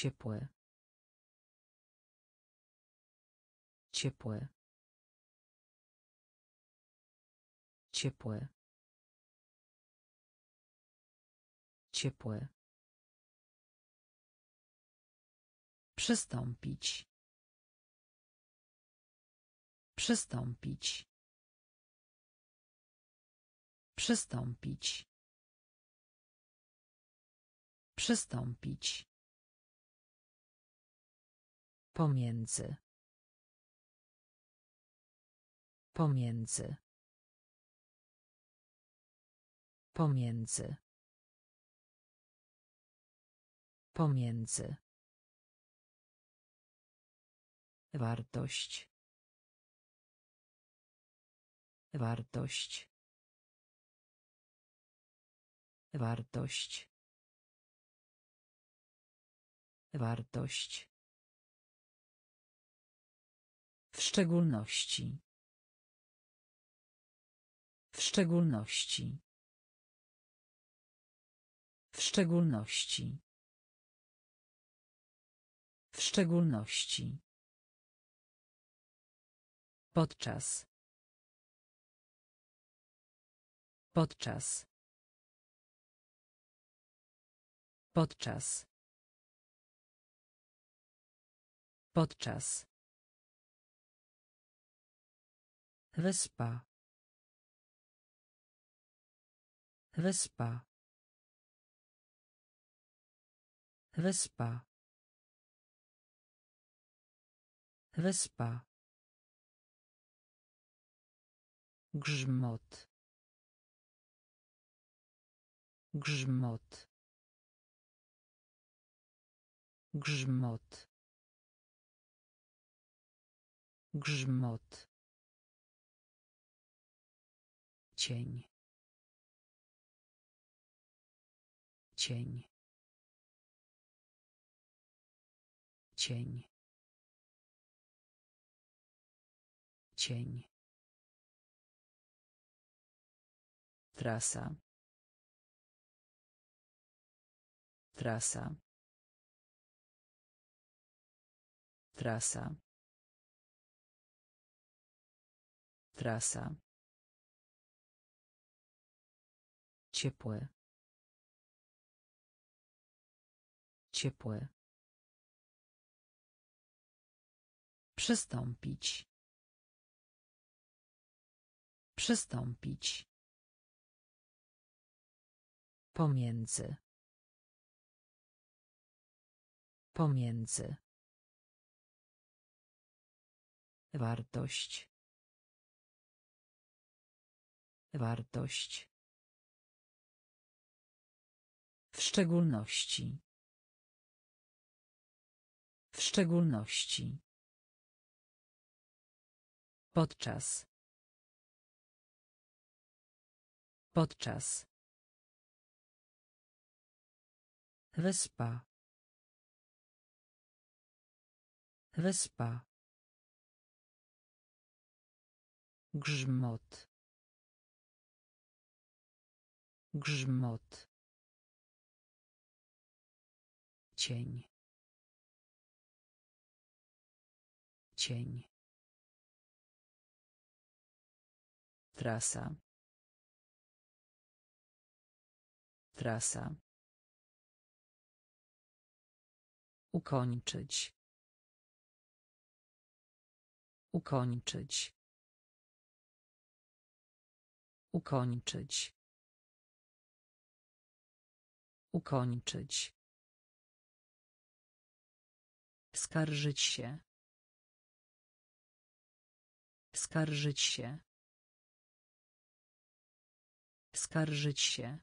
Ciepłe. Ciepłe. Ciepłe. Ciepłe. Przystąpić. Przystąpić. Przystąpić. Przystąpić. Pomiędzy. Pomiędzy. Pomiędzy. Pomiędzy. Wartość. Wartość. Wartość. Wartość. W szczególności. W szczególności. W szczególności. W szczególności. Podczas. Podczas. Podczas. Podczas. Wyspa. Wyspa. Wyspa. Wyspa. Grzmot. Grzmot. Grzmot. Grzmot. Cień. Cień. Cień. Cień. Trasa. Trasa. Trasa. Trasa. Ciepłe. Ciepłe. Przystąpić. Przystąpić. Pomiędzy. Pomiędzy. Wartość. Wartość. W szczególności. W szczególności. Podczas. Podczas. Wyspa. Wyspa. Grzmot. Grzmot. Cień. Cień. Trasa. Trasa. Ukończyć. Ukończyć. Ukończyć. Ukończyć. Skarżyć się. Skarżyć się. Skarżyć się.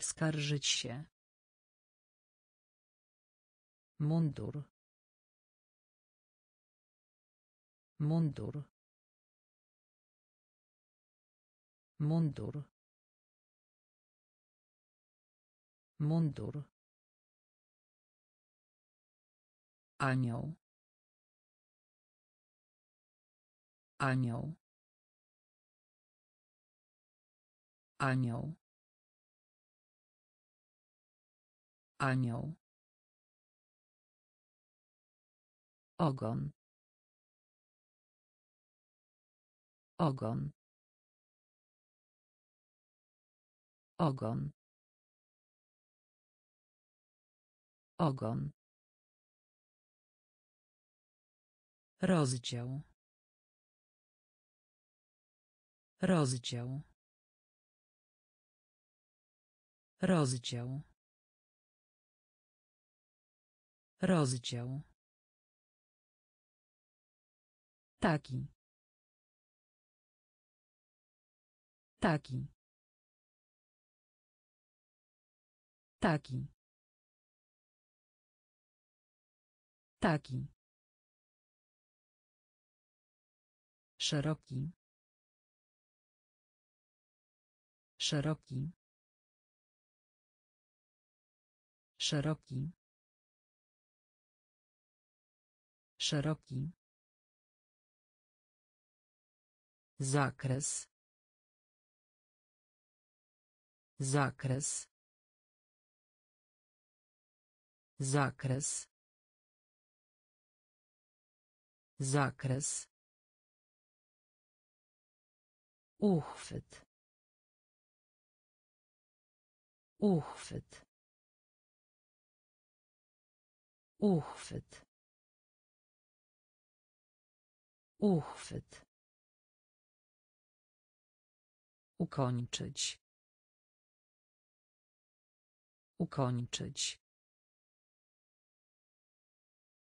Skarżyć się. Mundur. Mundur. Mundur. Mundur. Anioł. Anioł. Anioł. Anioł. Ogon. Ogon. Ogon. Ogon. Rozdział. Rozdział. Rozdział. Rozdział. Taki. Taki. Taki. Taki. Szeroki. Szeroki. Szeroki. Szeroki. Zakres. Zakres. Zakres. Zakres. Uchwyt. Uchwyt. Uchwyt. Uchwyt. Ukończyć. Ukończyć.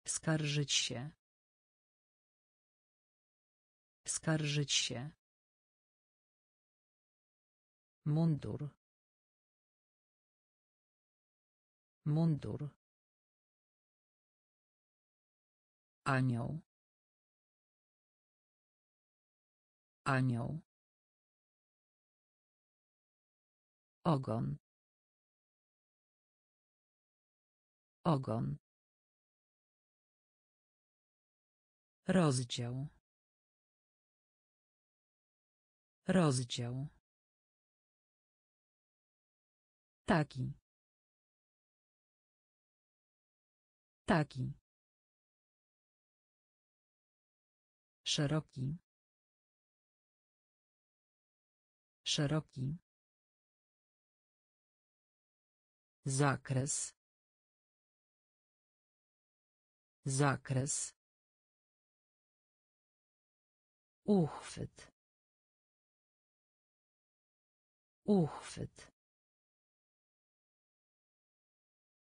Skarżyć się. Skarżyć się. Mundur. Mundur. Anioł. Anioł. Ogon. Ogon. Rozdział. Rozdział. Taki. Taki. Szeroki. Szeroki. Zakres. Zakres. Uchwyt. Uchwyt.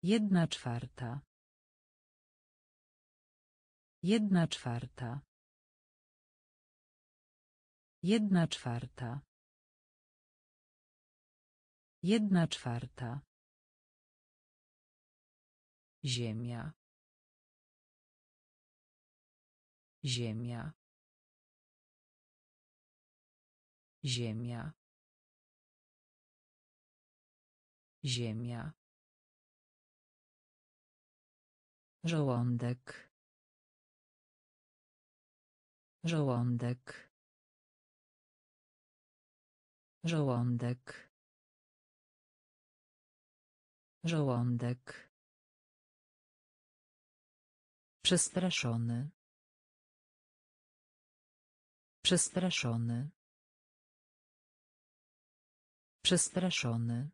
Jedna czwarta. Jedna czwarta. Jedna czwarta. Jedna czwarta. Ziemia. Ziemia. Ziemia. Ziemia. Żołądek. Żołądek. Żołądek. Żołądek. Przestraszony. Przestraszony. Przestraszony.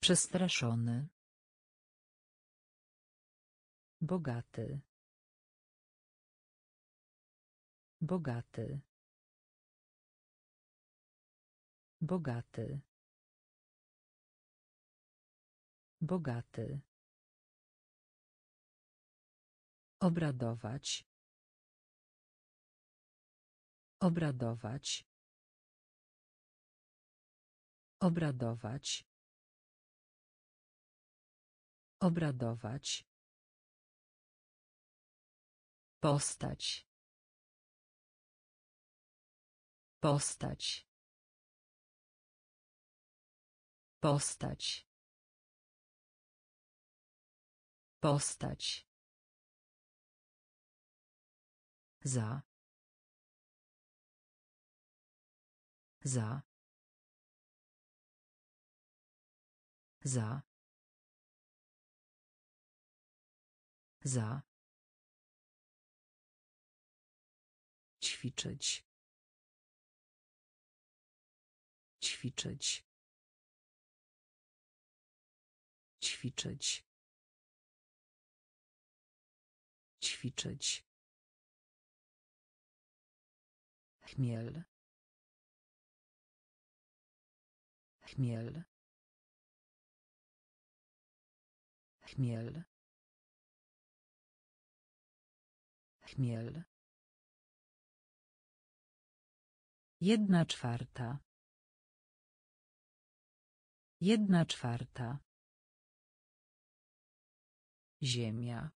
Przestraszony. Bogaty. Bogaty. Bogaty. Bogaty. Obradować. Obradować. Obradować. Obradować. Postać. Postać. Postać. Postać. Za. Za. za za ćwiczyć. Ćwiczyć. Ćwiczyć. Ćwiczyć. Chmiel. Chmiel. Chmiel. Chmiel Jedna czwarta. Jedna czwarta. Ziemia.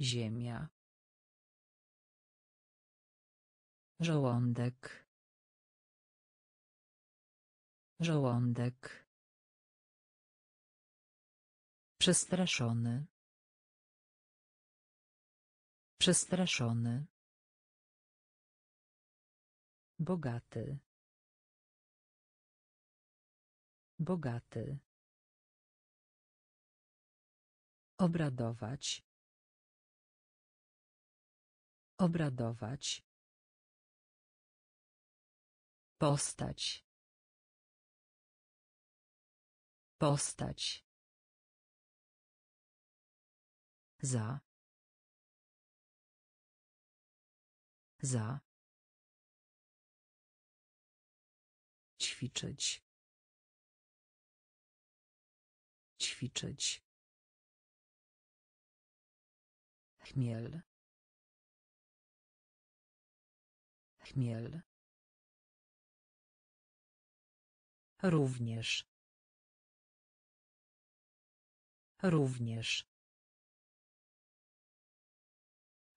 Ziemia. Żołądek. Żołądek. Przestraszony. Przestraszony. Bogaty. Bogaty. Obradować. Obradować. Postać. Postać. Za. Za. Ćwiczyć. Ćwiczyć. Chmiel. Chmiel. Również. Również.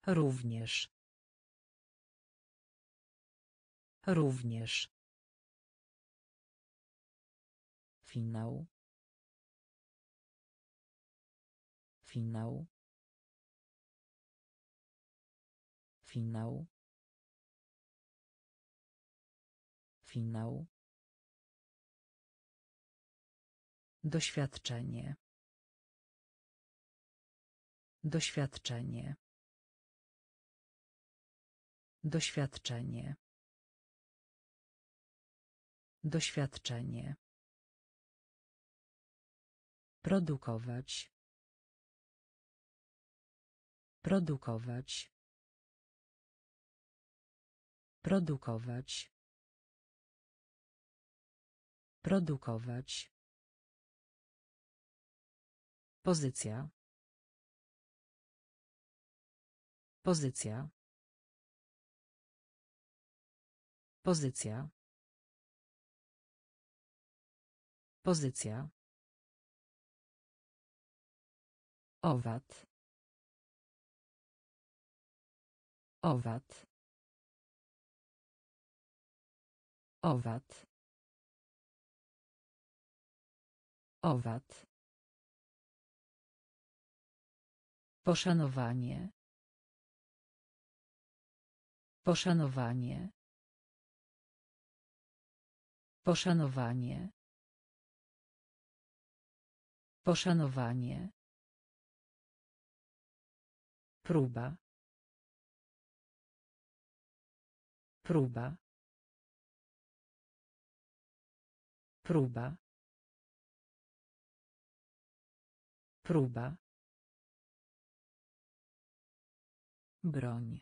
Również. Również Finał. Finał. Finał. Finał. Doświadczenie. Doświadczenie. Doświadczenie. Doświadczenie. Produkować. Produkować. Produkować. Produkować. Pozycja. Pozycja. Pozycja. Pozycja. Owad. Owad. Owad. Owad. Poszanowanie. Poszanowanie. Poszanowanie. Poszanowanie. Próba. Próba. Próba. Próba. Broń.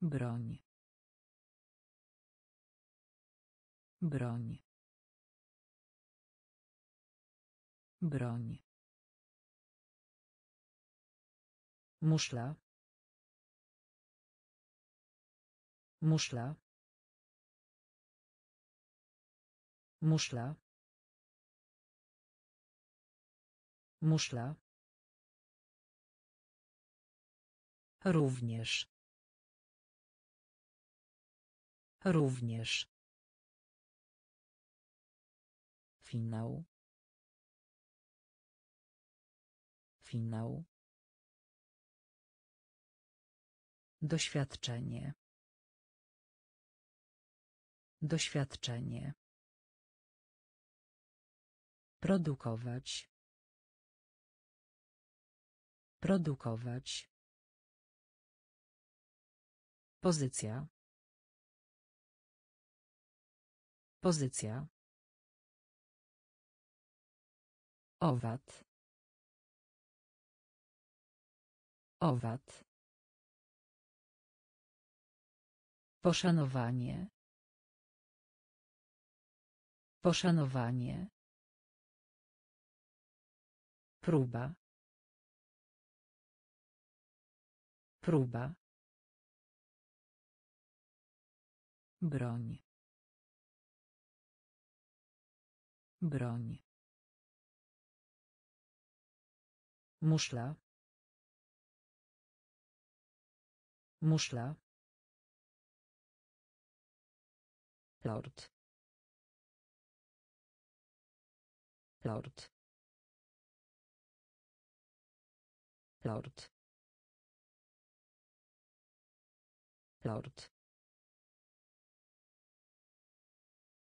Broń. Broń. Broń. Muszla. Muszla. Muszla. Muszla. Również. Również. Finał. Finał. Doświadczenie. Doświadczenie. Produkować. Produkować. Pozycja. Pozycja. Owad. Owad. Poszanowanie. Poszanowanie. Próba. Próba. Broń. Broń. Muszla. Muszla. Lord. Lord. Lord. Lord.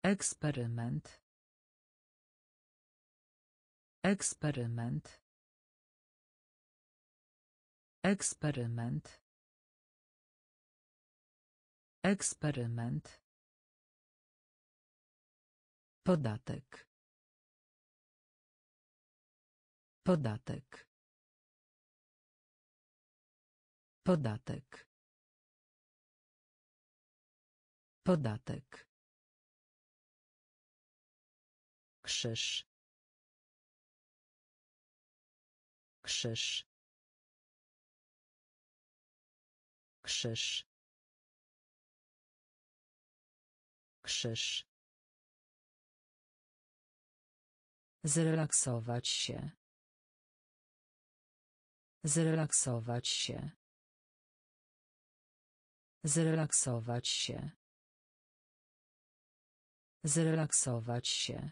Eksperyment. Eksperyment. Eksperyment. Eksperyment. Podatek. Podatek. Podatek. Podatek. Krzyż. Krzyż. Krzyż. Krzyż. Zrelaksować się. Zrelaksować się. Zrelaksować się. Zrelaksować się.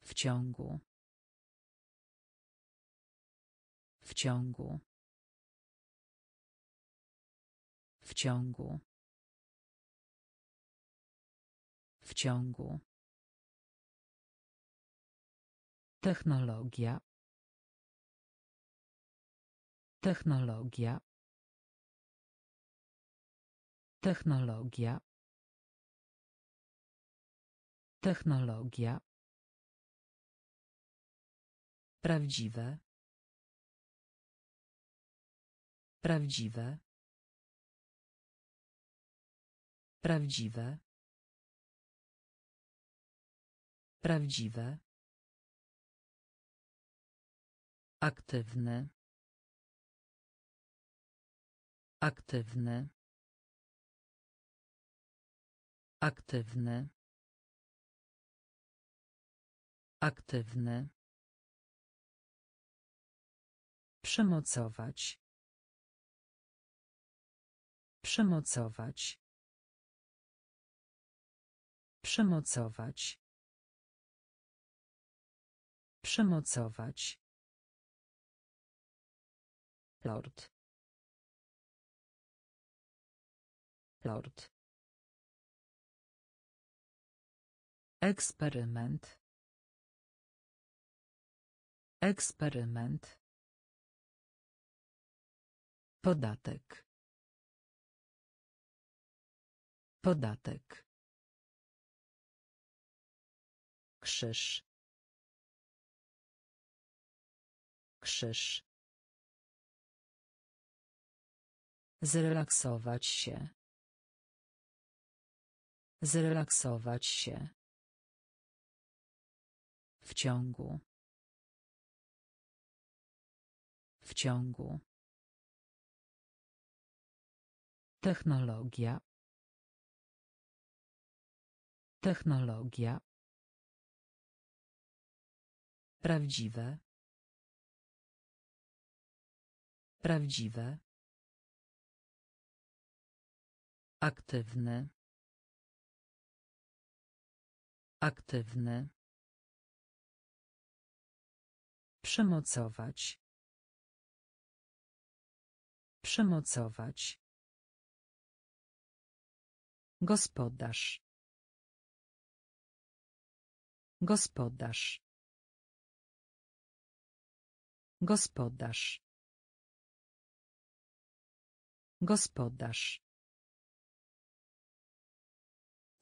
W ciągu. W ciągu. W ciągu. W ciągu. Technologia. Technologia. Technologia. Technologia. Prawdziwe. Prawdziwe. Prawdziwe. Prawdziwe. Aktywny. Aktywny. Aktywny. Aktywny. Przymocować. Przymocować. Przymocować. Przymocować. Lord. Lord. Eksperyment. Eksperyment. Podatek. Podatek. Krzyż. Krzyż. Zrelaksować się. Zrelaksować się. W ciągu. W ciągu. Technologia. Technologia. Prawdziwe. Prawdziwe. Aktywny. Aktywny. Przymocować. Przymocować. Gospodarz. Gospodarz. Gospodarz. Gospodarz.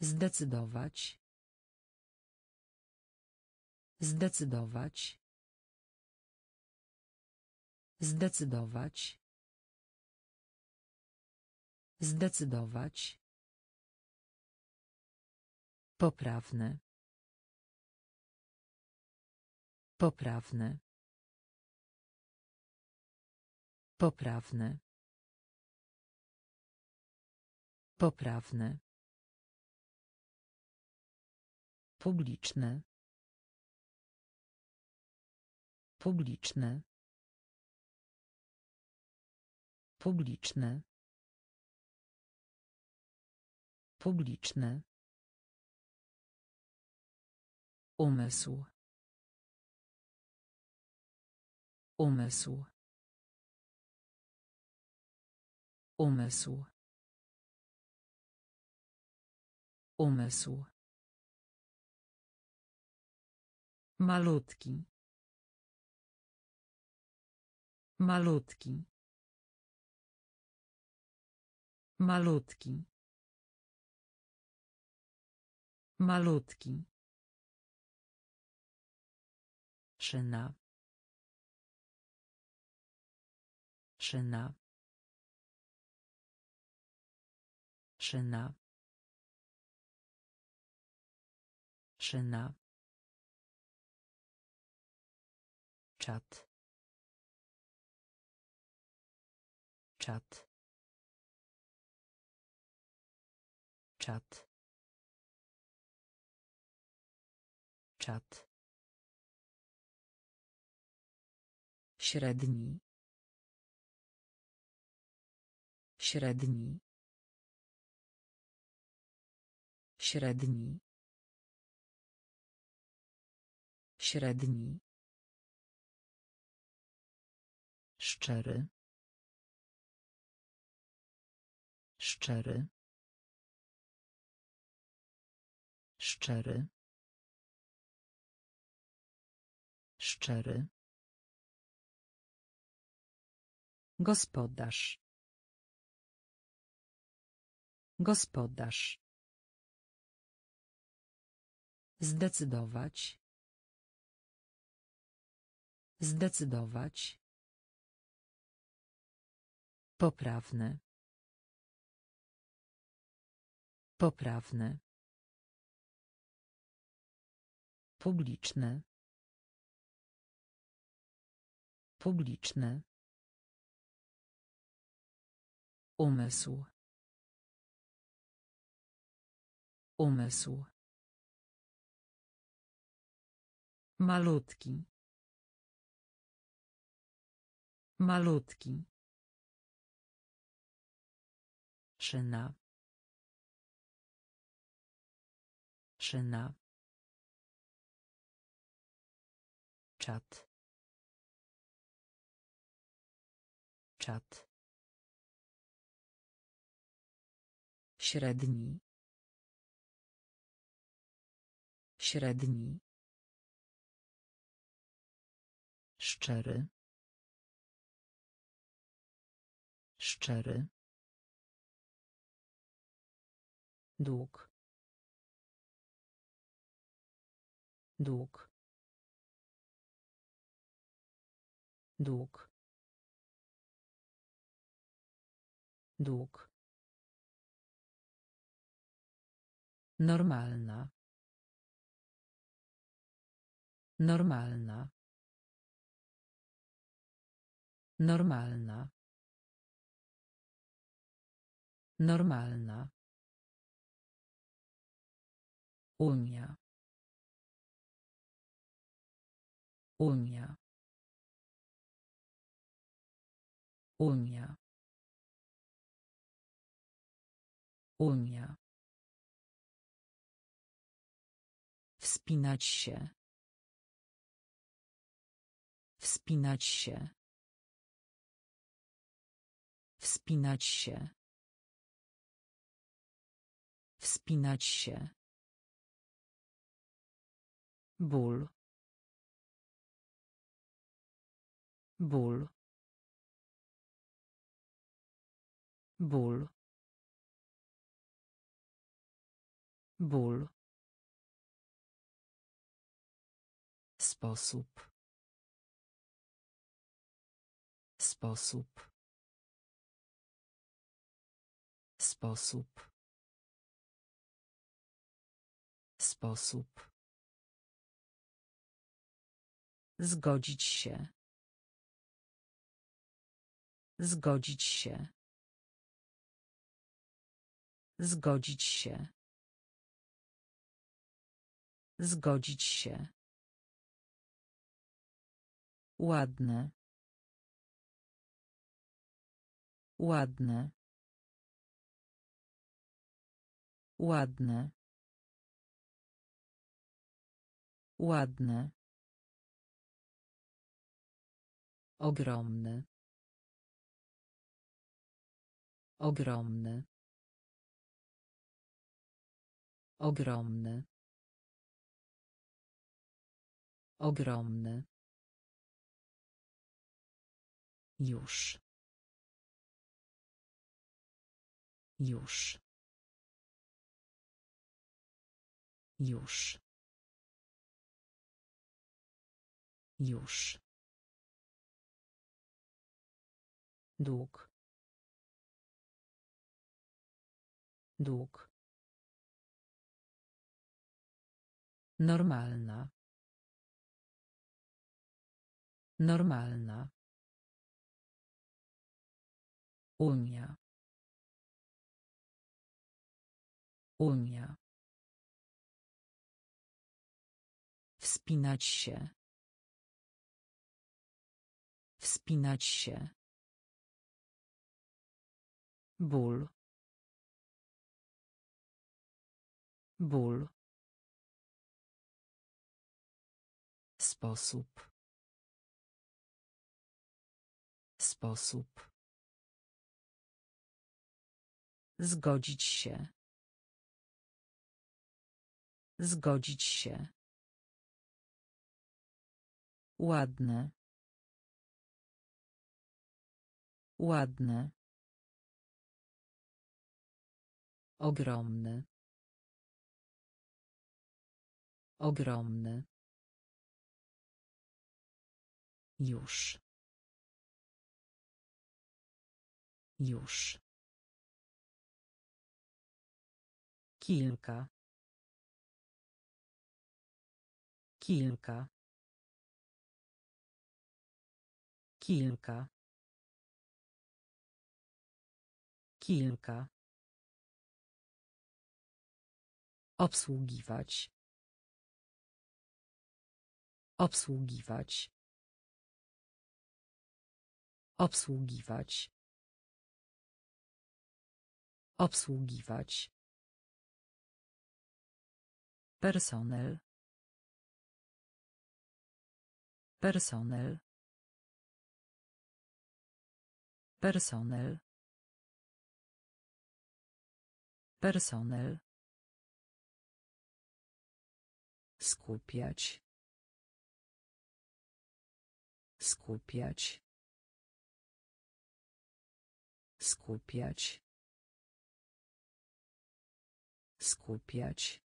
Zdecydować. Zdecydować. Zdecydować. Zdecydować. Poprawny. Poprawny. Poprawny. Poprawny. Publiczny. Publiczny. Publiczny. Publiczny. Umysł. Umysł. Umysł. Umysł. Malutki. Malutki. Malutki. Malutki. Szyna. Szyna. Szyna. Szyna. Czat. Czat. Czat. Czat. Średni. Średni. Średni. Średni. Szczery. Szczery. Szczery. Szczery. Gospodarz. Gospodarz. Zdecydować. Zdecydować. Poprawny. Poprawny. Publiczny. Publiczny. Umysł. Umysł. Malutki. Malutki. Szyna. Szyna. Czat. Czat. Średni. Średni. Szczery. Szczery. Dług. Dług. Dług. Dług. Normalna. Normalna. Normalna. Normalna. Unia. Unia. Unia. Unia. Wspinać się. Wspinać się. Wspinać się. Wspinać się. Ból. Ból. Ból. Ból. Sposób. Sposób. Sposób. Sposób. Zgodzić się. Zgodzić się. Zgodzić się. Zgodzić się. Ładne. Ładne. Ładne. Ładne. Ogromny. Ogromny. Ogromny. Ogromny. Już. Już. Już. Już. Dług. Dług. Normalna. Normalna. Unia. Unia. Wspinać się. Wspinać się. Ból. Ból. Sposób. Sposób. Zgodzić się. Zgodzić się. Ładne. Ładne. Ogromny. Ogromny. Już. Już. Kilka. Kilka. Kilka. Kilka. Obsługiwać. Obsługiwać. Obsługiwać. Obsługiwać. Personel. Personel. Personel. Personel. Skupiać. Skupiać. Skupiać. Skupiać.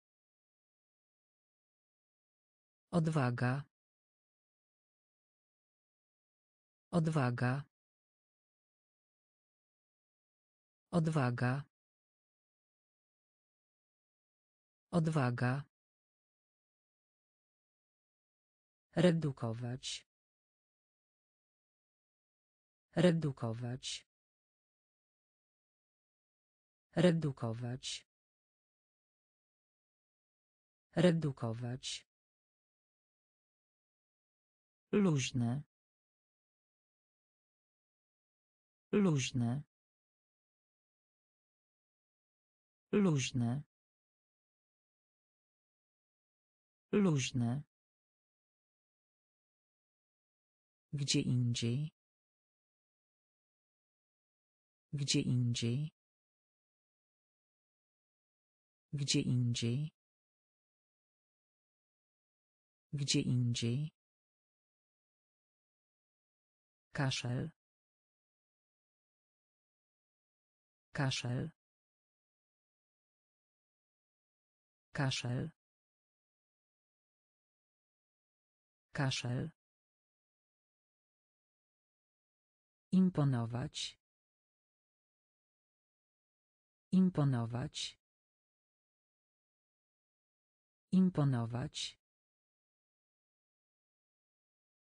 Odwaga. Odwaga. Odwaga. Odwaga. Redukować. Redukować. Redukować. Redukować. Luźne. Luźne. Luźne. Luźne. Gdzie indziej. Gdzie indziej. Gdzie indziej. Gdzie indziej. Kaszel. Kaszel. Kaszel. Kaszel. Imponować. Imponować. Imponować.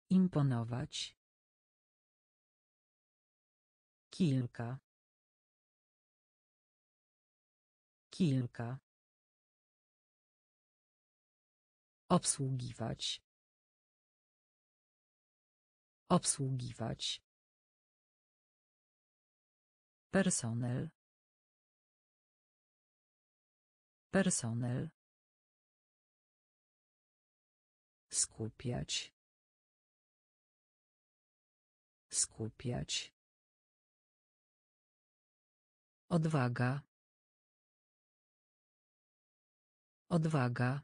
Imponować. Kilka. Kilka. Obsługiwać. Obsługiwać. Personel. Personel. Skupiać. Skupiać. Odwaga. Odwaga.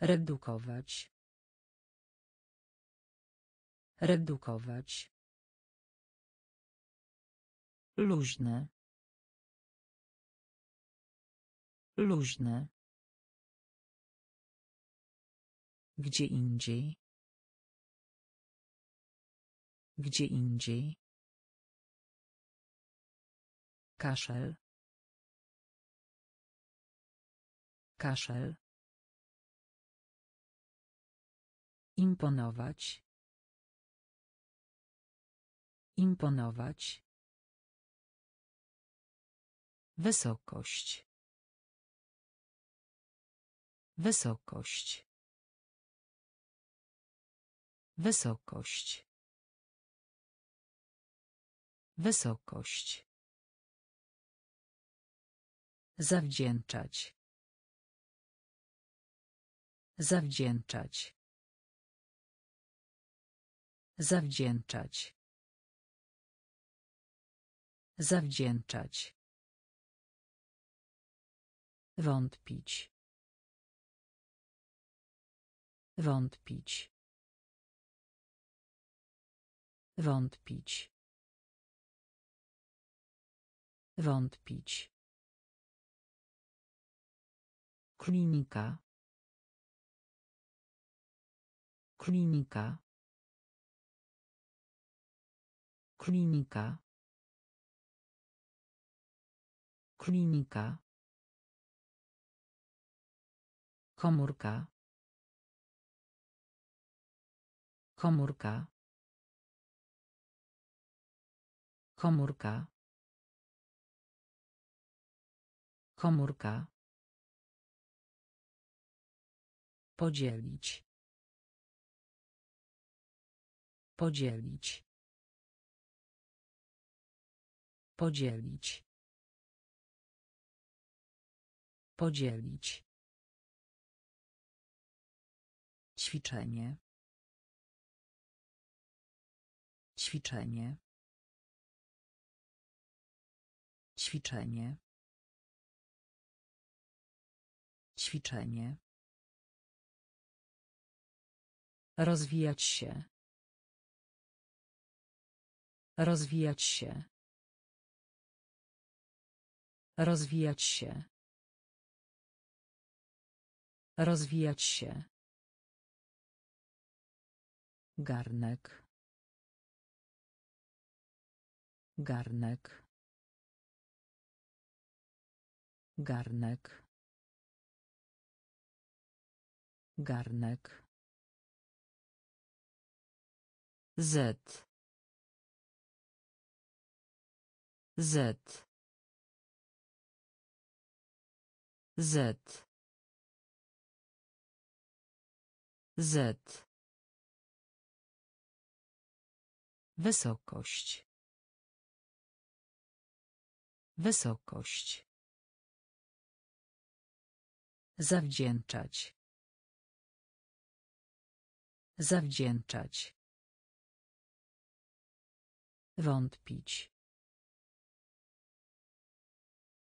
Redukować. Redukować. Luźne. Luźne. Gdzie indziej. Gdzie indziej. Kaszel. Kaszel. Imponować. Imponować. Wysokość. Wysokość. Wysokość. Wysokość. Zawdzięczać. Zawdzięczać. Zawdzięczać. Zawdzięczać. Wątpić. Wątpić. Wątpić. Wątpić. Klinika. Klinika. Klinika. Klinika. Komórka. Komórka. Komórka. Komórka. Podzielić. Podzielić. Podzielić. Podzielić. Ćwiczenie. Ćwiczenie. Ćwiczenie. Ćwiczenie. Rozwijać się. Rozwijać się. Rozwijać się. Rozwijać się. Garnek. Garnek. Garnek. Garnek. Z. Z. Z. Z. Wysokość. Wysokość. Zawdzięczać. Zawdzięczać. Wątpić.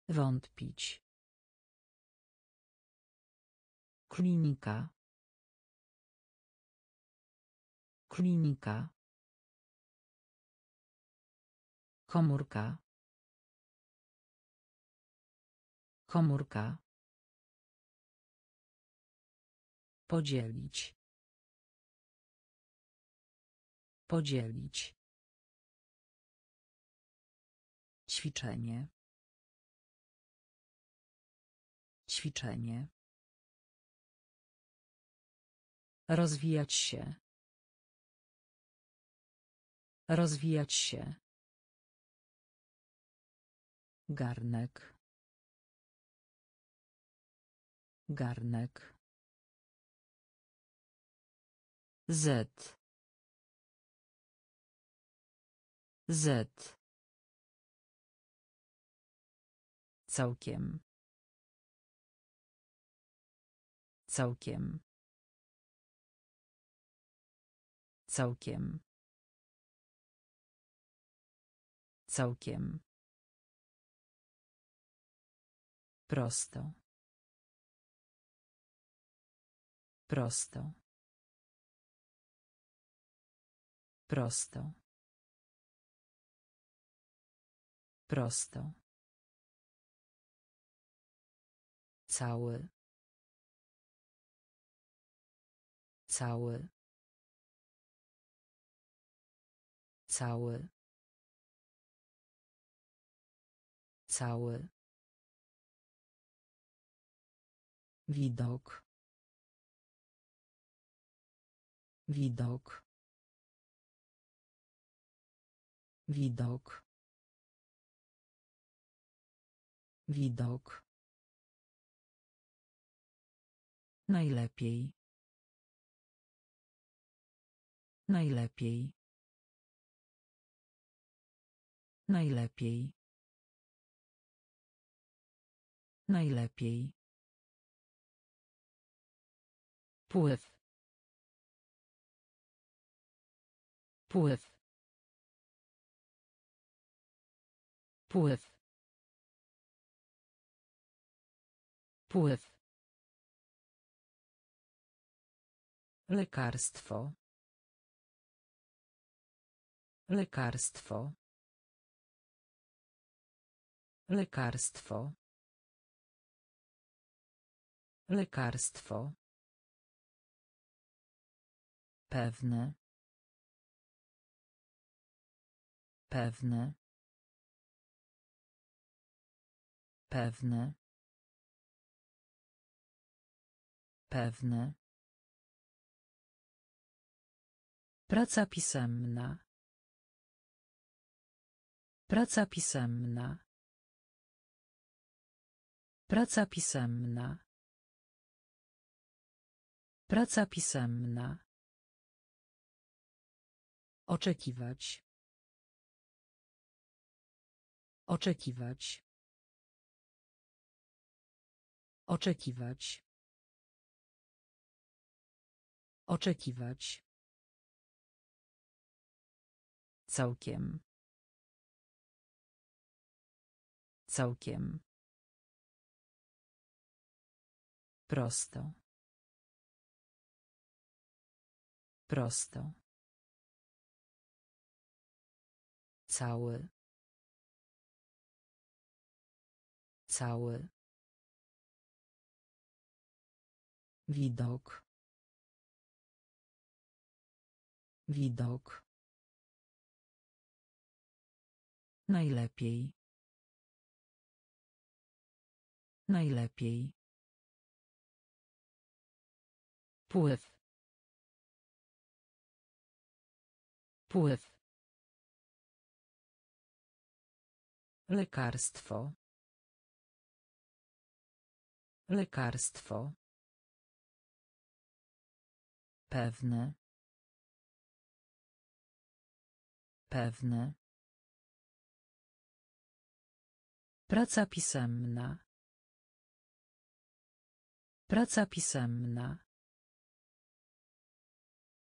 Wątpić. Klinika. Klinika. Komórka. Komórka. Podzielić. Podzielić. Ćwiczenie. Ćwiczenie. Rozwijać się. Rozwijać się. Garnek. Garnek. Z. Z. Całkiem. Całkiem. Całkiem. Całkiem. Prosto. Prosto. Prosto. Prosto. Cały. Cały. Cały. Cały. Widok. Widok. Widok. Widok. Najlepiej. Najlepiej. Najlepiej. Najlepiej. Pływ. Pływ. Pływ. Pływ. Lekarstwo. Lekarstwo. Lekarstwo. Lekarstwo. Pewne. Pewne. Pewne. Pewne. Praca pisemna. Praca pisemna. Praca pisemna. Praca pisemna. Oczekiwać. Oczekiwać. Oczekiwać. Oczekiwać. Całkiem. Całkiem. Prosto. Prosto. Cały. Cały. Widok. Widok. Najlepiej. Najlepiej. Pływ. Pływ. Lekarstwo. Lekarstwo. Pewne. Pewne. Praca pisemna. Praca pisemna.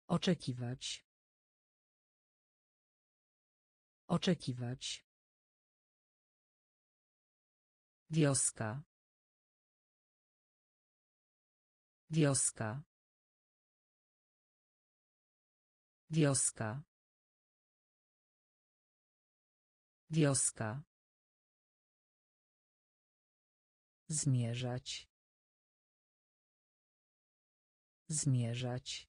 Oczekiwać. Oczekiwać. Wioska. Wioska. Wioska. Wioska. Zmierzać. Zmierzać.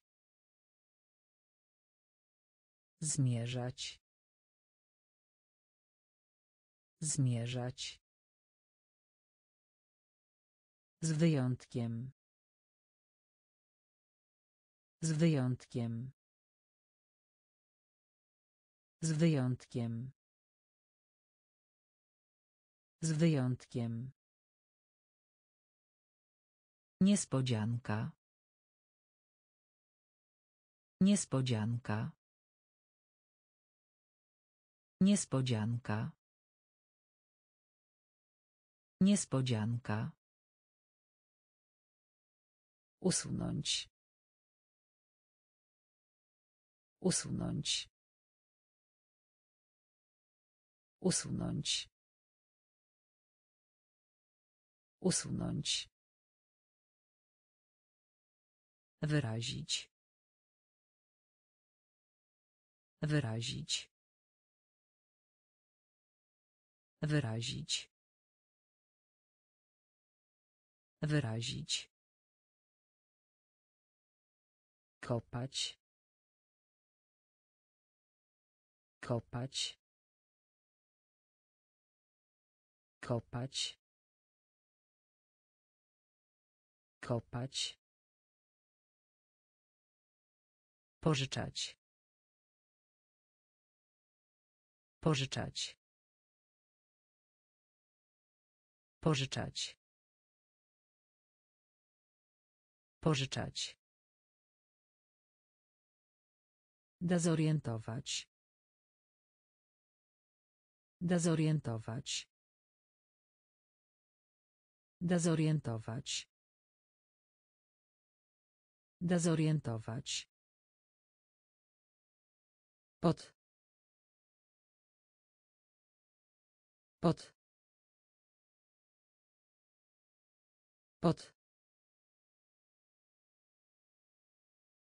Zmierzać. Zmierzać. Z wyjątkiem. Z wyjątkiem. Z wyjątkiem. Z wyjątkiem. Niespodzianka. Niespodzianka. Niespodzianka. Niespodzianka. Usunąć. Usunąć. Usunąć. Usunąć. Wyrazić. Wyrazić. Wyrazić. Wyrazić. Kopać. Kopać. Kopać. Kopać. Pożyczać. Pożyczać. Pożyczać. Pożyczać. Dezorientować. Dezorientować. Dezorientować. Dezorientować. Pod. Pod. Pod.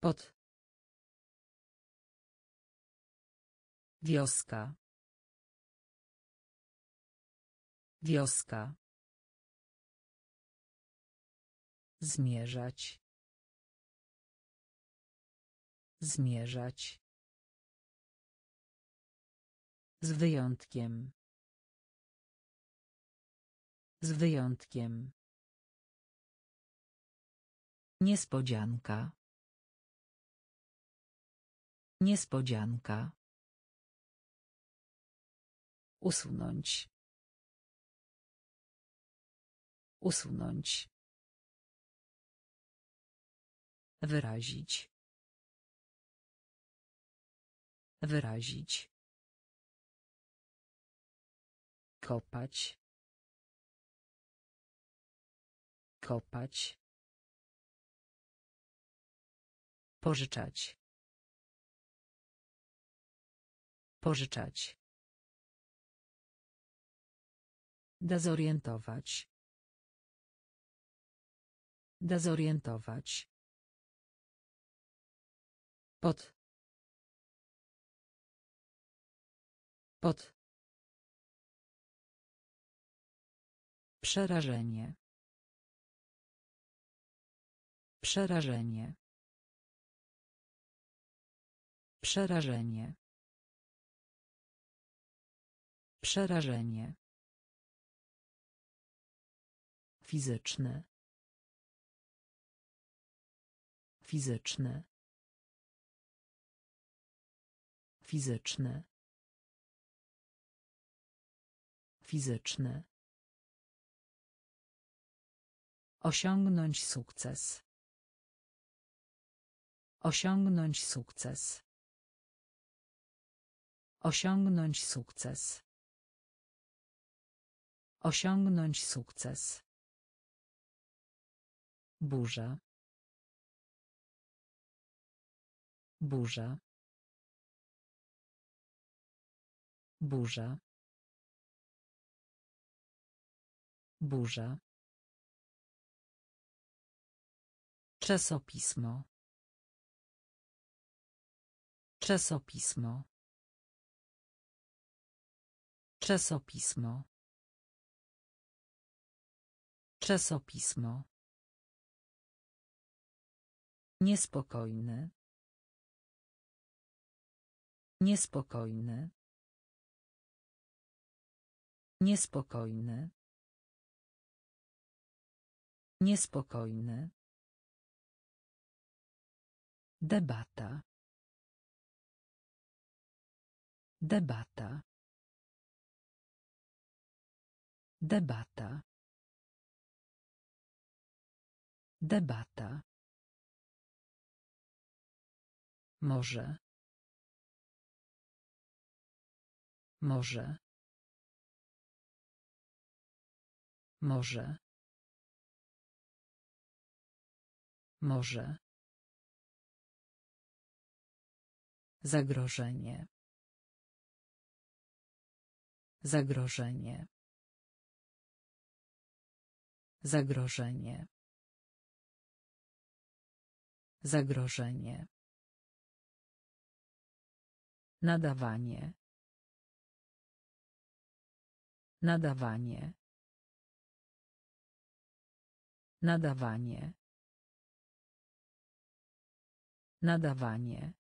Pod. Wioska. Wioska. Zmierzać. Zmierzać. Z wyjątkiem. Z wyjątkiem. Niespodzianka. Niespodzianka. Usunąć. Usunąć. Wyrazić. Wyrazić. Kopać. Kopać. Pożyczać. Pożyczać. Dezorientować. Dezorientować. Pod. Pod. Przerażenie. Przerażenie. Przerażenie. Przerażenie. Fizyczny. Fizyczny. Fizyczny. Fizyczny. Osiągnąć sukces. Osiągnąć sukces. Osiągnąć sukces. Osiągnąć sukces. Burza. Burza. Burza. burza czasopismo czasopismo czasopismo czasopismo Niespokojny. Niespokojny. Niespokojny. Niespokojny. Debata. Debata. Debata. Debata. Może. Może. Może. Może. Zagrożenie. Zagrożenie. Zagrożenie. Zagrożenie. Nadawanie. Nadawanie. Nadawanie. Nadawanie.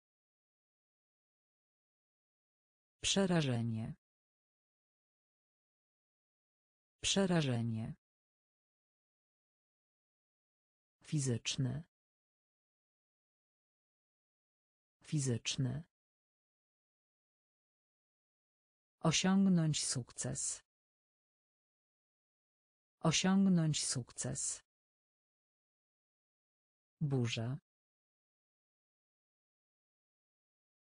Przerażenie. Przerażenie. Fizyczne. Fizyczne. Osiągnąć sukces. Osiągnąć sukces. Burza.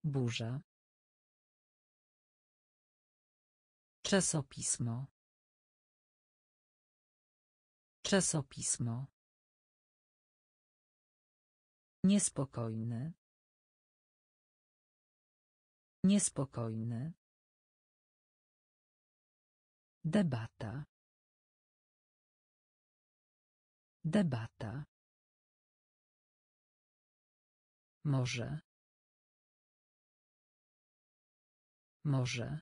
Burza. Czasopismo. Czasopismo. Niespokojny. Niespokojny. Debata. Debata. Może. Może.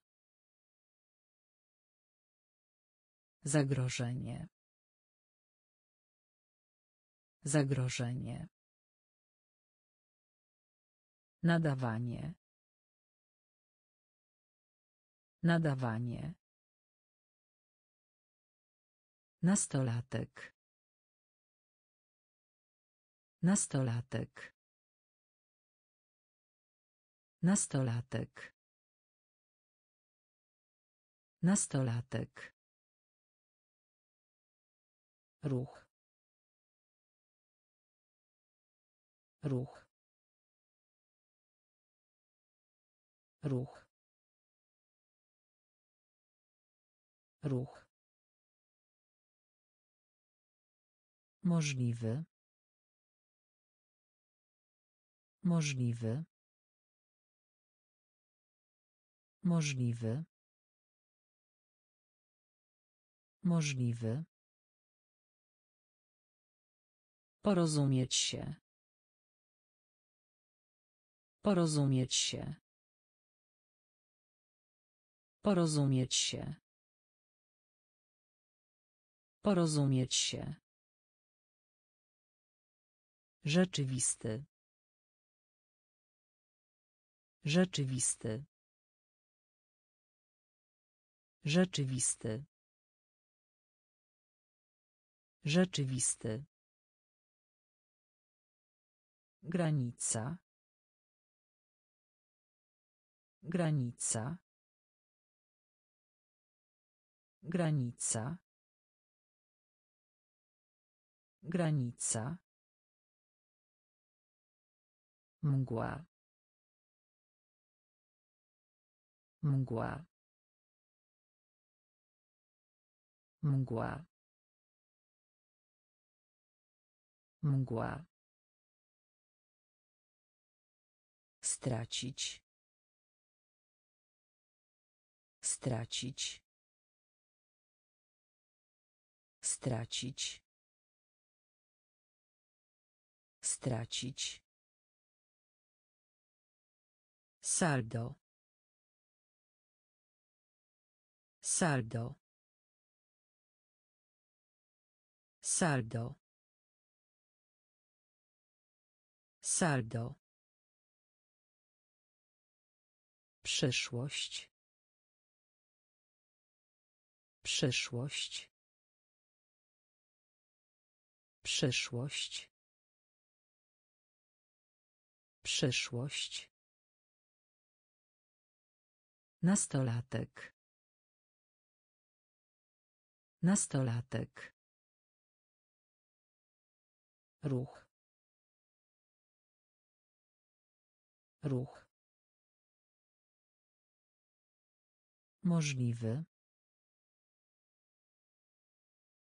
Zagrożenie. Zagrożenie. Nadawanie. Nadawanie. Nastolatek. Nastolatek. Nastolatek. Nastolatek. Ruch. Ruch. Ruch. Ruch. Możliwy. Możliwy. Możliwy. Możliwy. Porozumieć się. Porozumieć się. Porozumieć się. Porozumieć się. Rzeczywisty. Rzeczywisty. Rzeczywisty. Rzeczywisty. Granica. Granica. Granica. Granica. Mgła. Mgła. Mgła. Mgła. Stracić. Stracić. Stracić. Stracić. Saldo. Saldo. Saldo. Saldo. Przyszłość. Przyszłość. Przyszłość. Przyszłość. Nastolatek. Nastolatek. Ruch. Ruch. Możliwy.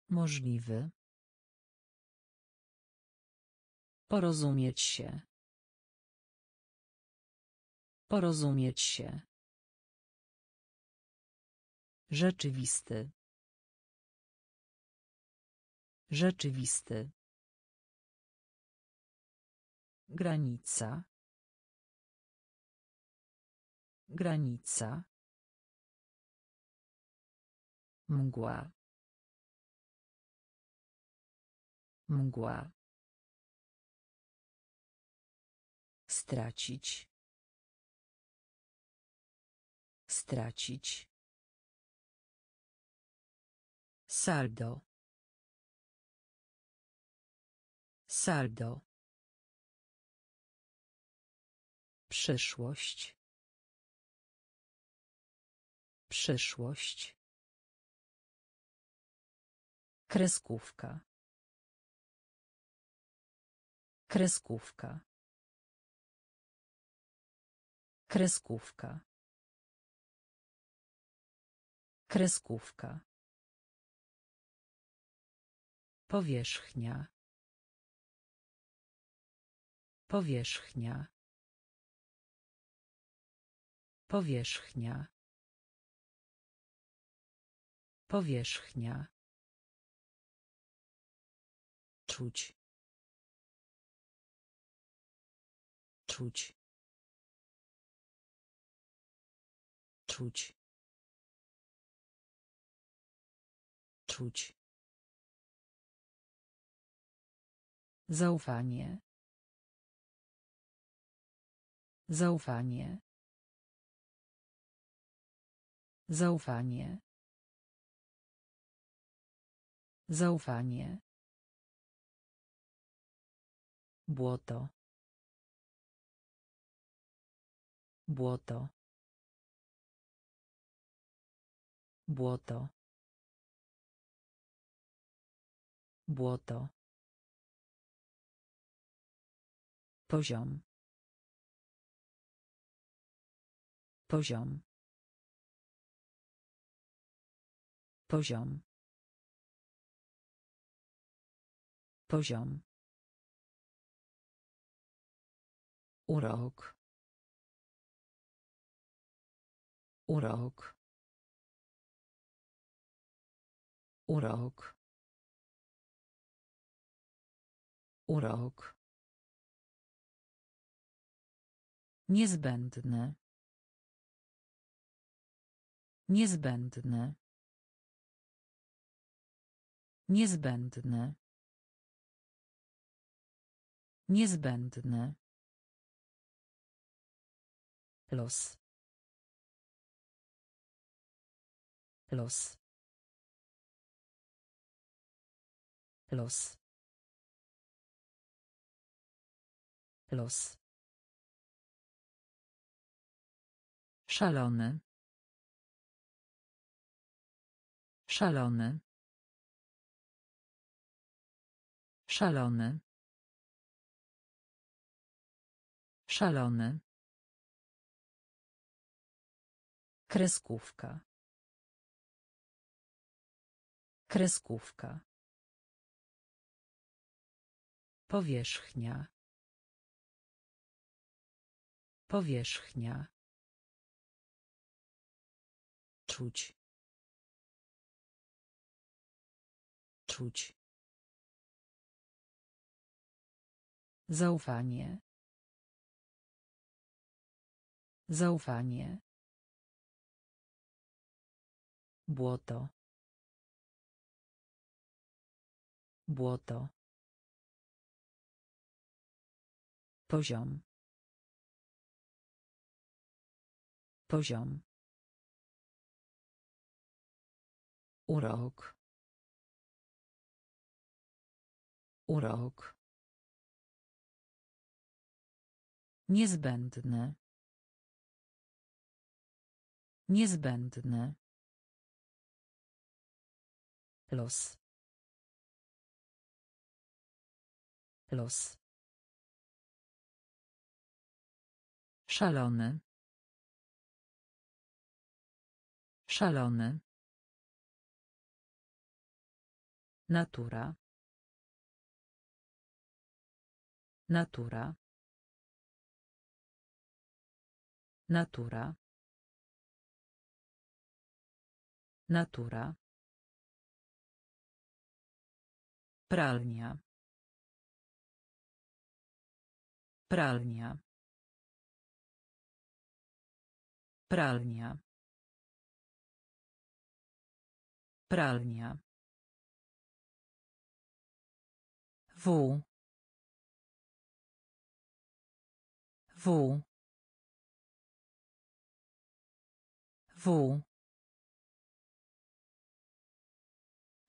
Możliwy. Porozumieć się. Porozumieć się. Rzeczywisty. Rzeczywisty. Granica. Granica. Mgła. Mgła. Stracić. Stracić. Saldo. Saldo. Przyszłość. Przyszłość. Kreskówka. Kreskówka. Kreskówka. Kreskówka. Powierzchnia. Powierzchnia. Powierzchnia. Powierzchnia. Czuć. Czuć. Czuć. Czuć. Zaufanie. Zaufanie. Zaufanie. Zaufanie. Błoto. Błoto. Błoto. Błoto. Poziom. Poziom. Poziom. Poziom. Urok. Urok. Urok. Urok. Niezbędne. Niezbędne. Niezbędne. Niezbędne. Los. Los. Los. Los. Szalony. Szalony. Szalony. Szalony. Kreskówka. Kreskówka. Powierzchnia. Powierzchnia. Czuć. Uczuć. Zaufanie. Zaufanie. Błoto. Błoto. Poziom. Poziom. Urok. Urok. Niezbędne. Niezbędne. Los. Los. Szalony. Szalony. Natura. Natura. Natura. Natura. Pralnia. Pralnia. Pralnia. Pralnia. W. W.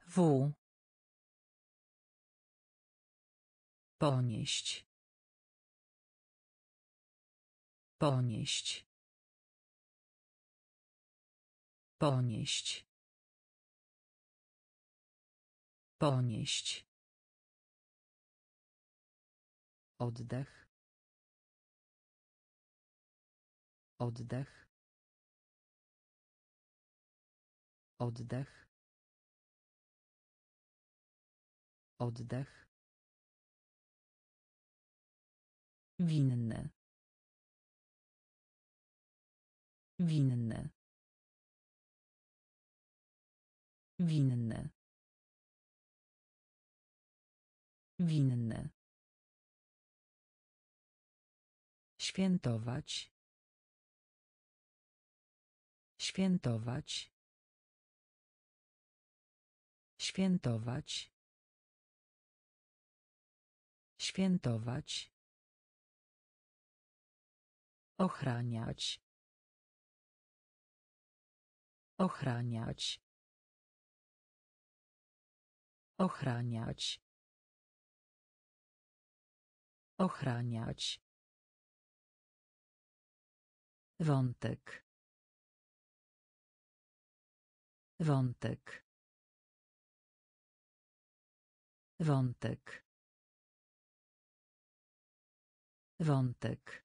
W. Ponieść. Ponieść. Ponieść. Ponieść. Oddech. Oddech. Oddech. Oddech. Winny. Winny. Winny. Winny. Świętować. Świętować. Świętować. Świętować. Ochraniać. Ochraniać. Ochraniać. Ochraniać. Wątek. Wątek. Wątek. Wątek.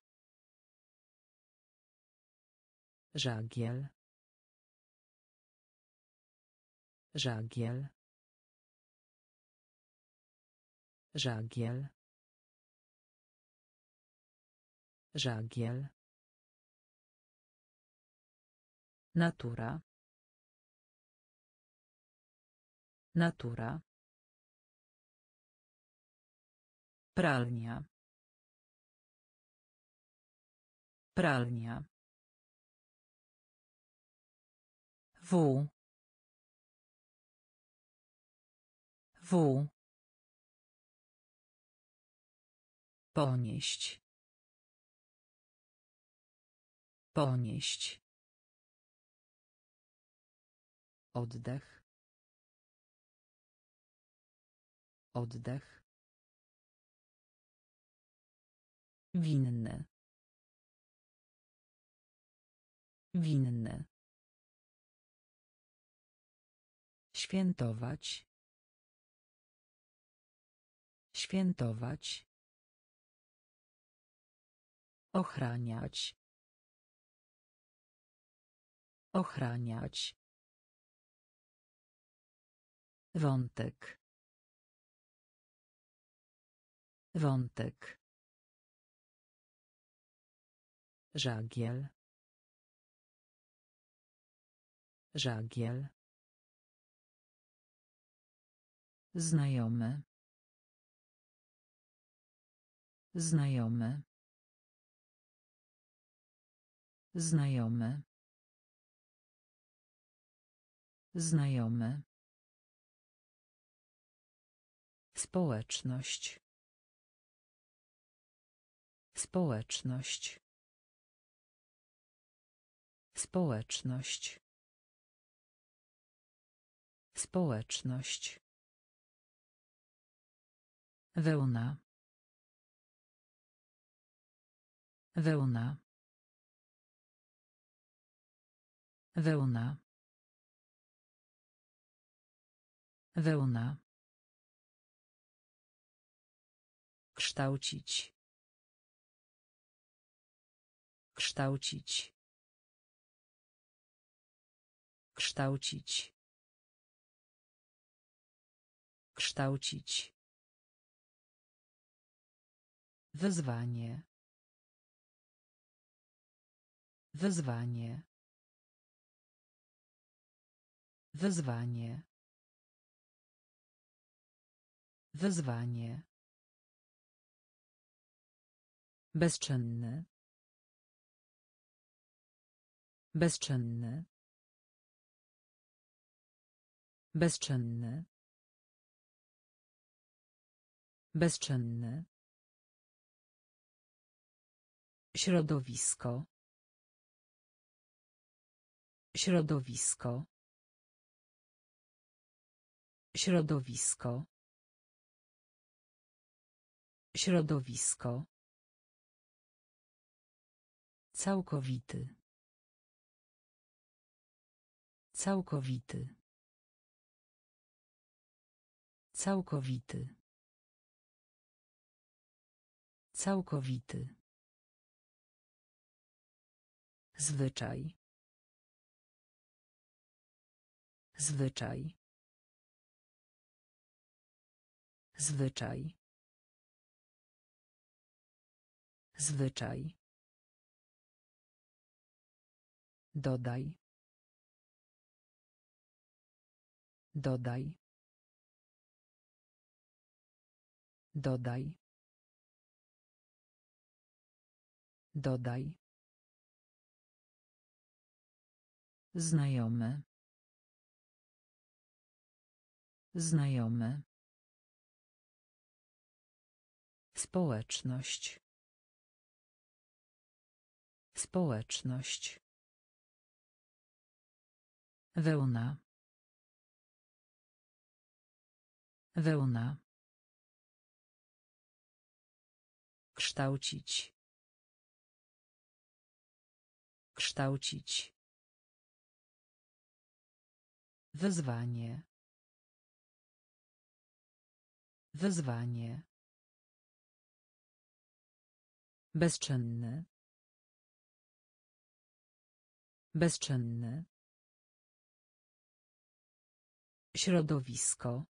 Żagiel. Żagiel. Żagiel. Żagiel. Natura. Natura. Pralnia. Pralnia. W. W. Ponieść. Ponieść. Oddech. Oddech. Winny. Winny. Świętować. Świętować. Ochraniać. Ochraniać. Wątek. Wątek. Żagiel. Żagiel. Znajomy. Znajomy. Znajomy. Znajomy. Społeczność. Społeczność. Społeczność. Społeczność. Wełna. Wełna. Wełna. Wełna. Kształcić. Kształcić. Kształcić. Kształcić. Wyzwanie. Wyzwanie. Wyzwanie. Wyzwanie. Bezczynny. Bezczynny. Bezczynny. Bezczynny. Środowisko. Środowisko. Środowisko. Środowisko. Całkowity. Całkowity. Całkowity. Całkowity. Zwyczaj. Zwyczaj. Zwyczaj. Zwyczaj. Dodaj. Dodaj. Dodaj. Dodaj. Znajomy. Znajomy. Społeczność. Społeczność. Wełna. Wełna. Kształcić. Kształcić. Wyzwanie. Wyzwanie. Bezczynny. Bezczynny. Środowisko.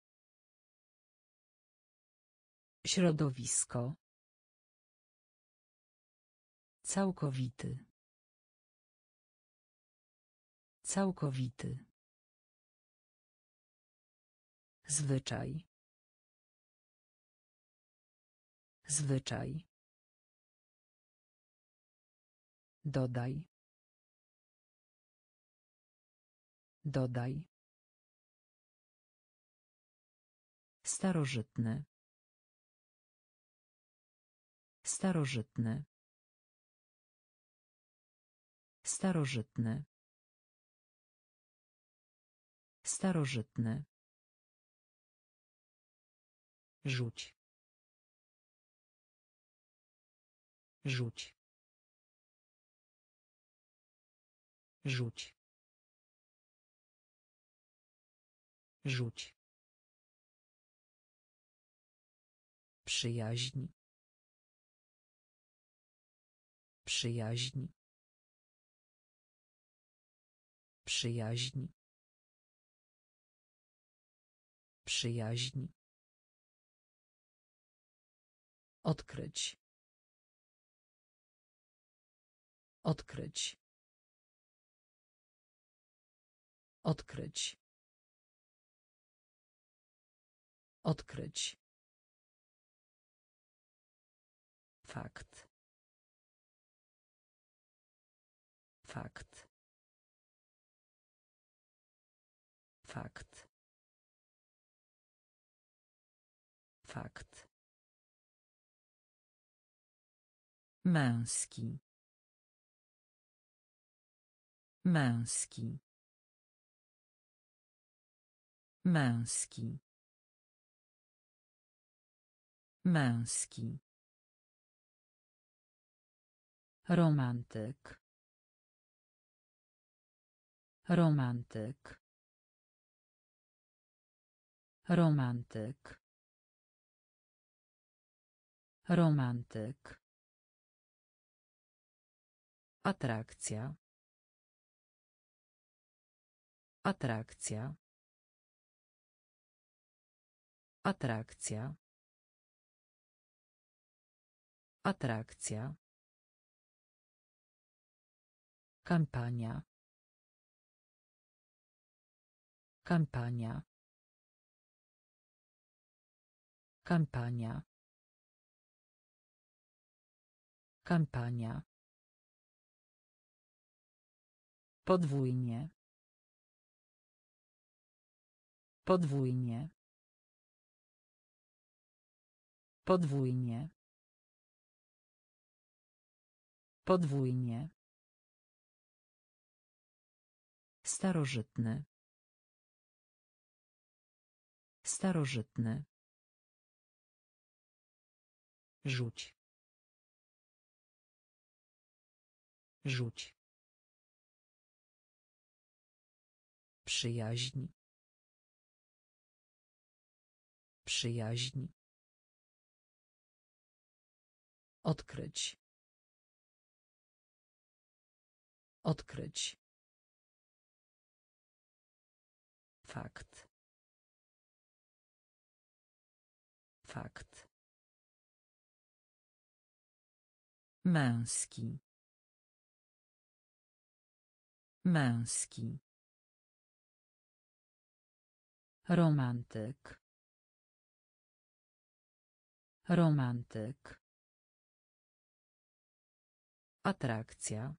Środowisko. Całkowity. Całkowity. Zwyczaj. Zwyczaj. Dodaj. Dodaj. Starożytny. Starożytny. Starożytny. Starożytny. Rzuć. Rzuć. Rzuć. Rzuć. Przyjaźń. Przyjaźń. Przyjaźń. Przyjaźń. Odkryć. Odkryć. Odkryć. Odkryć. Fakt. Fakt. Fakt. Fakt. Męski. Męski. Męski. Męski. Romantyk. Romantyk. Romantyk. Romantyk. Atrakcja. Atrakcja. Atrakcja. Atrakcja. Kampania. Kampania. Kampania. Kampania. Podwójnie. Podwójnie. Podwójnie. Podwójnie. Starożytny. Starożytny. Rzuć. Rzuć. Przyjaźń. Przyjaźń. Odkryć. Odkryć. Fakt. Fakt. Męski. Męski. Romantyk. Romantyk. Atrakcja.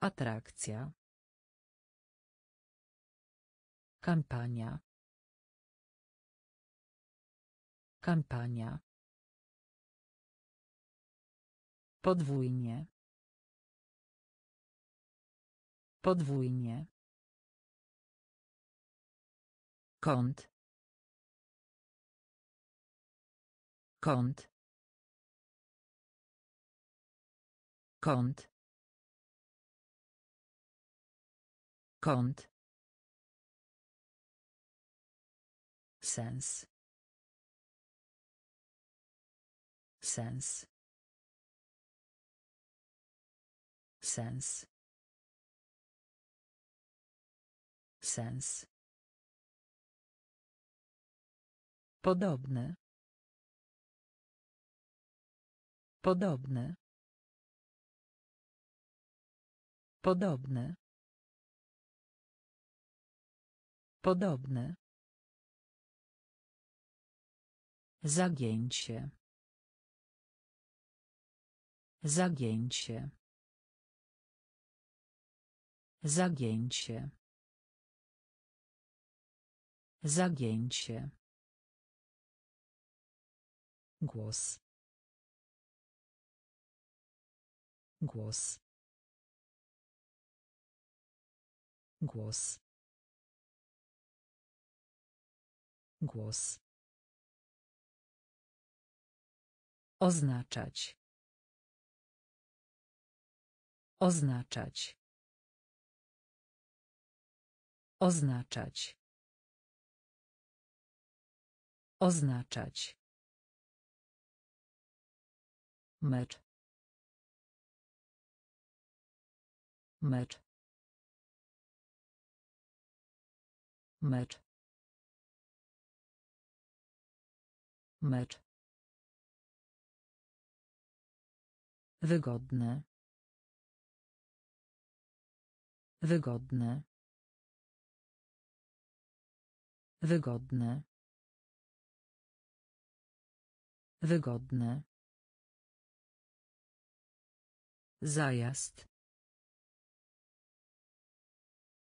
Atrakcja. Kampania. Kampania. Podwójnie. Podwójnie. Kąt. Kąt. Kąt. Kąt. Sens. Sens. Sens. Sens. Podobne. Zagięcie. Zagięcie. Zagięcie. Zagięcie. Głos. Głos. Głos. Głos. Oznaczać. Oznaczać. Oznaczać. Oznaczać. Mecz. Mecz. Mecz. Mecz. Wygodne. Wygodne. Wygodne. Wygodne. Zajazd.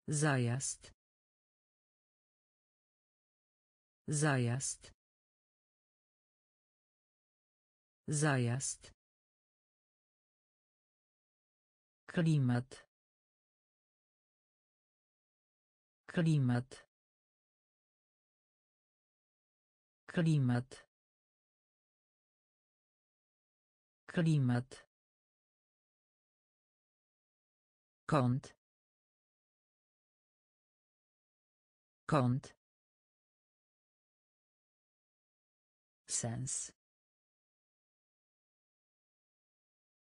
Zajazd. Zajazd. Zajazd. Klimat. Klimat. Klimat. Klimat. Kąt. Kąt. Sens.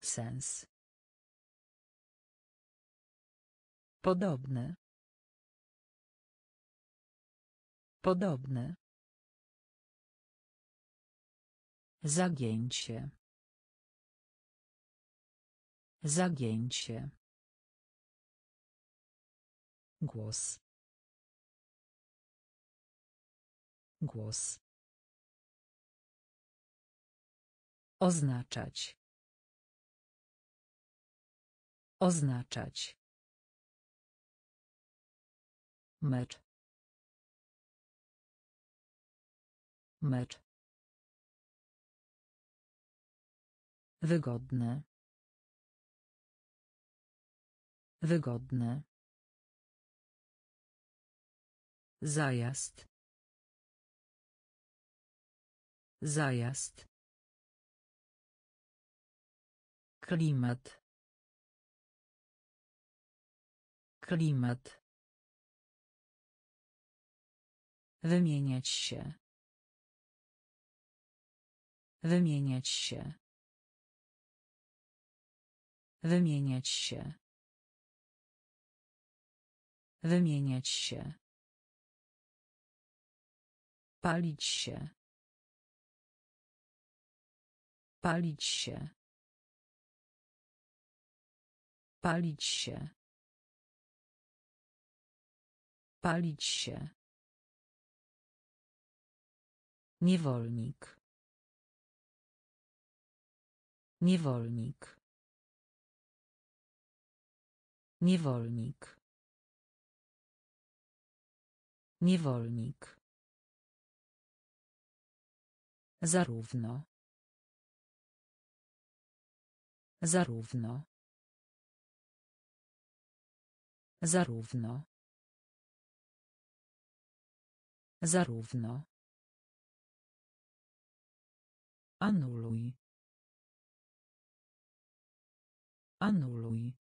Sens. Podobne. Podobne. Zagięcie. Zagięcie. Głos. Głos. Oznaczać. Oznaczać. Mecz. Mecz. Wygodne. Wygodne. Zajazd. Zajazd. Klimat. Klimat. Wymieniać się. Wymieniać się. Wymieniać się. Wymieniać się. Palić się. Palić się. Palić się. Palić się. Niewolnik. Niewolnik. Niewolnik. Niewolnik. Zarówno. Zarówno. Zarówno. Zarówno. Anuluj. Anuluj.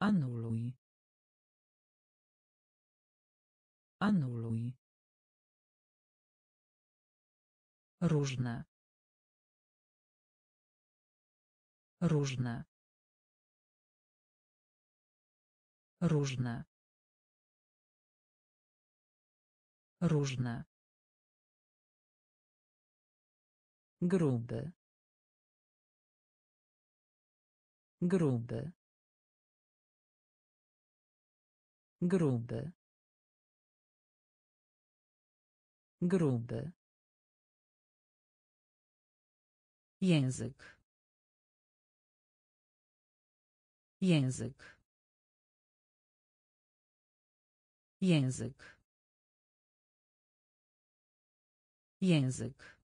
Anuluj. Anuluj. Różne. Różne. Różne. Różne. Gruby. Gruby. Gruby. Gruby. Język. Język. Język. Język.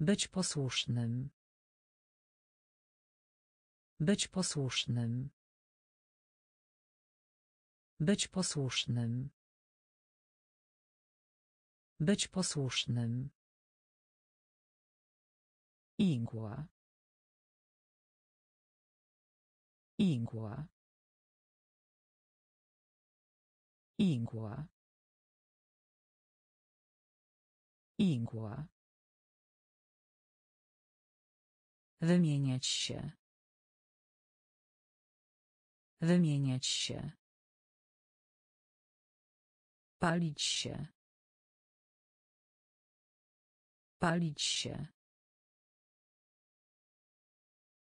Być posłusznym. Być posłusznym. Być posłusznym. Być posłusznym. Igła. Igła. Igła. Igła. Wymieniać się. Wymieniać się. Palić się. Palić się.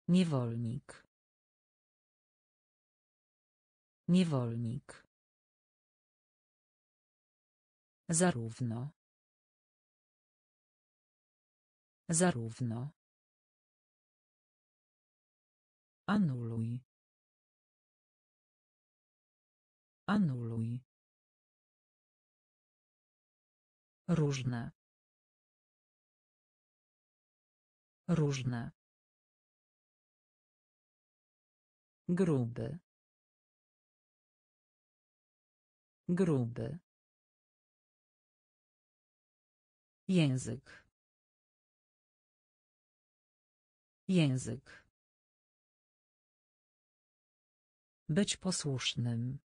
Niewolnik. Niewolnik. Zarówno. Zarówno. Anuluj. Anuluj. Różne. Różne. Gruby. Gruby. Język. Język. Być posłusznym.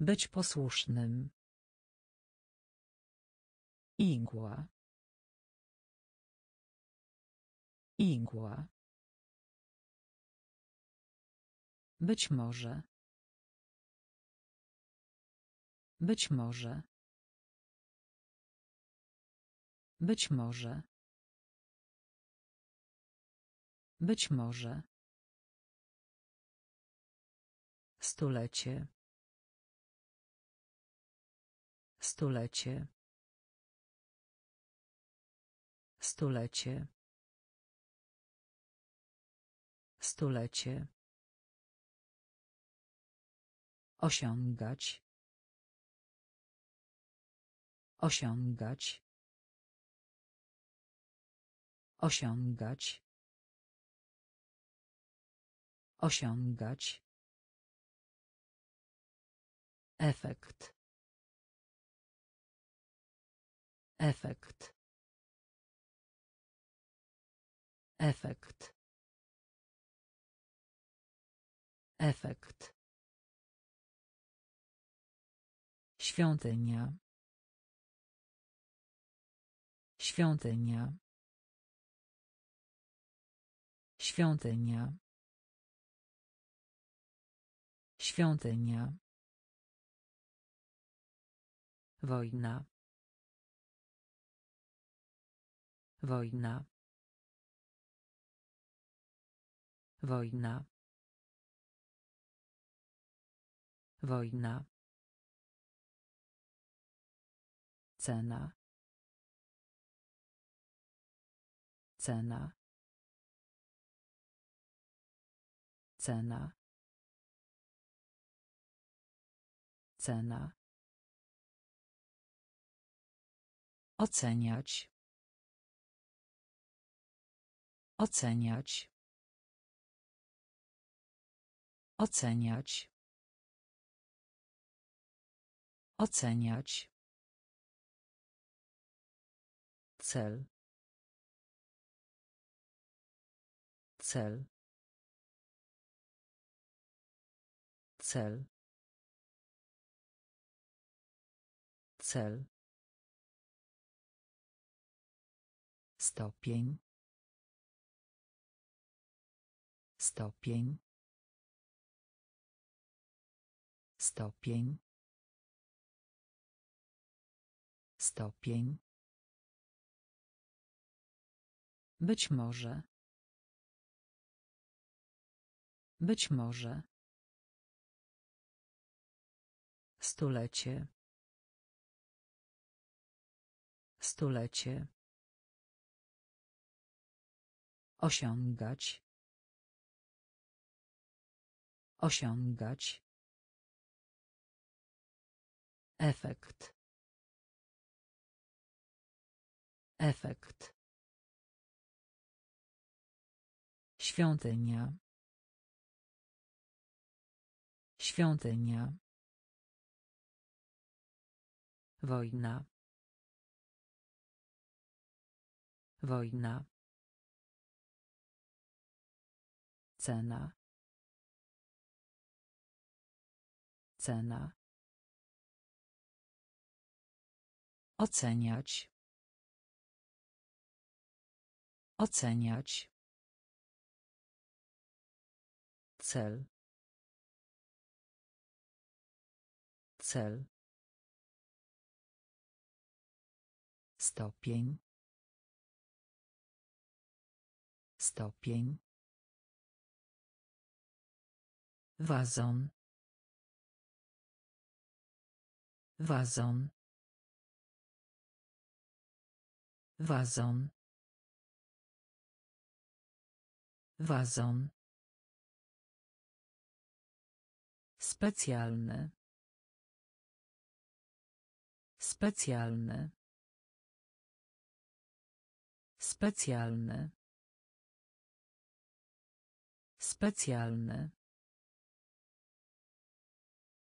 Być posłusznym. Igła. Igła. Być może. Być może. Być może. Być może. Stulecie. Stulecie. Stulecie. Stulecie. Osiągać. Osiągać. Osiągać. Osiągać. Efekt. Efekt. Efekt. Efekt. Świątynia. Świątynia. Świątynia. Świątynia. Wojna. Wojna. Wojna. Wojna. Cena. Cena. Cena. Cena. Oceniać. Oceniać. Oceniać. Oceniać. Cel. Cel. Cel. Cel. Stopień. Stopień. Stopień. Stopień. Być może. Być może. Stulecie. Stulecie. Osiągać. Osiągać. Efekt. Efekt. Świątynia. Świątynia. Wojna. Wojna. Cena. Cena. Oceniać. Oceniać. Cel. Cel. Stopień. Stopień. Wazon. Wazon. Wazon. Wazon. Specjalny. Specjalny. Specjalny. Specjalny.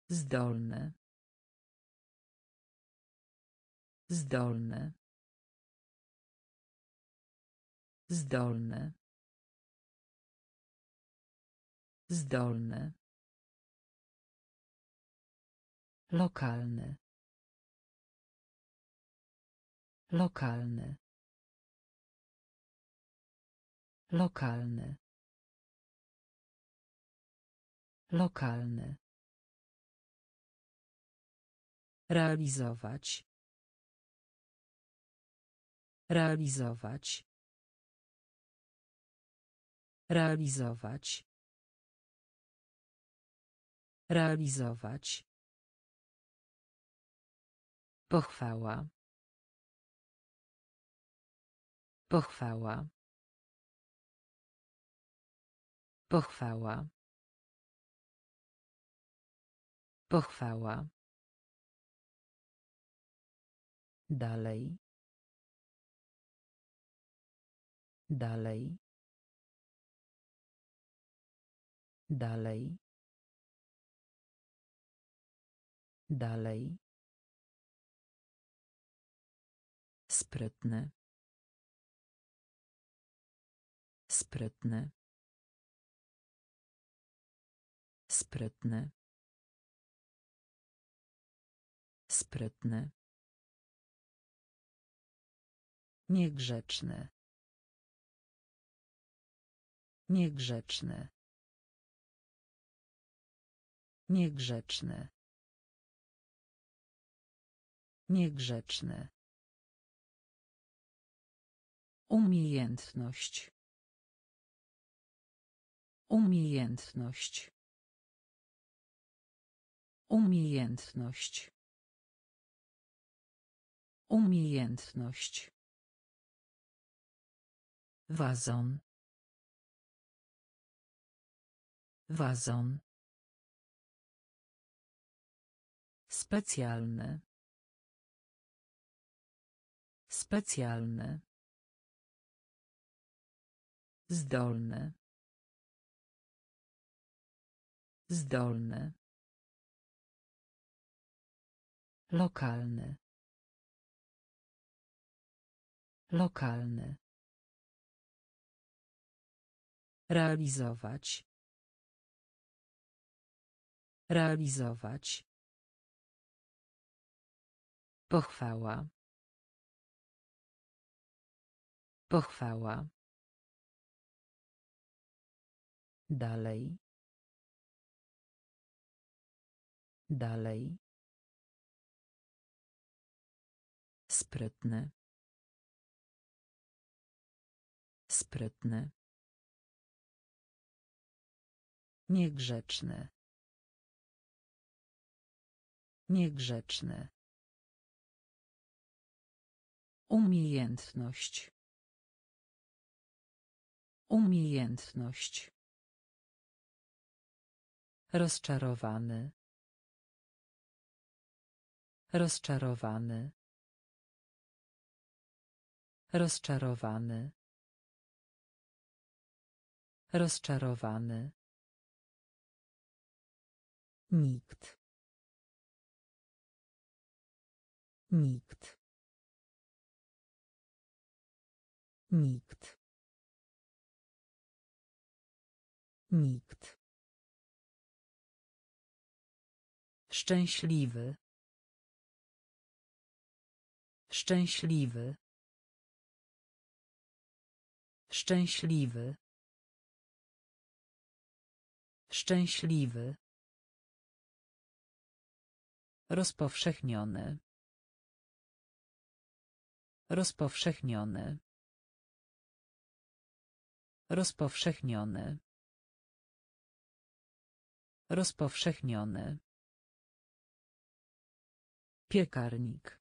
Zdolny. Zdolny. Zdolny. Zdolny. Lokalny. Lokalny. Lokalny. Lokalny. Realizować. Realizować. Realizować. Realizować. Pochwała. Pochwała. Pochwała. Pochwała. Dalej. Dalej. Dalej. Dalej. Sprytny. Sprytny. Sprytny. Sprytny. Niegrzeczny. Niegrzeczny. Niegrzeczny. Niegrzeczny. Umiejętność. Umiejętność. Umiejętność. Umiejętność. Wazon. Wazon. Specjalny. Specjalny. Zdolny. Zdolny. Lokalny. Lokalny. Realizować. Realizować. Pochwała. Pochwała. Dalej. Dalej. Sprytny. Sprytny. Niegrzeczny. Niegrzeczny. Umiejętność. Umiejętność. Rozczarowany. Rozczarowany. Rozczarowany. Rozczarowany. Nikt. Nikt. Nikt. Nikt. Szczęśliwy. Szczęśliwy. Szczęśliwy. Szczęśliwy. Rozpowszechniony. Rozpowszechniony. Rozpowszechniony. Rozpowszechniony. Piekarnik.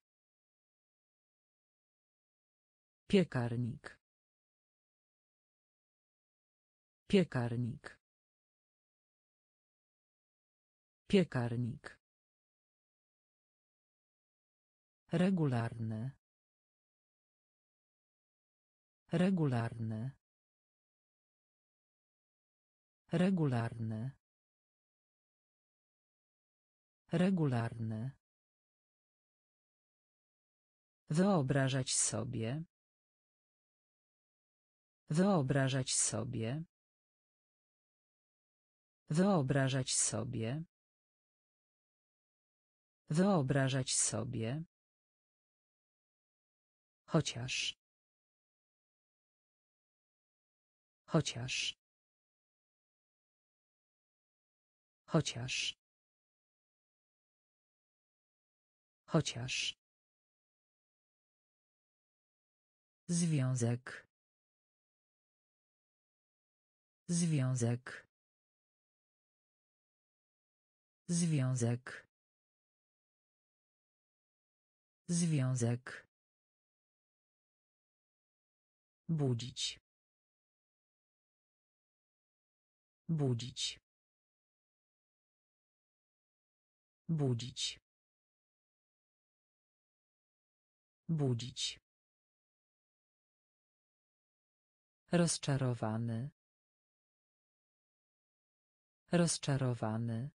Piekarnik. Piekarnik. Piekarnik. Regularny. Regularny. Regularny. Regularny. Wyobrażać sobie. Wyobrażać sobie. Wyobrażać sobie. Wyobrażać sobie. Chociaż. Chociaż. Chociaż. Chociaż. Związek. Związek. Związek. Związek. Budzić. Budzić. Budzić. Budzić. Rozczarowany. Rozczarowany.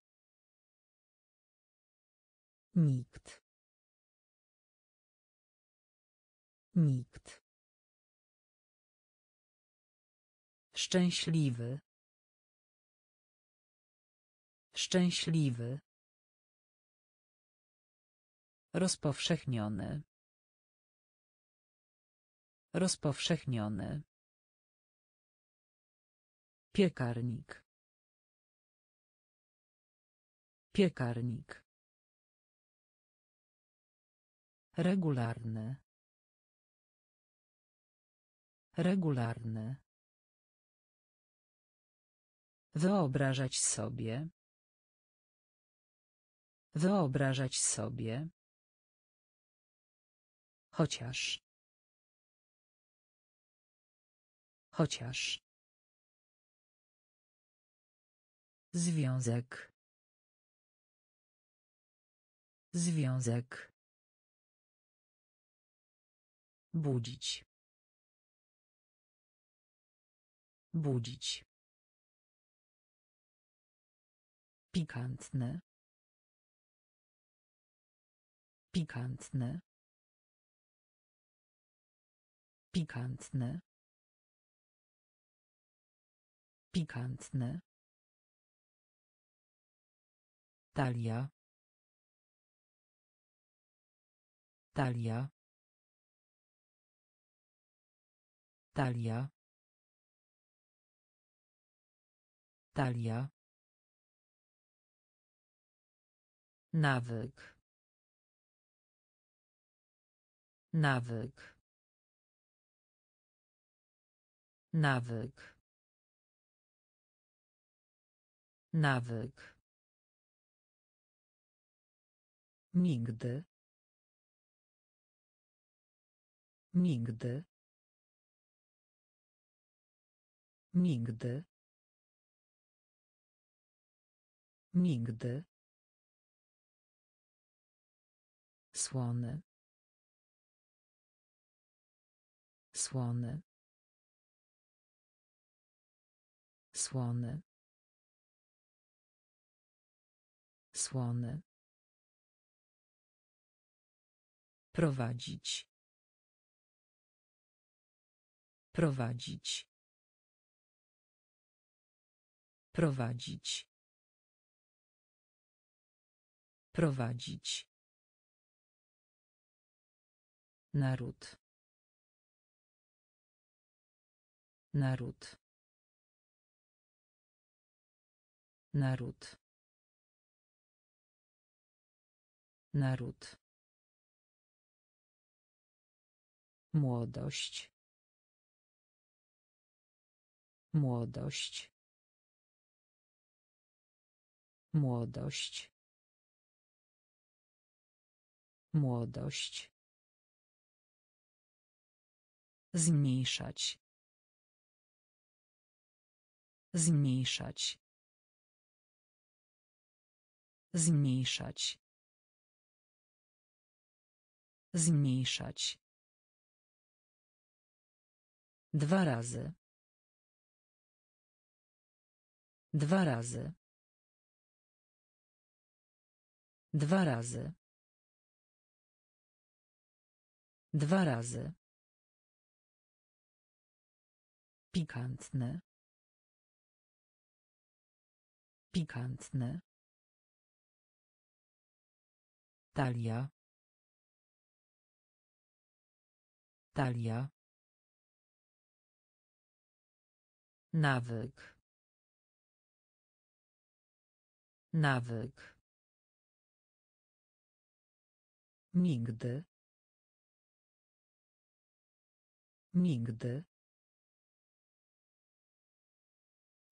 Nikt. Nikt. Szczęśliwy. Szczęśliwy. Rozpowszechniony. Rozpowszechniony. Piekarnik. Piekarnik. Regularny. Regularny. Wyobrażać sobie. Wyobrażać sobie. Chociaż. Chociaż. Związek. Związek. Budzić. Budzić. Pikantne. Pikantne. Pikantne. Pikantne. Talia. Talia. Talia. Talia. Nawyk. Nawyk. Nawyk. Nawyk. Nigdy. Nigdy. Nigdy. Nigdy. Słony. Słony. Słony. Słony. Prowadzić. Prowadzić. Prowadzić. Prowadzić. Naród. Naród. Naród. Naród. Młodość. Młodość. Młodość. Młodość. Zmniejszać. Zmniejszać. Zmniejszać. Zmniejszać. Dwa razy. Dwa razy. Dwa razy. Dwa razy. Pikantny. Pikantny. Talia. Talia. Nawyk. Nawyk. Nigdy. Nigdy.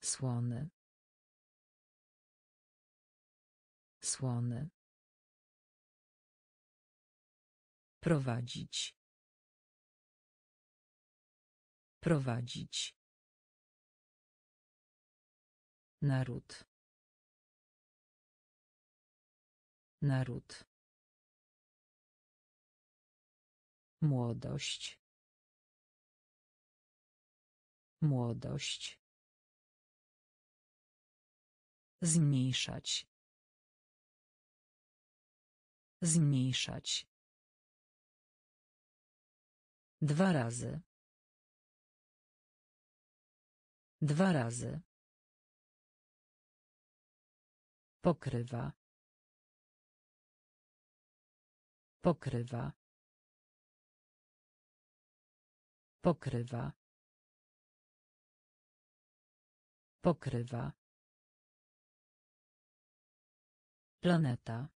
Słony. Słony. Prowadzić. Prowadzić. Naród. Naród. Młodość. Młodość. Zmniejszać. Zmniejszać. Dwa razy. Dwa razy. Pokrywa. Pokrywa. Pokrywa. Pokrywa. Planeta.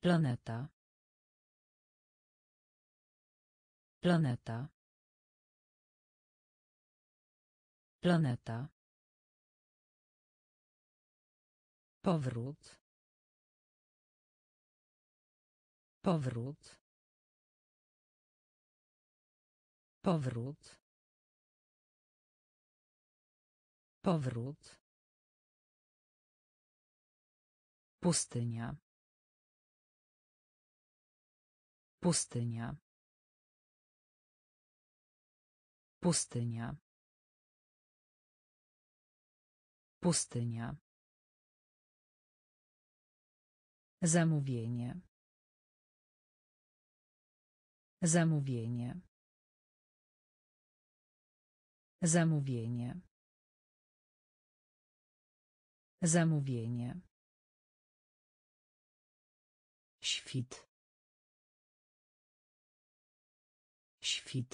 Planeta. Planeta. Planeta. Powrót. Powrót. Powrót. Powrót. Pustynia. Pustynia. Pustynia. Pustynia. Zamówienie. Zamówienie. Zamówienie. Zamówienie. Świt. Świt.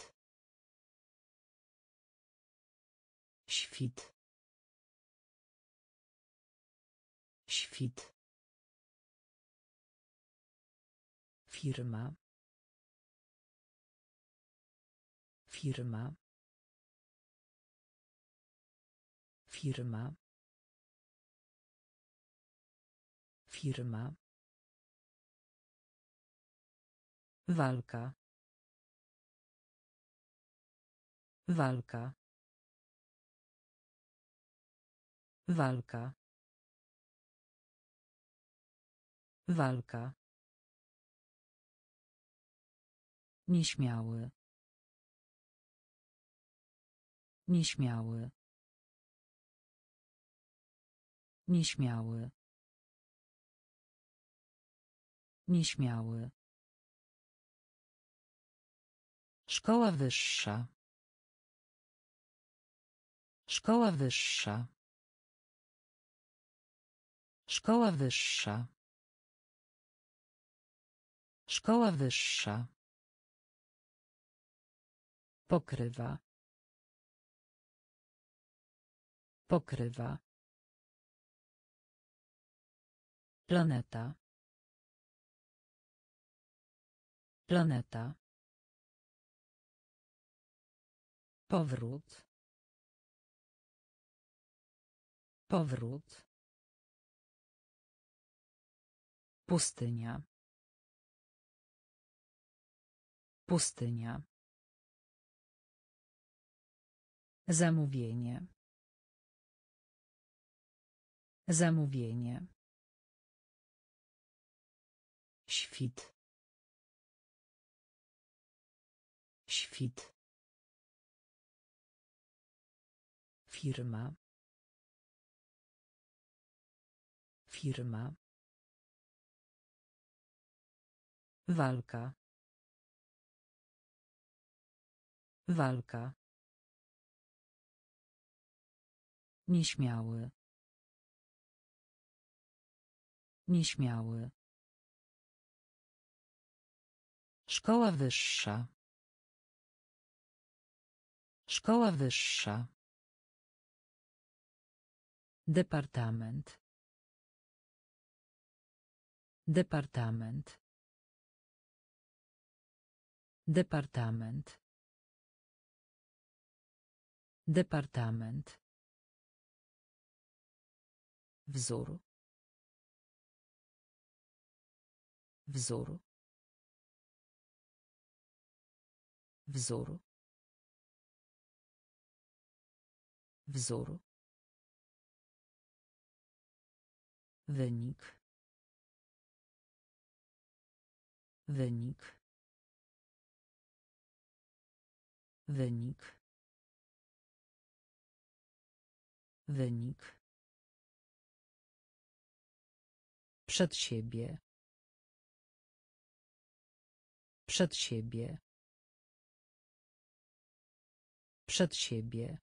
Świt. Świt. Firma. Firma. Firma. Firma. Walka. Walka. Walka. Walka. Nieśmiały. Nieśmiały. Nieśmiały. Nieśmiały. Szkoła wyższa. Szkoła wyższa. Szkoła wyższa. Szkoła wyższa. Pokrywa. Pokrywa. Planeta. Planeta. Powrót. Powrót. Pustynia. Pustynia. Zamówienie. Zamówienie. Świt. Świt. Firma. Firma. Walka. Walka. Nieśmiały. Nieśmiały. Szkoła wyższa. Szkoła wyższa. Departament. Departament. Departament. Departament. Wzór. Wzór. Wzór. Wzór. Wynik. Wynik. Wynik. Wynik. Przed siebie. Przed siebie. Przed siebie.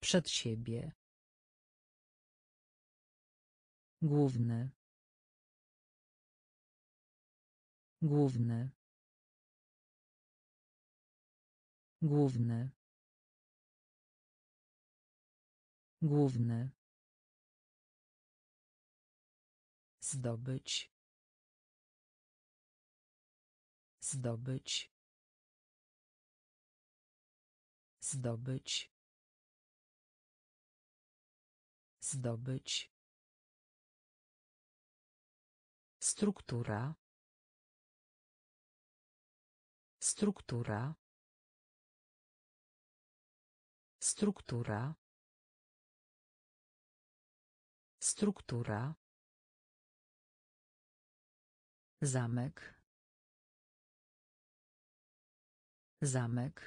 Przed siebie. Główny. Główny. Główny. Główny. Zdobyć. Zdobyć. Zdobyć. Zdobyć. Struktura. Struktura. Struktura. Struktura. Zamek. Zamek.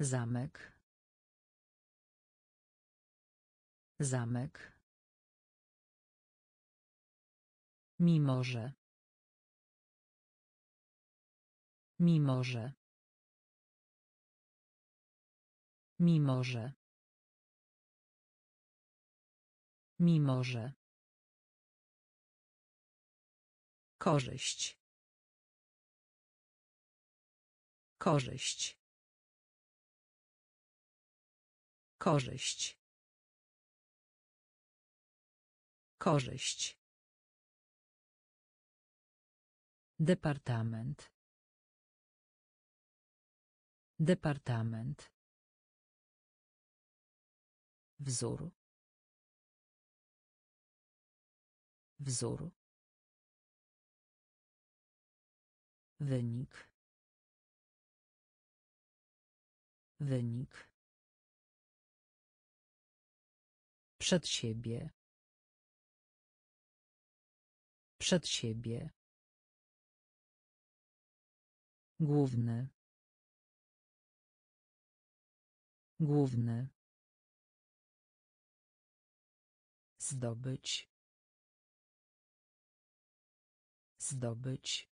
Zamek. Zamek. Mimo że. Mimo że. Mimo że. Mimo że. Korzyść. Korzyść. Korzyść. Korzyść. Departament. Departament. Wzór. Wzór. Wynik. Wynik. Przed siebie. Przed siebie. Główny. Główny. Zdobyć. Zdobyć.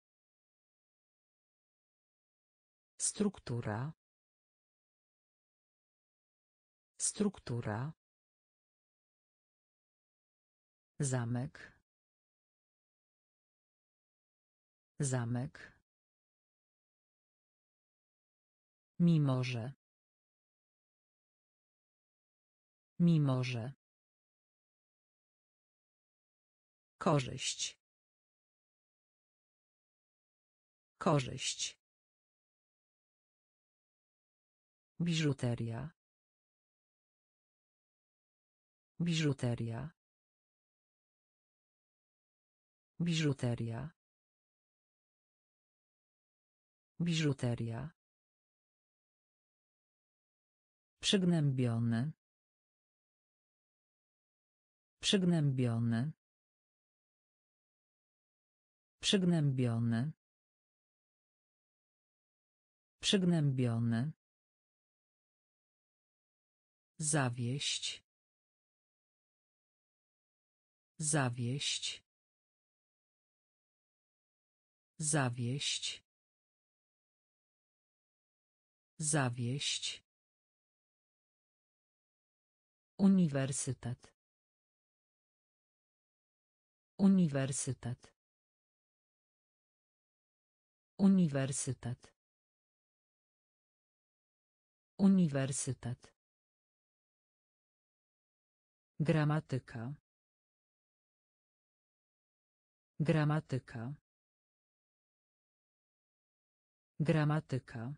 Struktura. Struktura. Zamek. Zamek. Mimo że. Mimo że. Korzyść. Korzyść. Biżuteria. Biżuteria. Biżuteria. Biżuteria. Przygnębiony. Przygnębiony. Przygnębiony. Przygnębiony. Zawieść. Zawieść. Zawieść. Zawieść. Uniwersytet. Uniwersytet. Uniwersytet. Uniwersytet. Gramatyka. Gramatyka. Gramatyka.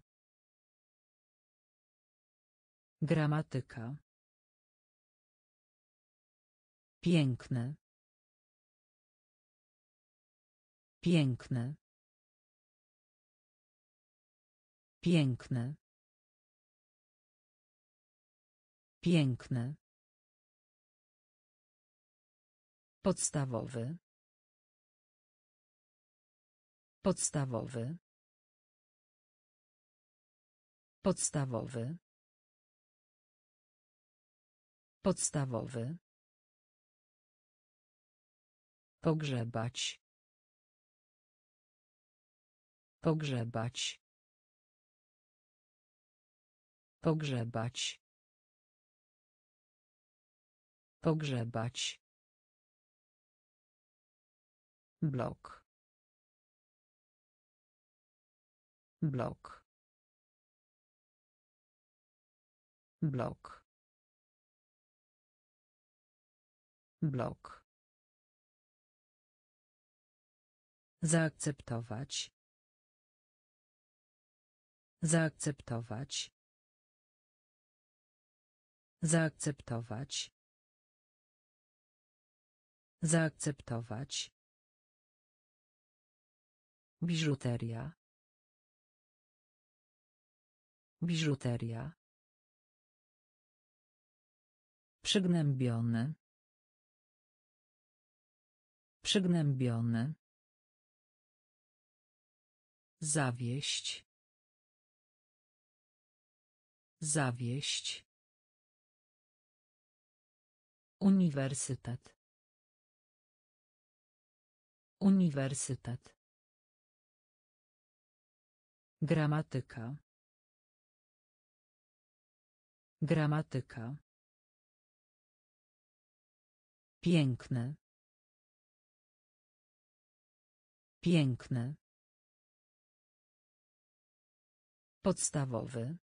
Gramatyka. Piękny. Piękny. Piękny. Piękny. Podstawowy. Podstawowy. Podstawowy. Podstawowy. Pogrzebać. Pogrzebać. Pogrzebać. Pogrzebać. Blok. Blok. Blok. Blok. Zaakceptować. Zaakceptować. Zaakceptować. Zaakceptować. Biżuteria. Biżuteria. Przygnębiony. Przygnębiony. Zawieść. Zawieść. Uniwersytet. Uniwersytet. Gramatyka. Gramatyka. Piękny. Piękny. Podstawowy.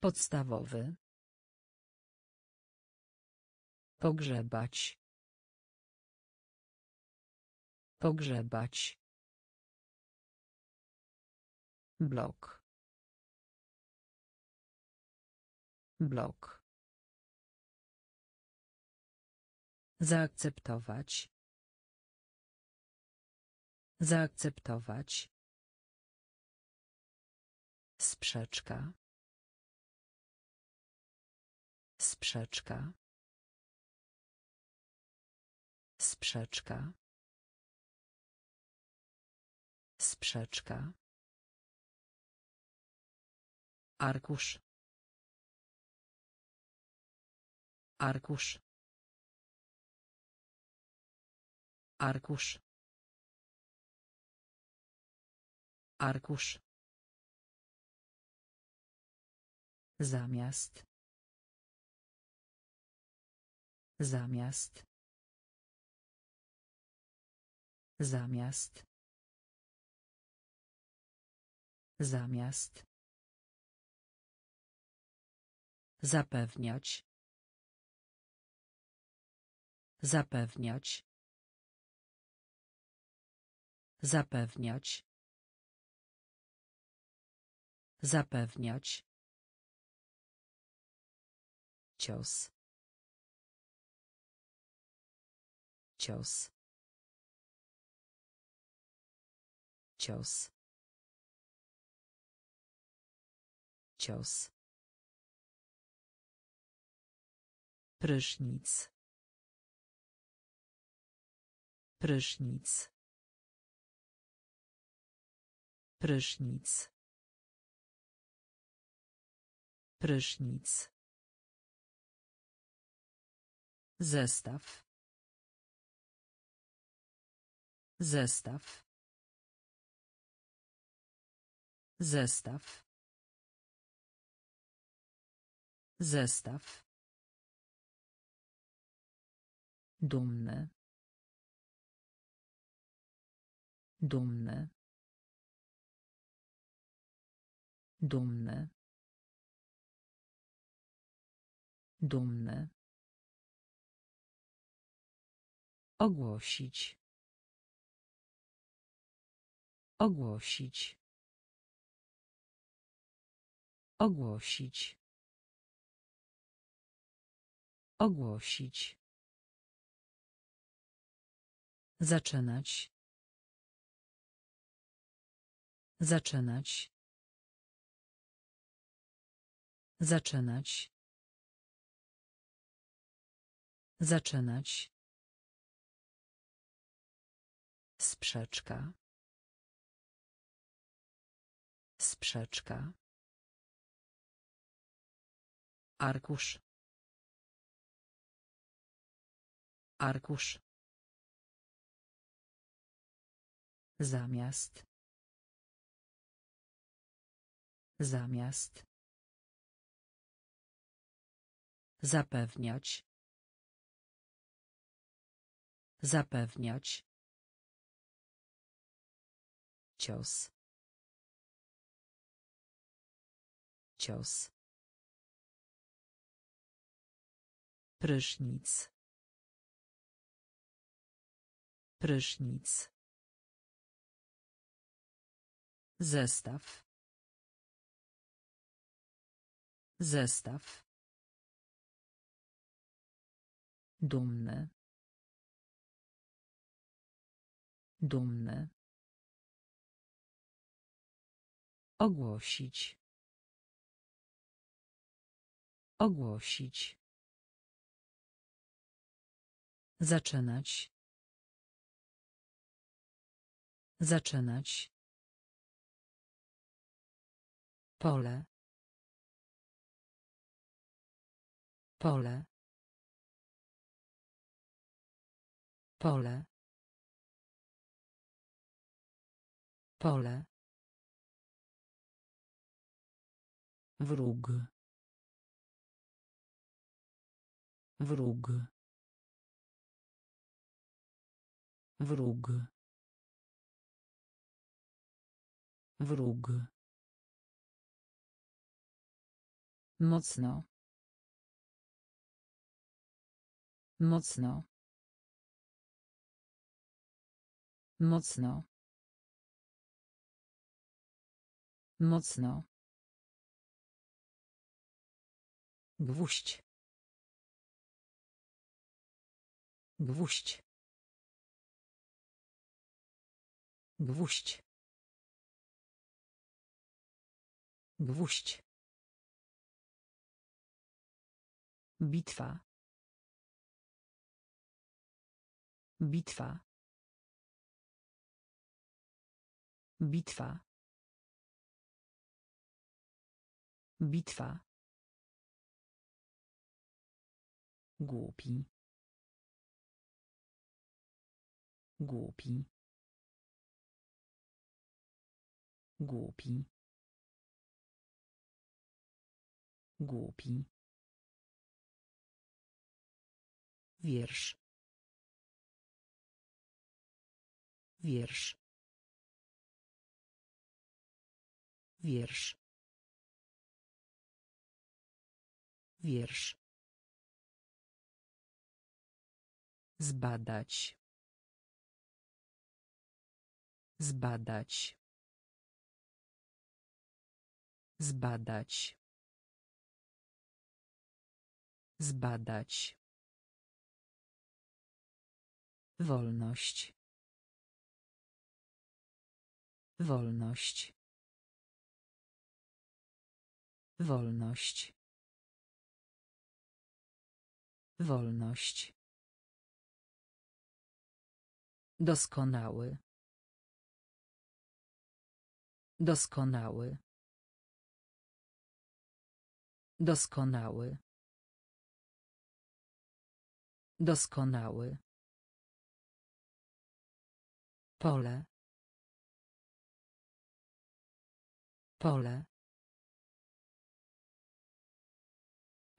Podstawowy. Pogrzebać. Pogrzebać. Blok. Blok. Zaakceptować. Zaakceptować. Sprzeczka. Sprzeczka. Sprzeczka. Sprzeczka. Arkusz. Arkusz. Arkusz. Arkusz. Zamiast. Zamiast. Zamiast. Zamiast. Zapewniać. Zapewniać. Zapewniać. Zapewniać. Cios. Cios. Cios. Cios. Prysznic. Prysznic. Prysznic. Prysznic. Zestaw. Zestaw. Zestaw. Zestaw. Dumny. Dumny. Dumny. Dumny. Ogłosić. Ogłosić. Ogłosić. Ogłosić. Zaczynać. Zaczynać. Zaczynać. Zaczynać. Sprzeczka. Sprzeczka. Arkusz. Arkusz. Zamiast. Zamiast. Zapewniać. Zapewniać. Cios. Cios. Prysznic. Prysznic. Zestaw. Zestaw. Dumny. Dumny. Ogłosić. Ogłosić. Zaczynać. Zaczynać. Pole. Pole. Pole. Pole. Wróg. Wróg. Wróg. Wróg. Mocno. Mocno. Mocno. Mocno. Gwóźdź. Gwóźdź. Gwóźdź. Gwóźdź. Bitwa. Bitwa. Bitwa. Bitwa. Głupi. Głupi. Głupi. Głupi. Wiersz. Wiersz. Wiersz. Wiersz. Zbadać. Zbadać. Zbadać. Zbadać. Wolność. Wolność. Wolność. Wolność. Doskonały. Doskonały. Doskonały. Doskonały. Pole. Pole.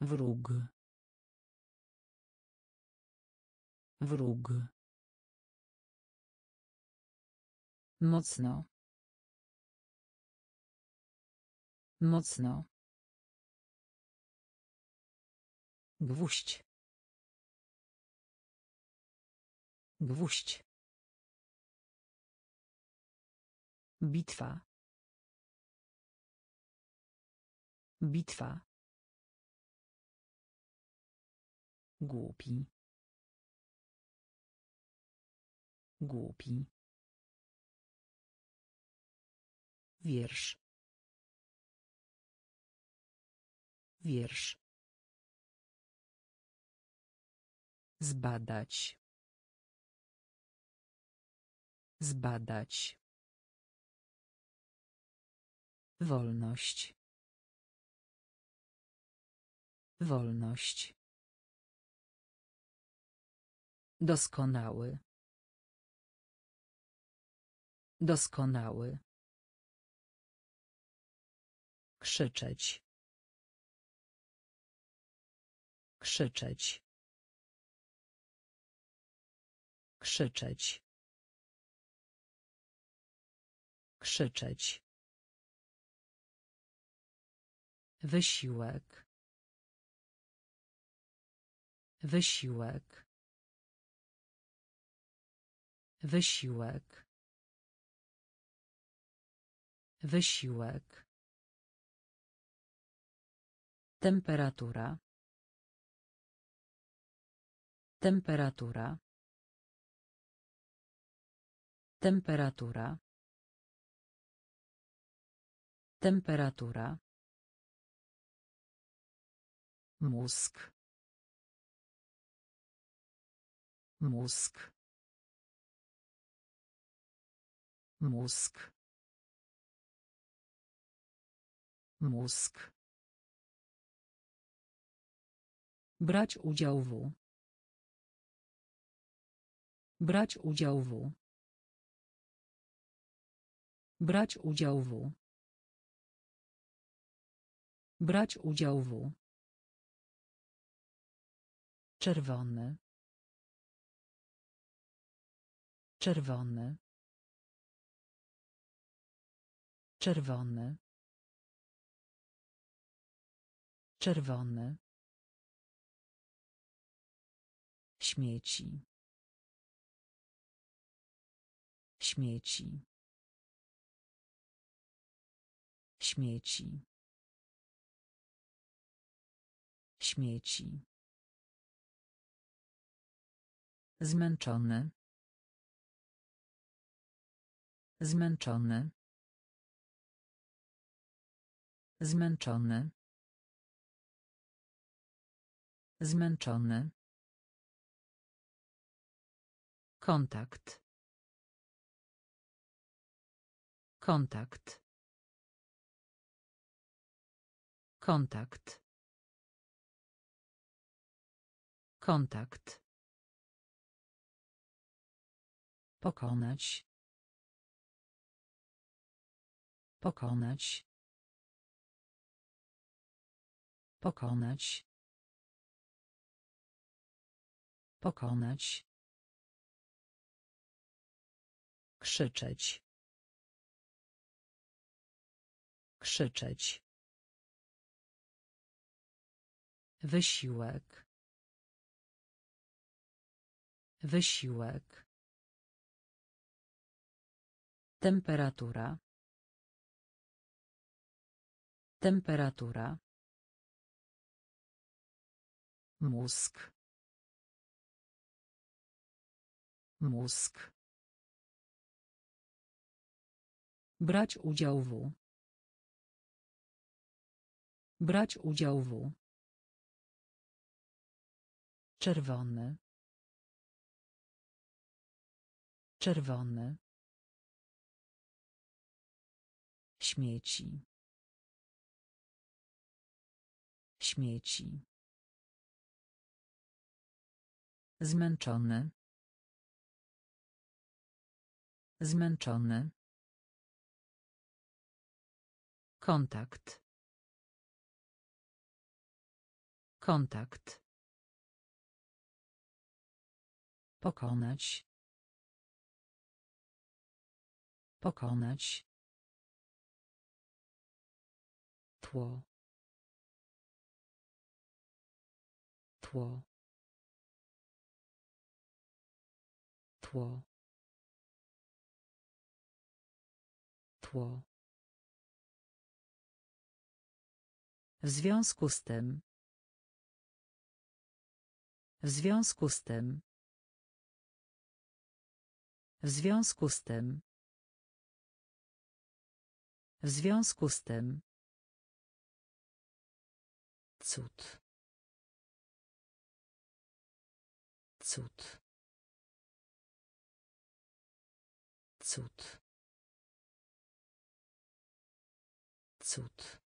Wróg. Wróg. Mocno. Mocno. Gwóźdź. Gwóźdź. Bitwa. Bitwa. Głupi. Głupi. Wiersz. Wiersz. Zbadać. Zbadać. Wolność. Wolność. Doskonały. Doskonały. Krzyczeć. Krzyczeć. Krzyczeć. Krzyczeć. Wysiłek. Wysiłek. Wysiłek. Wysiłek. Temperatura. Temperatura. Temperatura. Temperatura. Mózg. Mózg. Mózg. Mózg. Brać udział w. Brać udział w. Brać udział w. Brać udział w. Czerwony. Czerwony. Czerwony. Czerwony. Śmieci. Śmieci. Śmieci. Śmieci. Zmęczony. Zmęczony. Zmęczony. Zmęczony. Kontakt. Kontakt. Kontakt. Kontakt. Pokonać. Pokonać. Pokonać. Pokonać. Krzyczeć. Krzyczeć. Wysiłek. Wysiłek. Temperatura. Temperatura. Mózg. Mózg. Brać udział w. Brać udział w. Czerwony. Czerwony. Śmieci. Śmieci. Zmęczony. Zmęczony. Kontakt. Kontakt. Pokonać. Pokonać. Tło. Tło. Tło. Tło. W związku z tym. W związku z tym. W związku z tym. W związku z tym. Cud. Cud. Cud. Cud.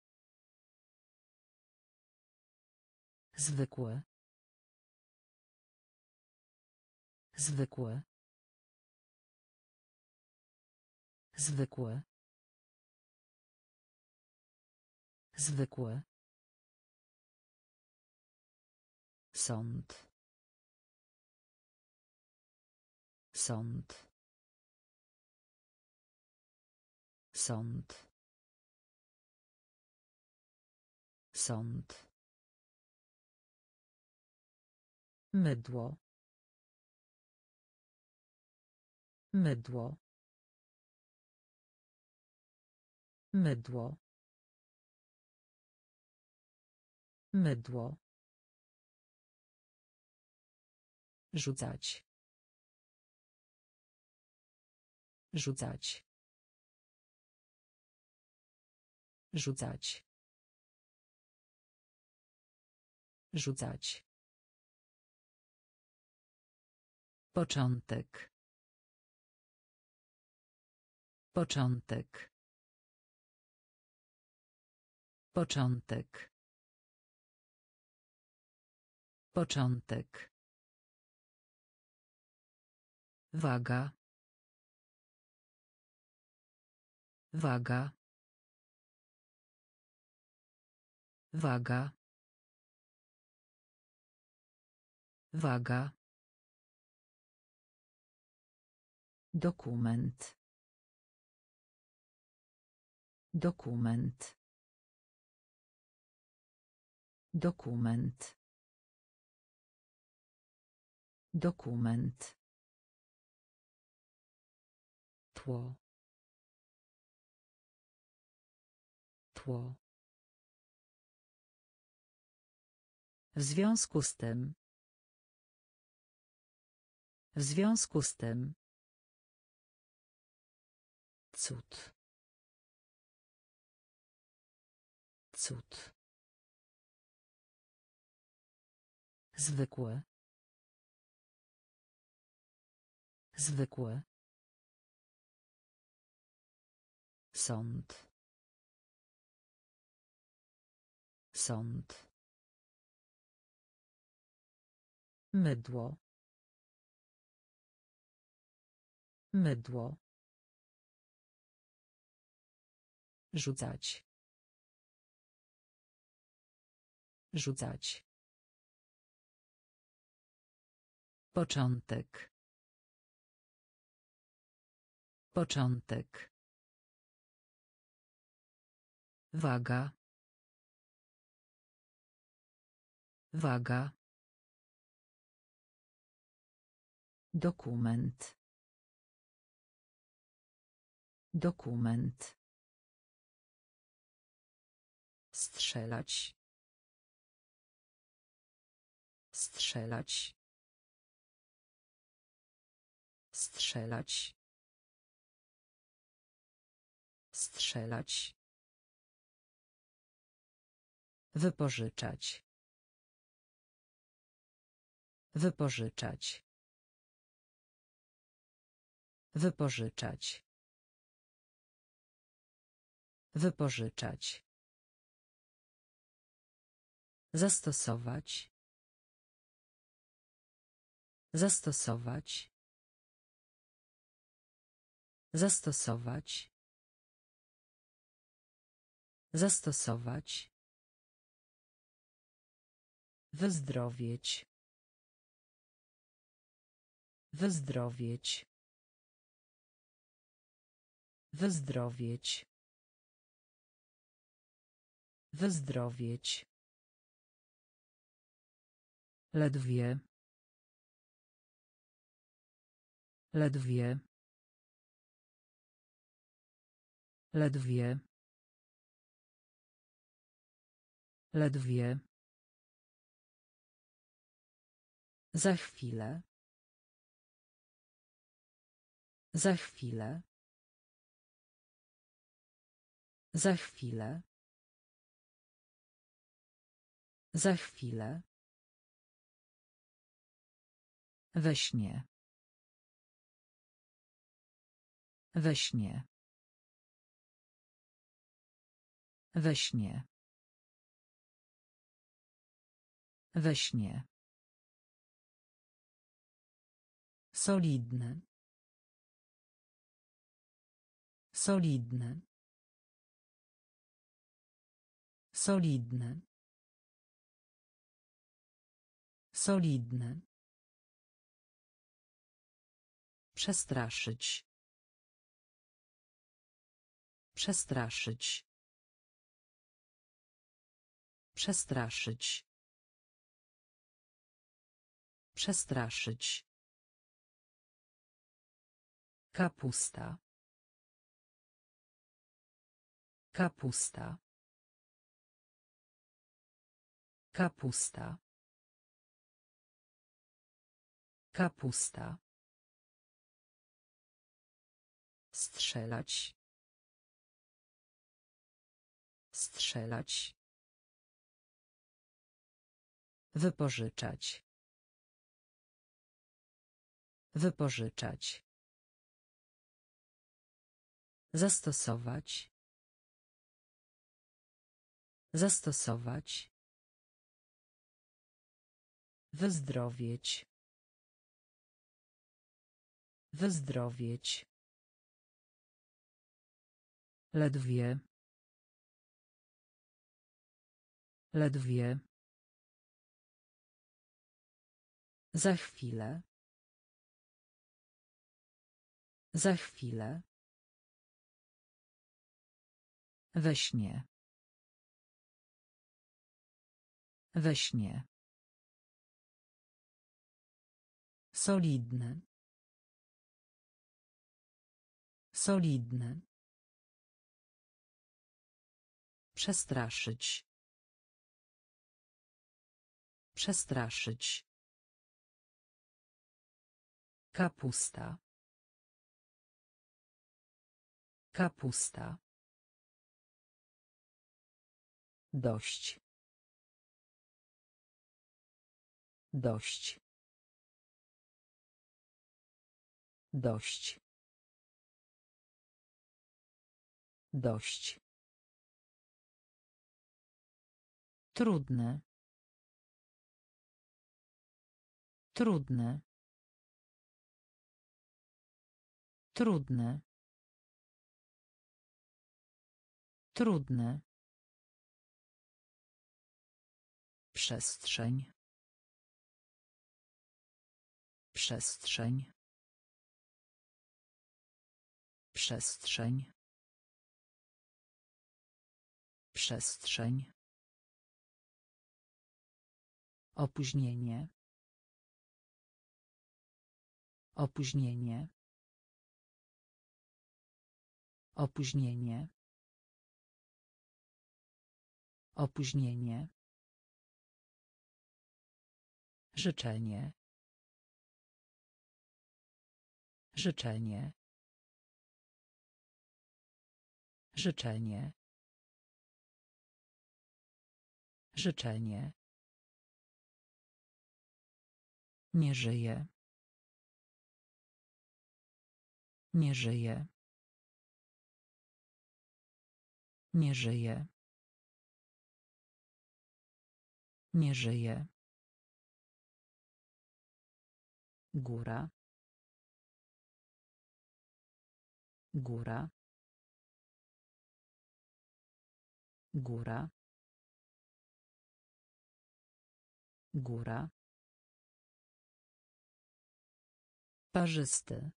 Zwykłe. Zwykłe. Zwykłe. Zwykłe. Sąd. Sąd. Sąd. Sąd. Mydło. Mydło. Mydło. Mydło. Rzucać. Rzucać. Rzucać. Rzucać. Początek. Początek. Początek. Początek. Waga. Waga. Waga. Waga. Dokument. Dokument. Dokument. Dokument. Tło. Tło. W związku z tym. W związku z tym. Cud. Cud. Zwykłe. Zwykłe. Sąd. Sąd. Mydło. Mydło. Rzucać. Rzucać. Początek. Początek. Waga. Waga. Dokument. Dokument. Strzelać. Strzelać. Strzelać. Strzelać. Wypożyczać. Wypożyczać. Wypożyczać. Wypożyczać. Zastosować. Zastosować. Zastosować. Zastosować. Wyzdrowieć. Wyzdrowieć. Wyzdrowieć. Wyzdrowieć. Ledwie. Ledwie. Ledwie. Ledwie. Za chwilę. Za chwilę. Za chwilę. Za chwilę. We śnie. We śnie. We śnie. We śnie. Solidne. Solidne. Solidne. Solidne. Przestraszyć. Przestraszyć. Przestraszyć. Przestraszyć. Kapusta. Kapusta. Kapusta. Kapusta. Strzelać. Strzelać. Wypożyczać. Wypożyczać. Zastosować. Zastosować. Wyzdrowieć. Wyzdrowieć. Ledwie. Ledwie. Za chwilę. Za chwilę. We śnie. We śnie. Solidne. Solidne. Przestraszyć. Przestraszyć. Kapusta. Kapusta. Dość. Dość. Dość. Dość. Trudne. Trudne. Trudne. Trudne. Przestrzeń. Przestrzeń. Przestrzeń. Przestrzeń. Opóźnienie. Opóźnienie. Opóźnienie. Opóźnienie. Życzenie. Życzenie. Życzenie. Życzenie. Nie żyje. Nie żyje. Nie żyje. Nie żyje. Góra. Góra. Góra. Góra. Parzysty.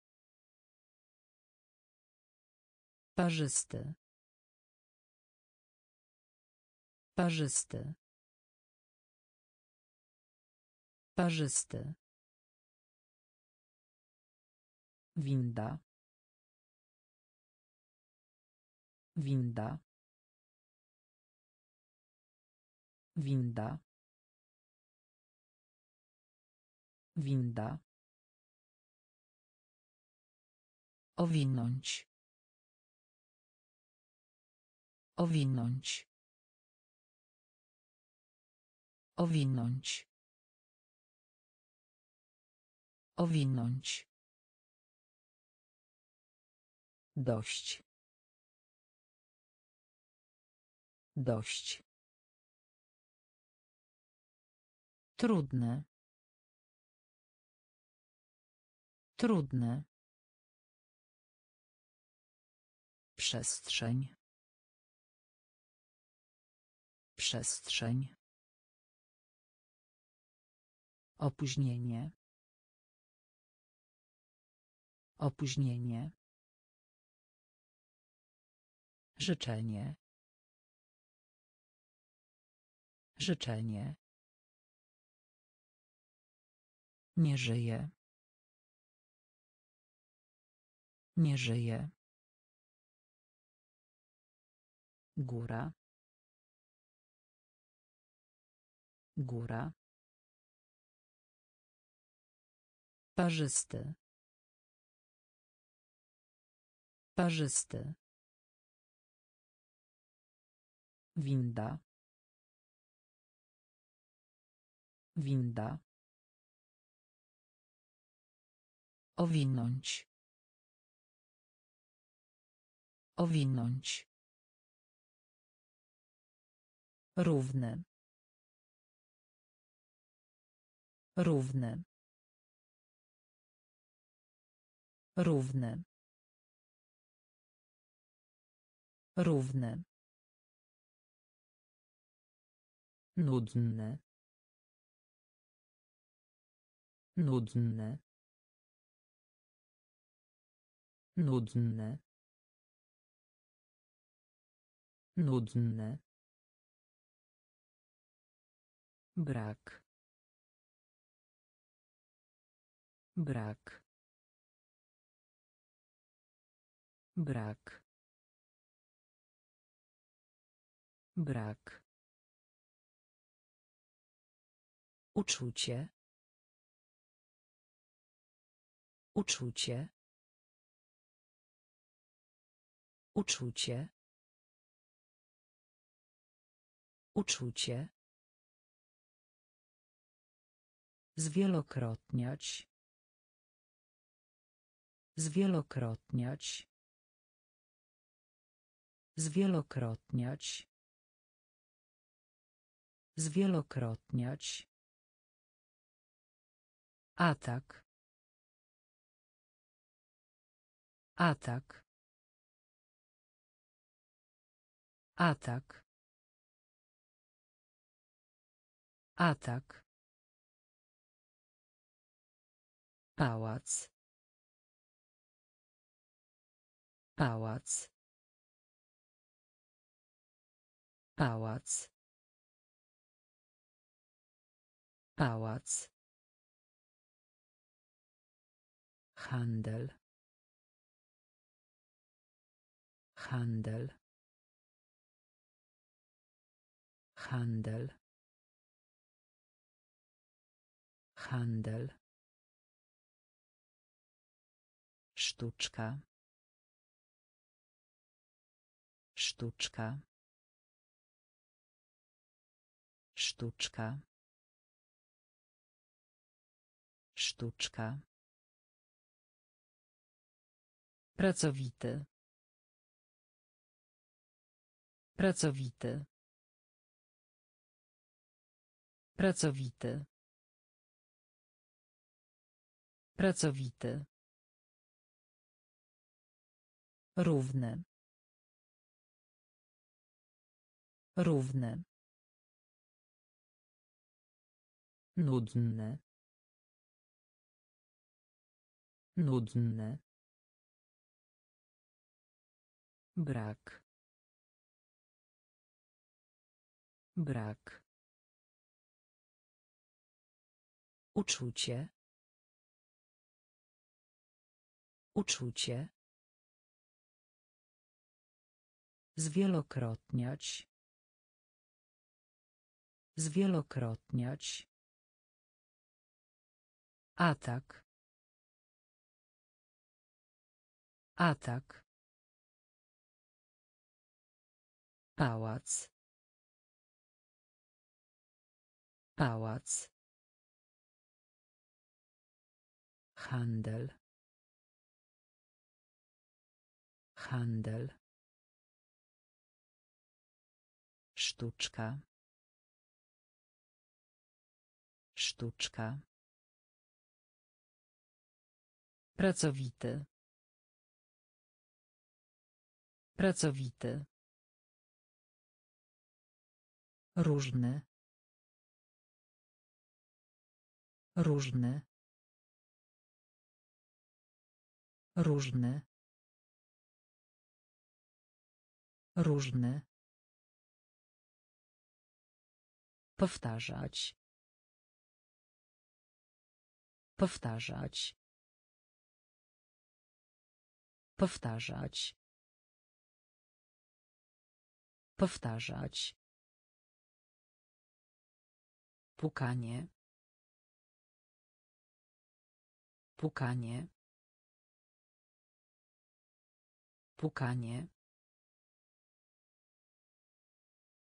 Parzysty. Parzysty. Parzysty. Winda. Winda. Winda. Winda. Owinąć. Owinąć. Owinąć. Owinąć. Dość. Dość. Trudne. Trudne. Przestrzeń. Przestrzeń. Opóźnienie. Opóźnienie. Życzenie. Życzenie. Nie żyje. Nie żyje. Góra. Góra. Parzysty. Parzysty. Winda. Winda. Owinąć. Owinąć. Równy. Równy. Równy. Równy. Nudny. Nudny. Nudny. Nudny. Brak. Brak. Brak. Brak. Uczucie. Uczucie. Uczucie. Uczucie. Zwielokrotniać. Zwielokrotniać. Zwielokrotniać. Zwielokrotniać. Atak. Atak. Atak. Atak. Pałac. Pałac. Pałac. Pałac. Handel. Handel. Handel. Handel. Sztuczka. Sztuczka. Sztuczka. Sztuczka. Pracowity. Pracowity. Pracowity. Pracowity. Równy. Równy. Nudny. Nudny. Brak. Brak. Uczucie. Uczucie. Zwielokrotniać. Zwielokrotniać. Atak. Atak. Pałac. Pałac. Handel. Handel. Sztuczka. Sztuczka. Pracowity. Pracowity. Różny. Różny. Różny. Różny. Powtarzać. Powtarzać. Powtarzać. Powtarzać. Pukanie. Pukanie. Pukanie.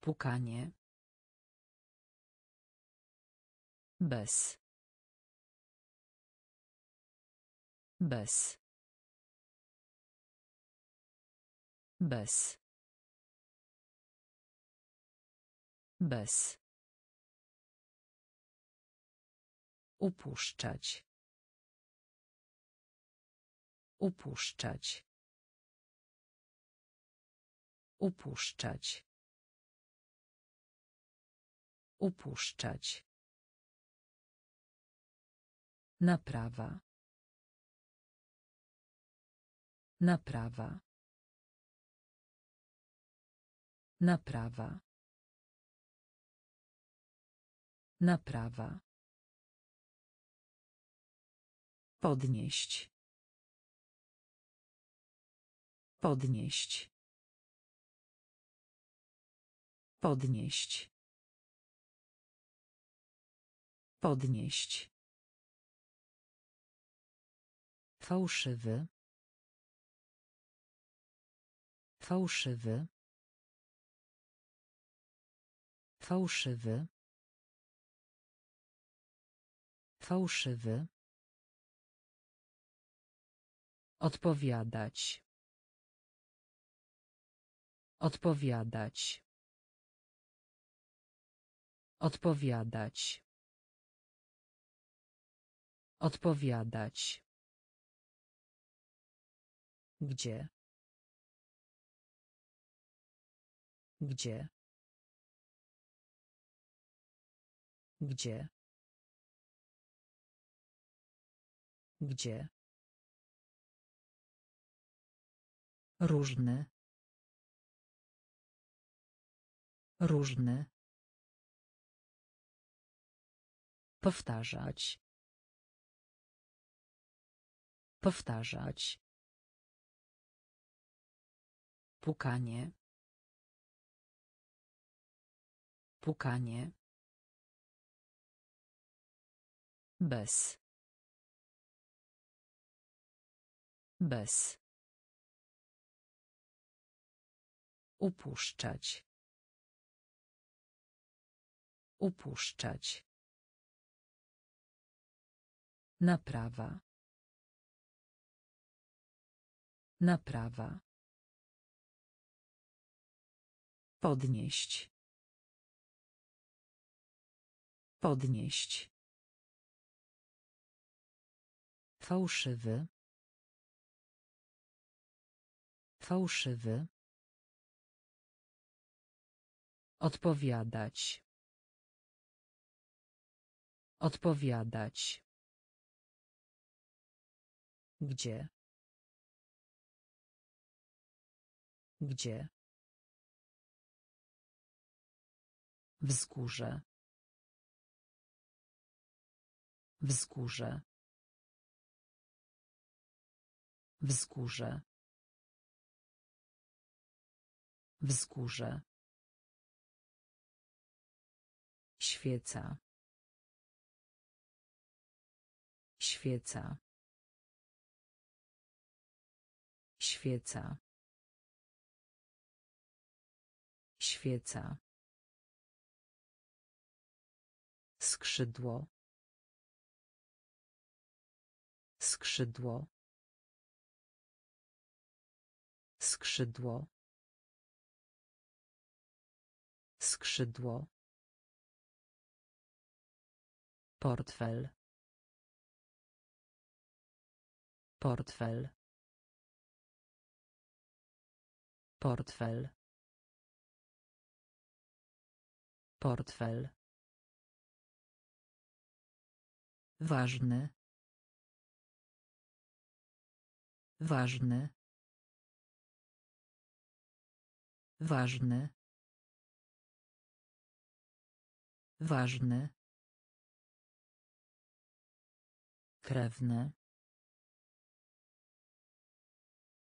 Pukanie. Bez. Bez. Bez. Bez. Upuszczać. Upuszczać. Upuszczać. Upuszczać. Naprawa. Naprawa. Naprawa. Naprawa. Podnieść. Podnieść. Podnieść. Podnieść. Fałszywy. Fałszywy. Fałszywy. Fałszywy. Odpowiadać. Odpowiadać. Odpowiadać. Odpowiadać. Gdzie? Gdzie? Gdzie? Gdzie? Różny. Różny. Powtarzać. Powtarzać. Pukanie. Pukanie. Bez. Bez. Upuszczać. Upuszczać. Naprawa. Naprawa. Podnieść. Podnieść. Fałszywy. Fałszywy. Odpowiadać. Odpowiadać. Gdzie? Gdzie? Wzgórze. Wzgórze. Wzgórze. Wzgórze. Świeca. Świeca. Świeca. Świeca. Skrzydło. Skrzydło. Skrzydło. Skrzydło. Portfel. Portfel. Portfel. Portfel. Ważny. Ważny. Ważny. Ważny. Krewne.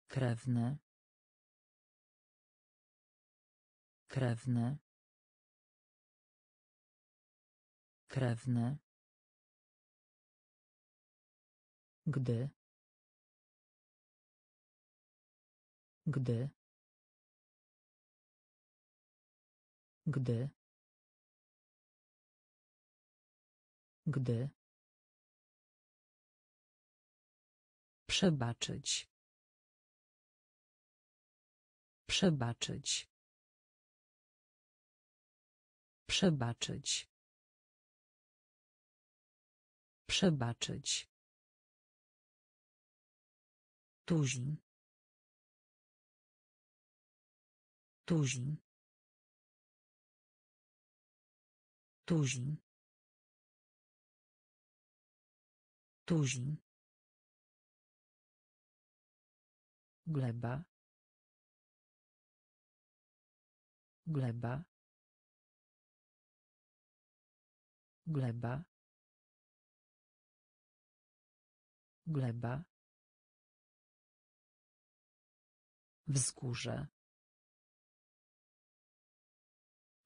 Krewne. Krewne. Krewne. Gdy. Gdy. Gdy. Gdy. Przebaczyć. Przebaczyć. Przebaczyć. Przebaczyć. Tuzin. Tuzin. Tuzin. Tuzin. Gleba. Gleba. Gleba. Gleba. Wzgórze.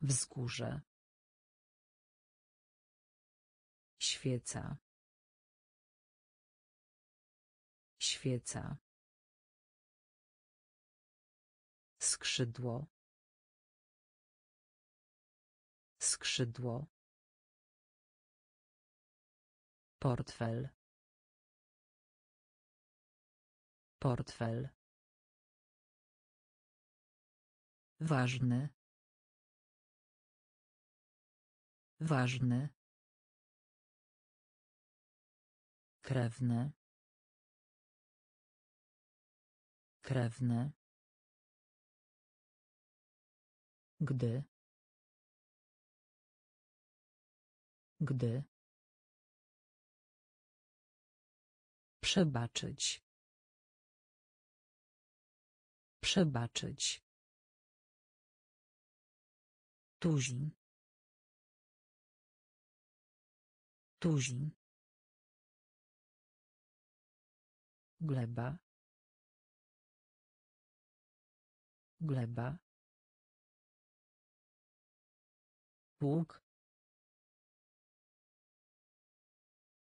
Wzgórze. Świeca. Świeca. Skrzydło. Skrzydło. Portfel. Portfel. Ważny. Ważny. Krewne. Krewne. Gdy. Gdy. Przebaczyć. Przebaczyć. Tuzin. Tuzin. Gleba. Gleba. Bóg.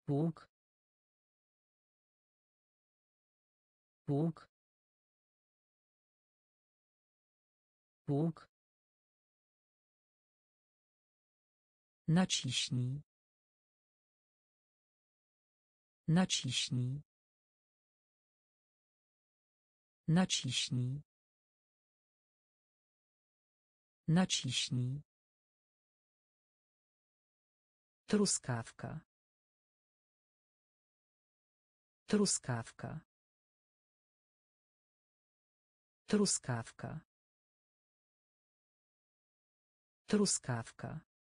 Bóg. Bóg. Bóg. Naciśnij. Naciśnij. Naciśnij. Naciśnij. Truskawka. Truskawka. Truskawka. Truskawka.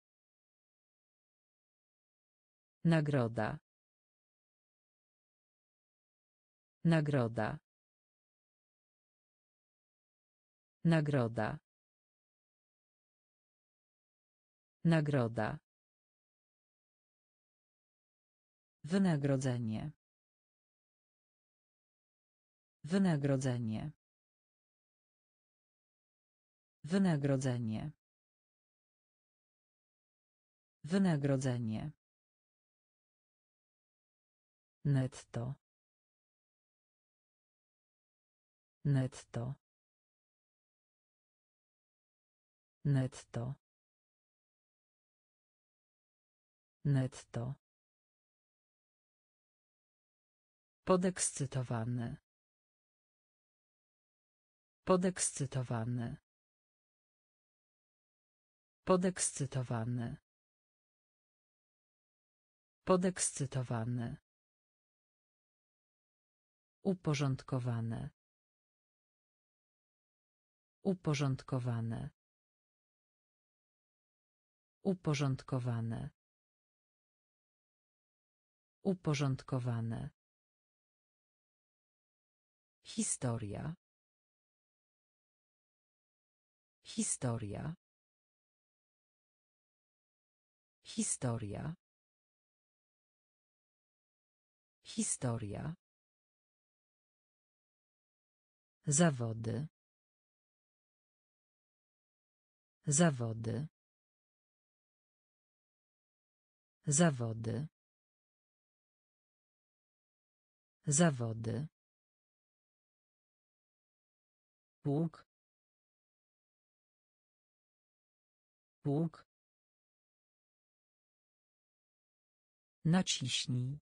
Nagroda. Nagroda. Nagroda. Nagroda. Wynagrodzenie. Wynagrodzenie. Wynagrodzenie. Wynagrodzenie. Netto. Netto. Netto. Netto. Podekscytowany. Podekscytowany. Podekscytowany. Podekscytowany. Uporządkowane. Uporządkowane. Uporządkowane. Uporządkowane. Historia. Historia. Historia. Historia. Zawody. Zawody. Zawody. Zawody. Bóg. Bóg. Naciśnij.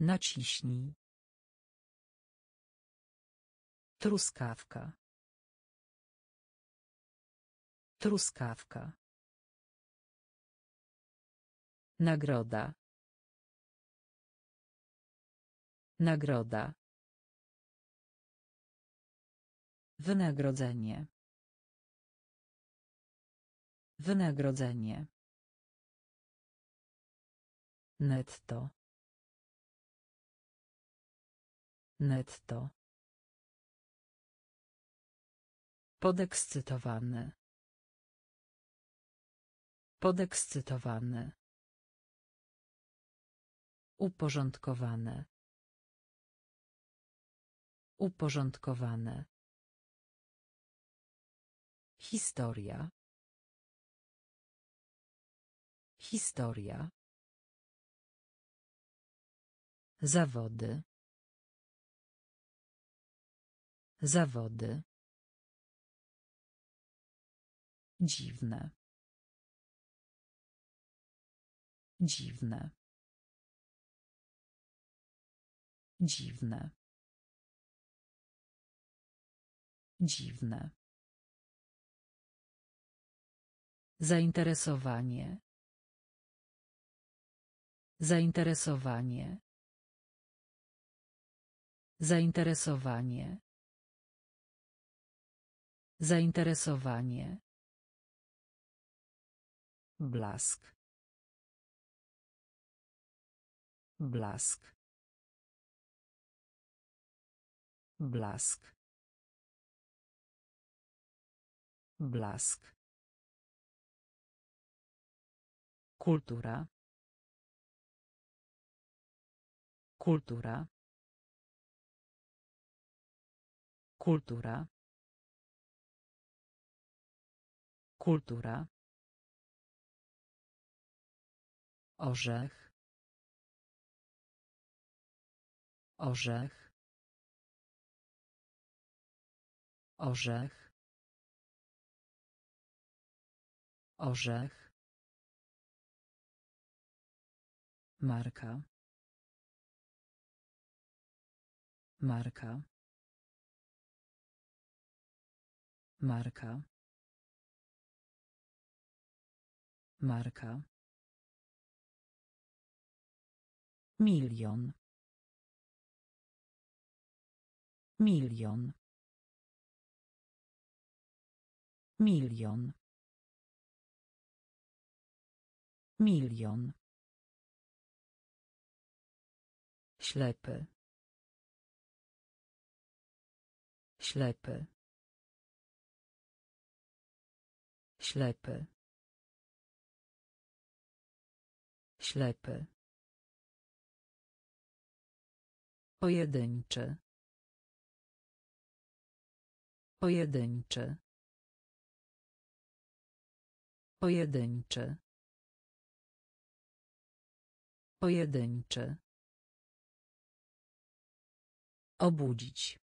Naciśnij. Truskawka. Truskawka. Nagroda. Nagroda. Wynagrodzenie. Wynagrodzenie. Netto. Netto. Podekscytowany. Podekscytowany. Uporządkowane. Uporządkowane. Historia. Historia. Zawody. Zawody. Dziwne. Dziwne. Dziwne. Dziwne. Zainteresowanie. Zainteresowanie. Zainteresowanie. Zainteresowanie. Blask. Blask. Blask. Blask. Kultura. Kultura. Kultura. Kultura. Orzech. Orzech. Orzech. Orzech. Marka. Marka. Marka. Marka. Milion. Milion. Milion. Milion. Ślepy. Ślepy. Ślepy. Ślepy. Pojedynczy. Pojedynczy. Pojedynczy. Pojedynczy. Obudzić.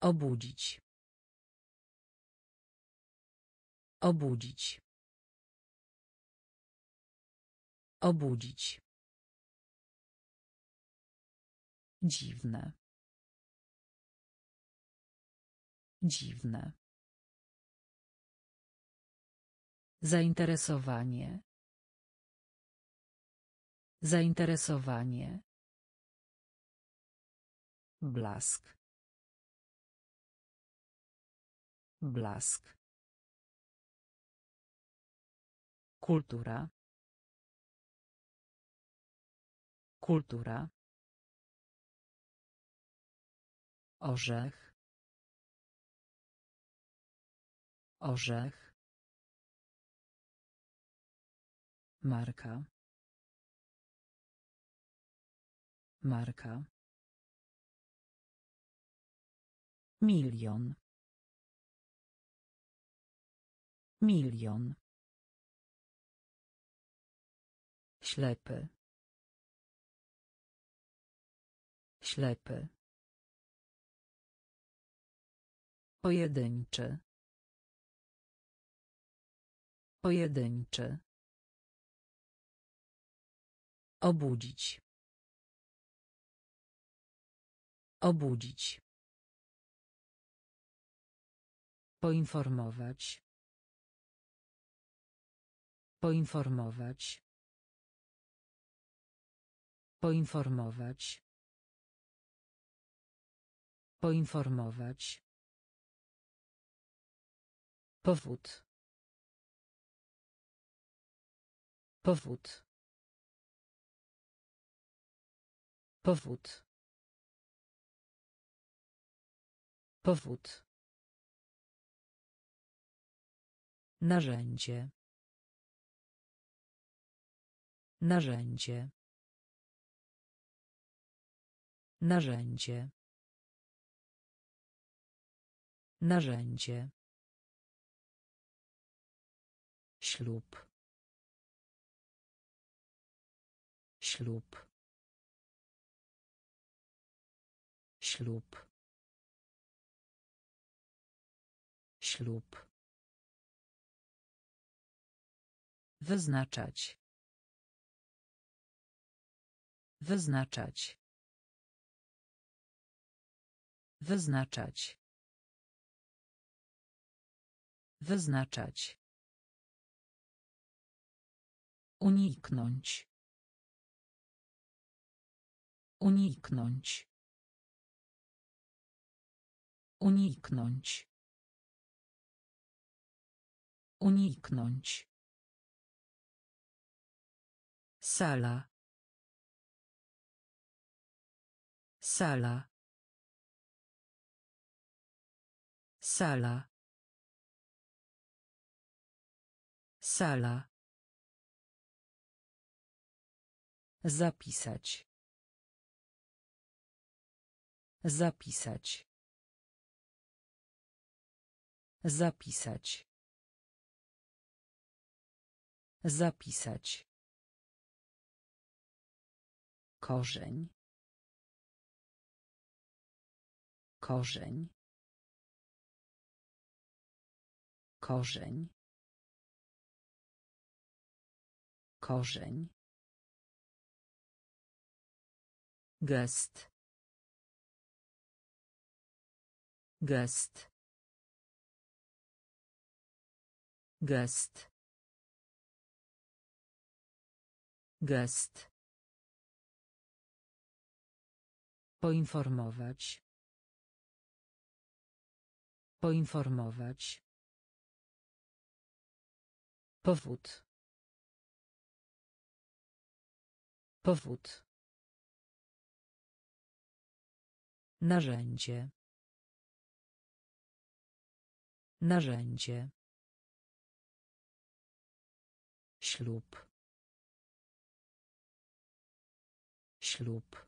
Obudzić. Obudzić. Obudzić. Dziwne. Dziwne. Zainteresowanie. Zainteresowanie. Blask. Blask. Kultura. Kultura. Orzech. Orzech. Marka. Marka. Milion. Milion. Ślepy. Ślepy. Pojedynczy. Pojedynczy. Obudzić. Obudzić. Poinformować. Poinformować. Poinformować. Poinformować. Powód. Powód. Powód. Powód. Narzędzie. Narzędzie. Narzędzie. Narzędzie. Ślub. Ślub. Ślub. Ślub. Wyznaczać. Wyznaczać. Wyznaczać. Wyznaczać. Uniknąć. Uniknąć. Uniknąć. Uniknąć. Sala. Sala. Sala. Sala. Zapisać. Zapisać. Zapisać. Zapisać. Korzeń. Korzeń. Korzeń. Korzeń. Gest. Gest. Gest. Gest. Poinformować. Poinformować. Powód. Powód. Narzędzie. Narzędzie. Ślub. Ślub.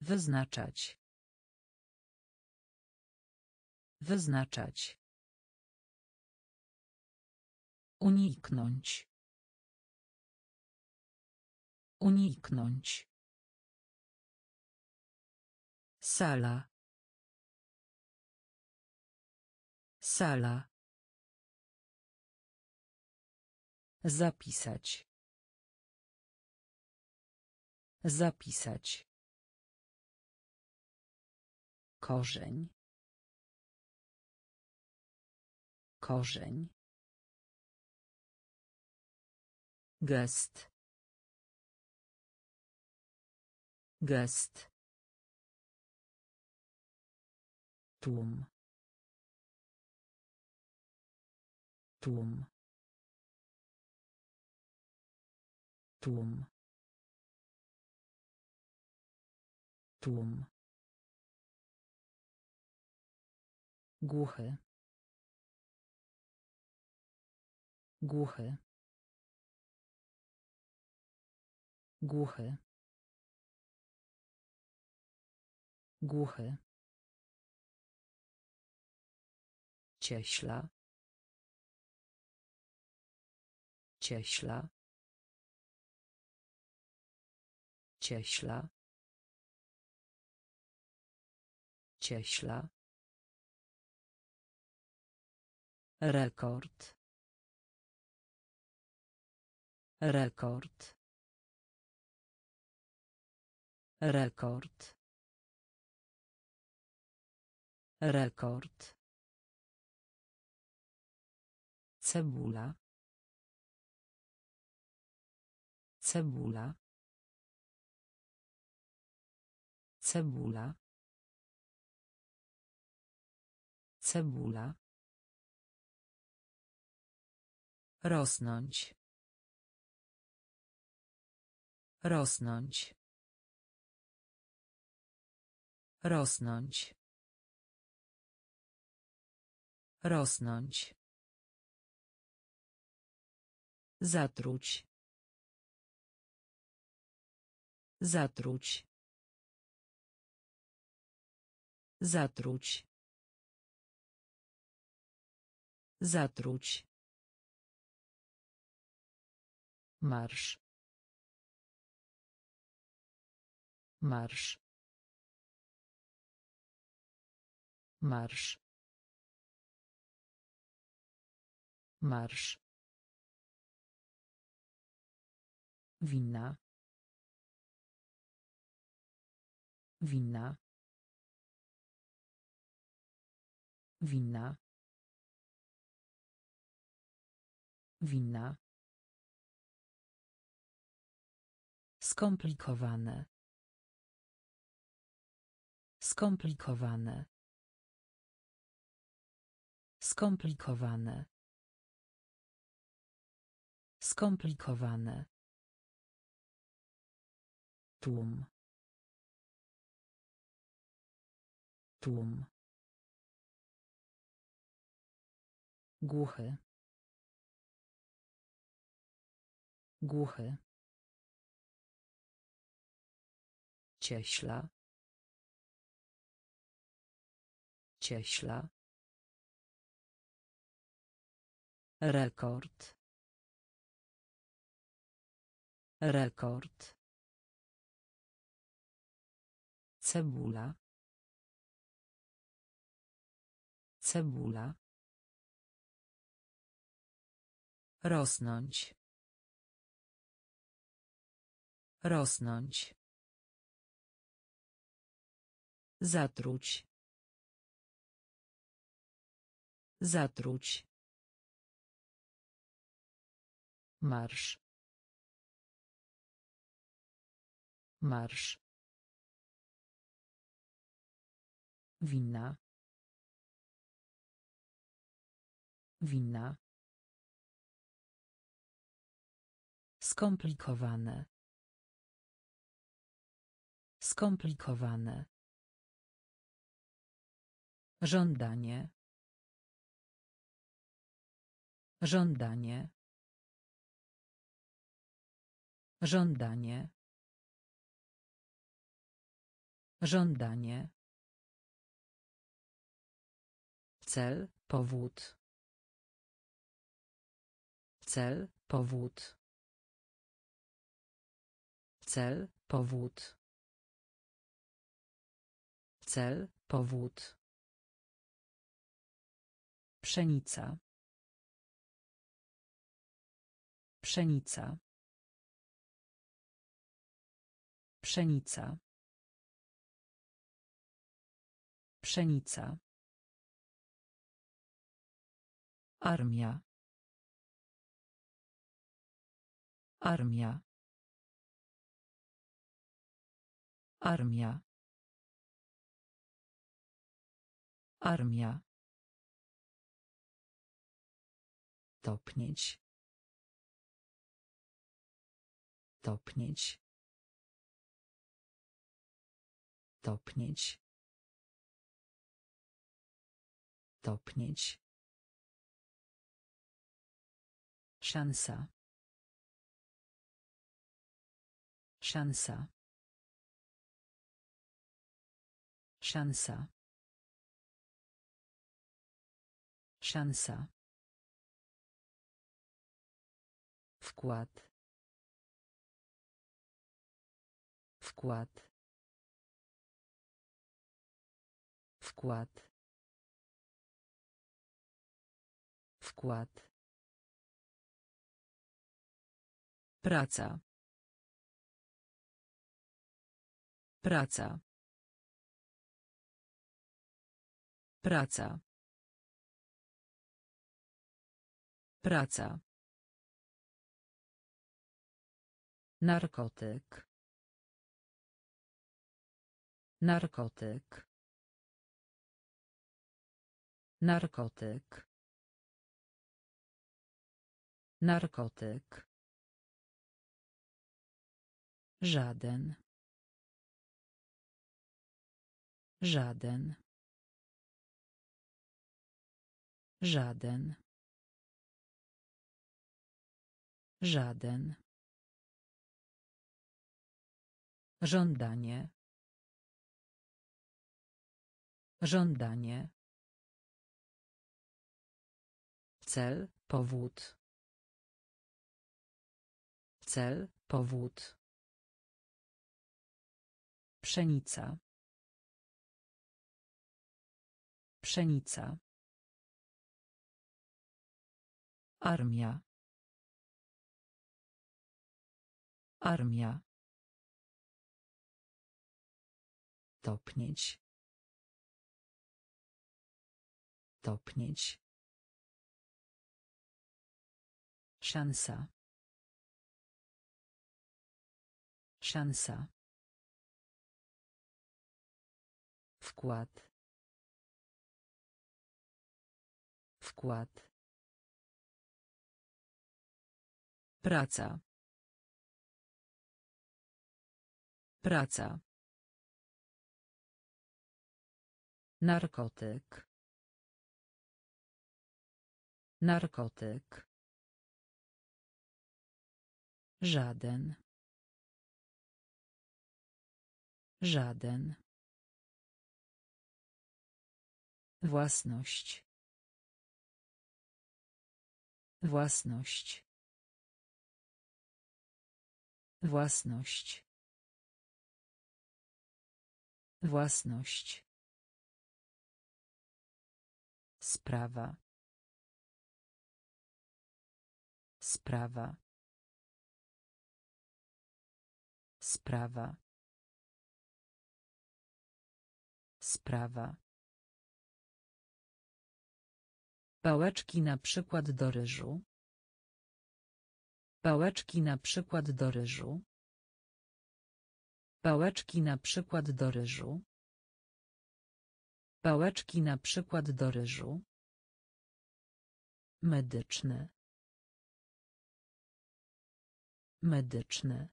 Wyznaczać. Wyznaczać. Uniknąć. Uniknąć. Sala. Sala. Zapisać. Zapisać. Korzeń. Korzeń. Gest. Gest. Tłum. Tłum. Tłum. Tłum. Głuchy. Głuchy. Głuchy. Głuchy. Cieśla. Cieśla. Cieśla. Cieśla. Rekord. Rekord. Rekord. Rekord. Cebula. Cebula. Cebula. Cebula. Rosnąć. Rosnąć. Rosnąć. Rosnąć. Zatruć. Zatruć. Zatruć. Zatruć. Marsz. Marsz. Marsz. Marsz. Winna. Winna. Winna. Winna. Skomplikowane. Skomplikowane. Skomplikowane. Skomplikowane. Tłum. Tłum. Głuchy. Głuchy. Cieśla. Ścieśla. Rekord. Rekord. Cebula. Cebula. Rosnąć. Rosnąć. Zatruć. Zatruć. Marsz. Marsz. Winna. Winna. Skomplikowane. Skomplikowane. Żądanie. Żądanie. Żądanie. Żądanie. Cel, powód. Cel, powód. Cel, powód. Cel, powód. Pszenica. Pszenica. Pszenica. Pszenica. Armia. Armia. Armia. Armia. Topnieć. Topnieć. Topnieć. Topnieć. Szansa. Szansa. Szansa. Szansa. Wkład. Wkład. Wkład. Wkład. Praca. Praca. Praca. Praca. Narkotyk. Narkotyk. Narkotyk. Narkotyk. Żaden. Żaden. Żaden. Żaden. Żądanie. Żądanie. Cel, powód. Cel, powód. Pszenica. Pszenica. Armia. Armia. Topnieć. Topnieć. Szansa. Szansa. Wkład. Wkład. Praca. Praca. Narkotyk. Narkotyk. Żaden. Żaden. Własność. Własność. Własność. Własność. Sprawa. Sprawa. Sprawa. Sprawa. Pałeczki na przykład do ryżu. Pałeczki na przykład do ryżu. Pałeczki na przykład do ryżu. Pałeczki na przykład do ryżu. Medyczne. Medyczne.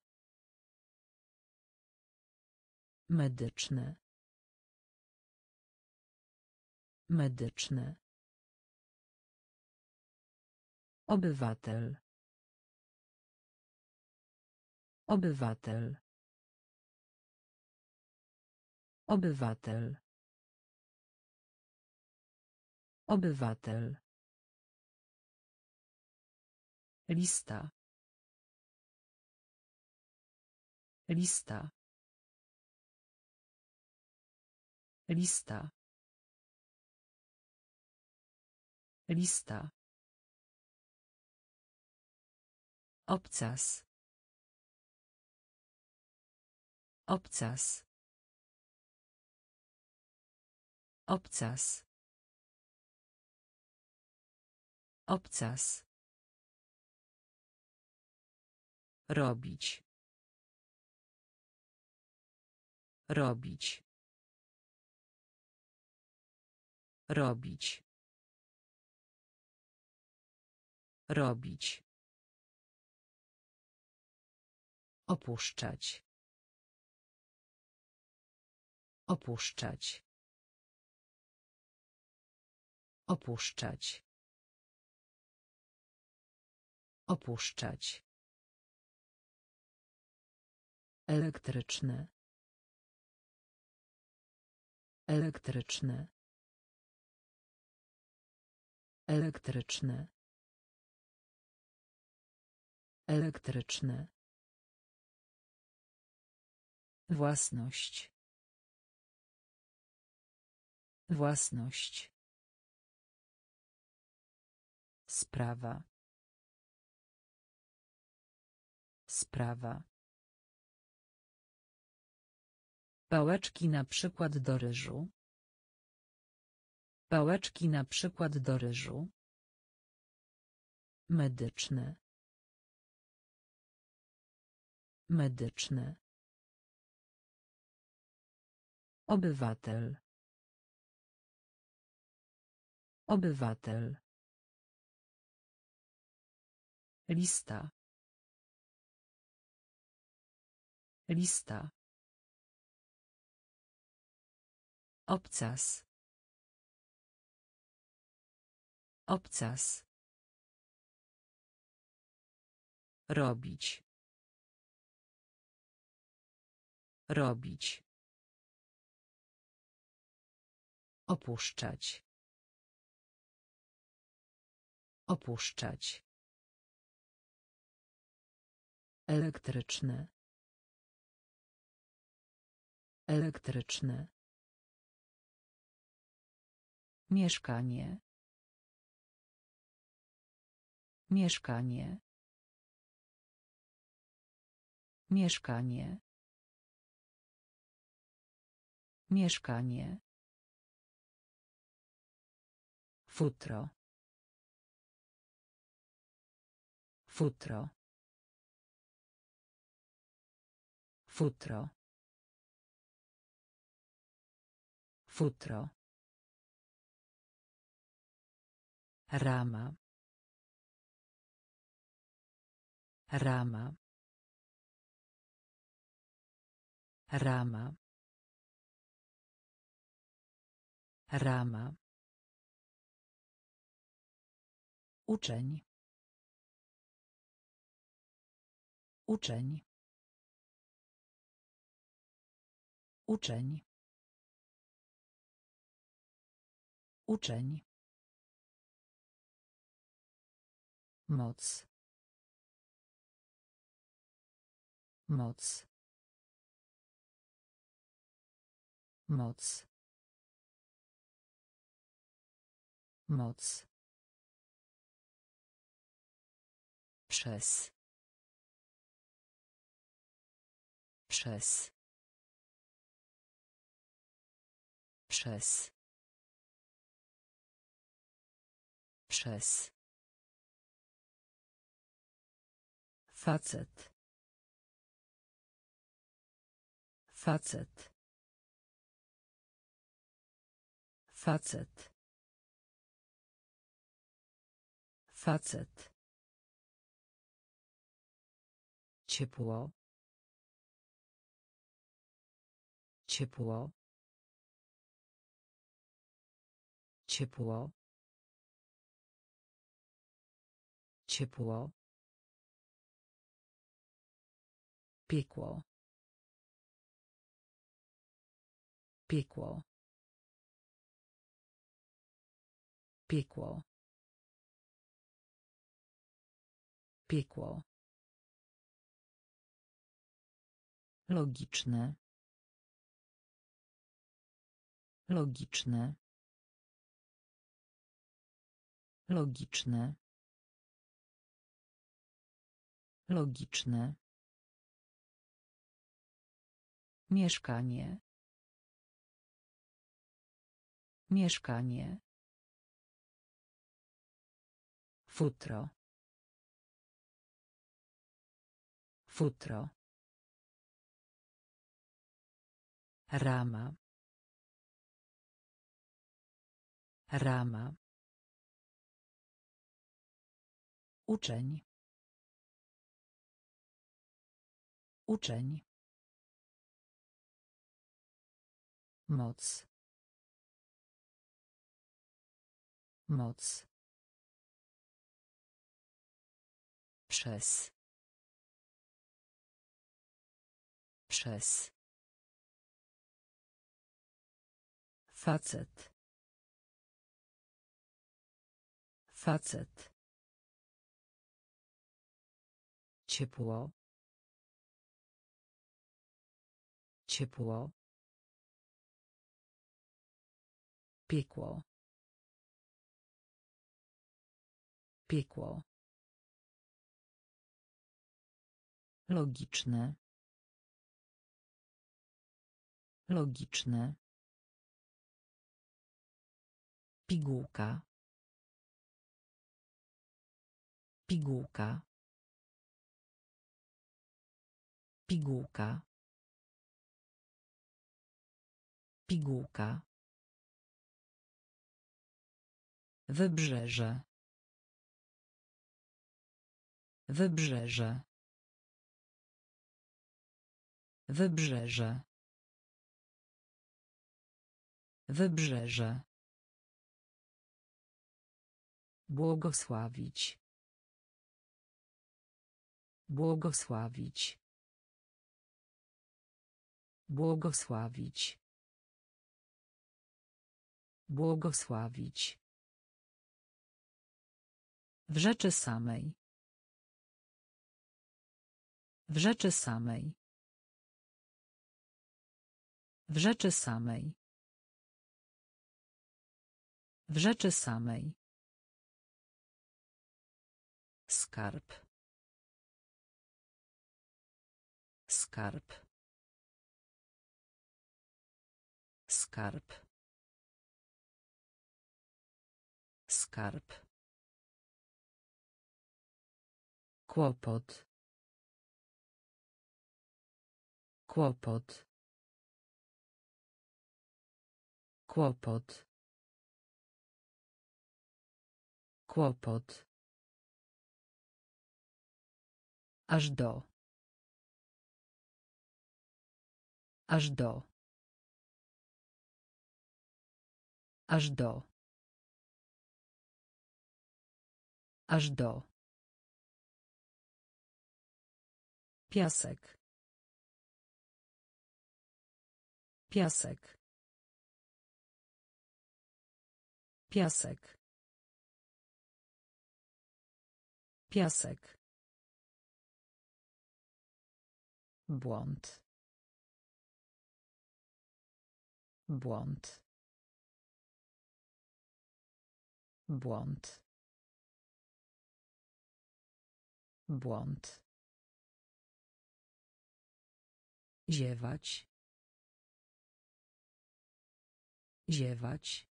Medyczne. Medyczne. Obywatel. Obywatel. Obywatel. Obywatel. Lista. Lista. Lista. Lista. Obcas. Obcas. Obcas. Obcas. Robić. Robić. Robić. Robić. Opuszczać. Opuszczać. Opuszczać. Opuszczać. Elektryczny. Elektryczny. Elektryczny. Elektryczny. Własność. Własność. Sprawa. Sprawa. Pałeczki na przykład do ryżu. Pałeczki na przykład do ryżu. Medyczne. Medyczne. Obywatel. Obywatel. Lista. Lista. Obcas. Obcas. Robić. Robić. Opuszczać. Opuszczać. Elektryczny. Elektryczny. Mieszkanie. Mieszkanie. Mieszkanie. Mieszkanie. Futro. Futro. Futro. Futro. Rama. Rama. Rama. Rama. Uczeń. Uczeń. Uczeń. Uczeń. Moc. Moc. Moc. Moc. Przez. Przez. Przez. Przez. Facet. Facet. Facet. Facet. Ciepło. Ciepło. Ciepło. Ciepło. Piekło. Piekło. Piekło. Piekło. Logiczne. Logiczne. Logiczne. Logiczne. Mieszkanie. Mieszkanie. Futro. Futro. Rama. Rama. Uczeń. Uczeń. Moc. Moc. Przez. Przez. Facet. Facet. Ciepło. Ciepło. Piekło. Piekło. Logiczne. Logiczne. Pigułka. Pigułka. Pigułka. Pigułka. Wybrzeże. Wybrzeże. Wybrzeże. Wybrzeże. Błogosławić. Błogosławić. Błogosławić. Błogosławić. W rzeczy samej. W rzeczy samej. W rzeczy samej. W rzeczy samej. Skarb. Skarb. Skarb. Skarb. Kłopot. Kłopot. Kłopot. Kłopot. Aż do. Aż do. Aż do. Aż do. Piasek. Piasek. Piasek. Piasek. Błąd. Błąd. Błąd. Błąd. Ziewać. Ziewać.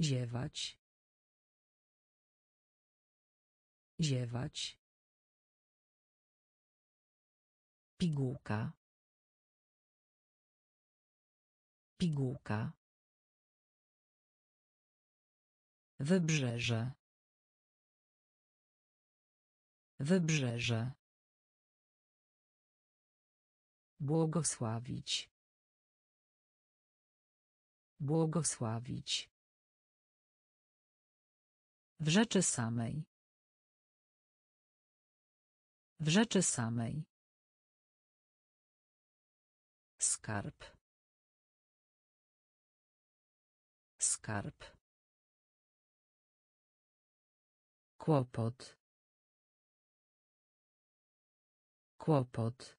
Ziewać. Ziewać. Pigułka. Pigułka. Wybrzeże. Wybrzeże. Błogosławić. Błogosławić. W rzeczy samej. W rzeczy samej. Skarb. Skarb. Kłopot. Kłopot.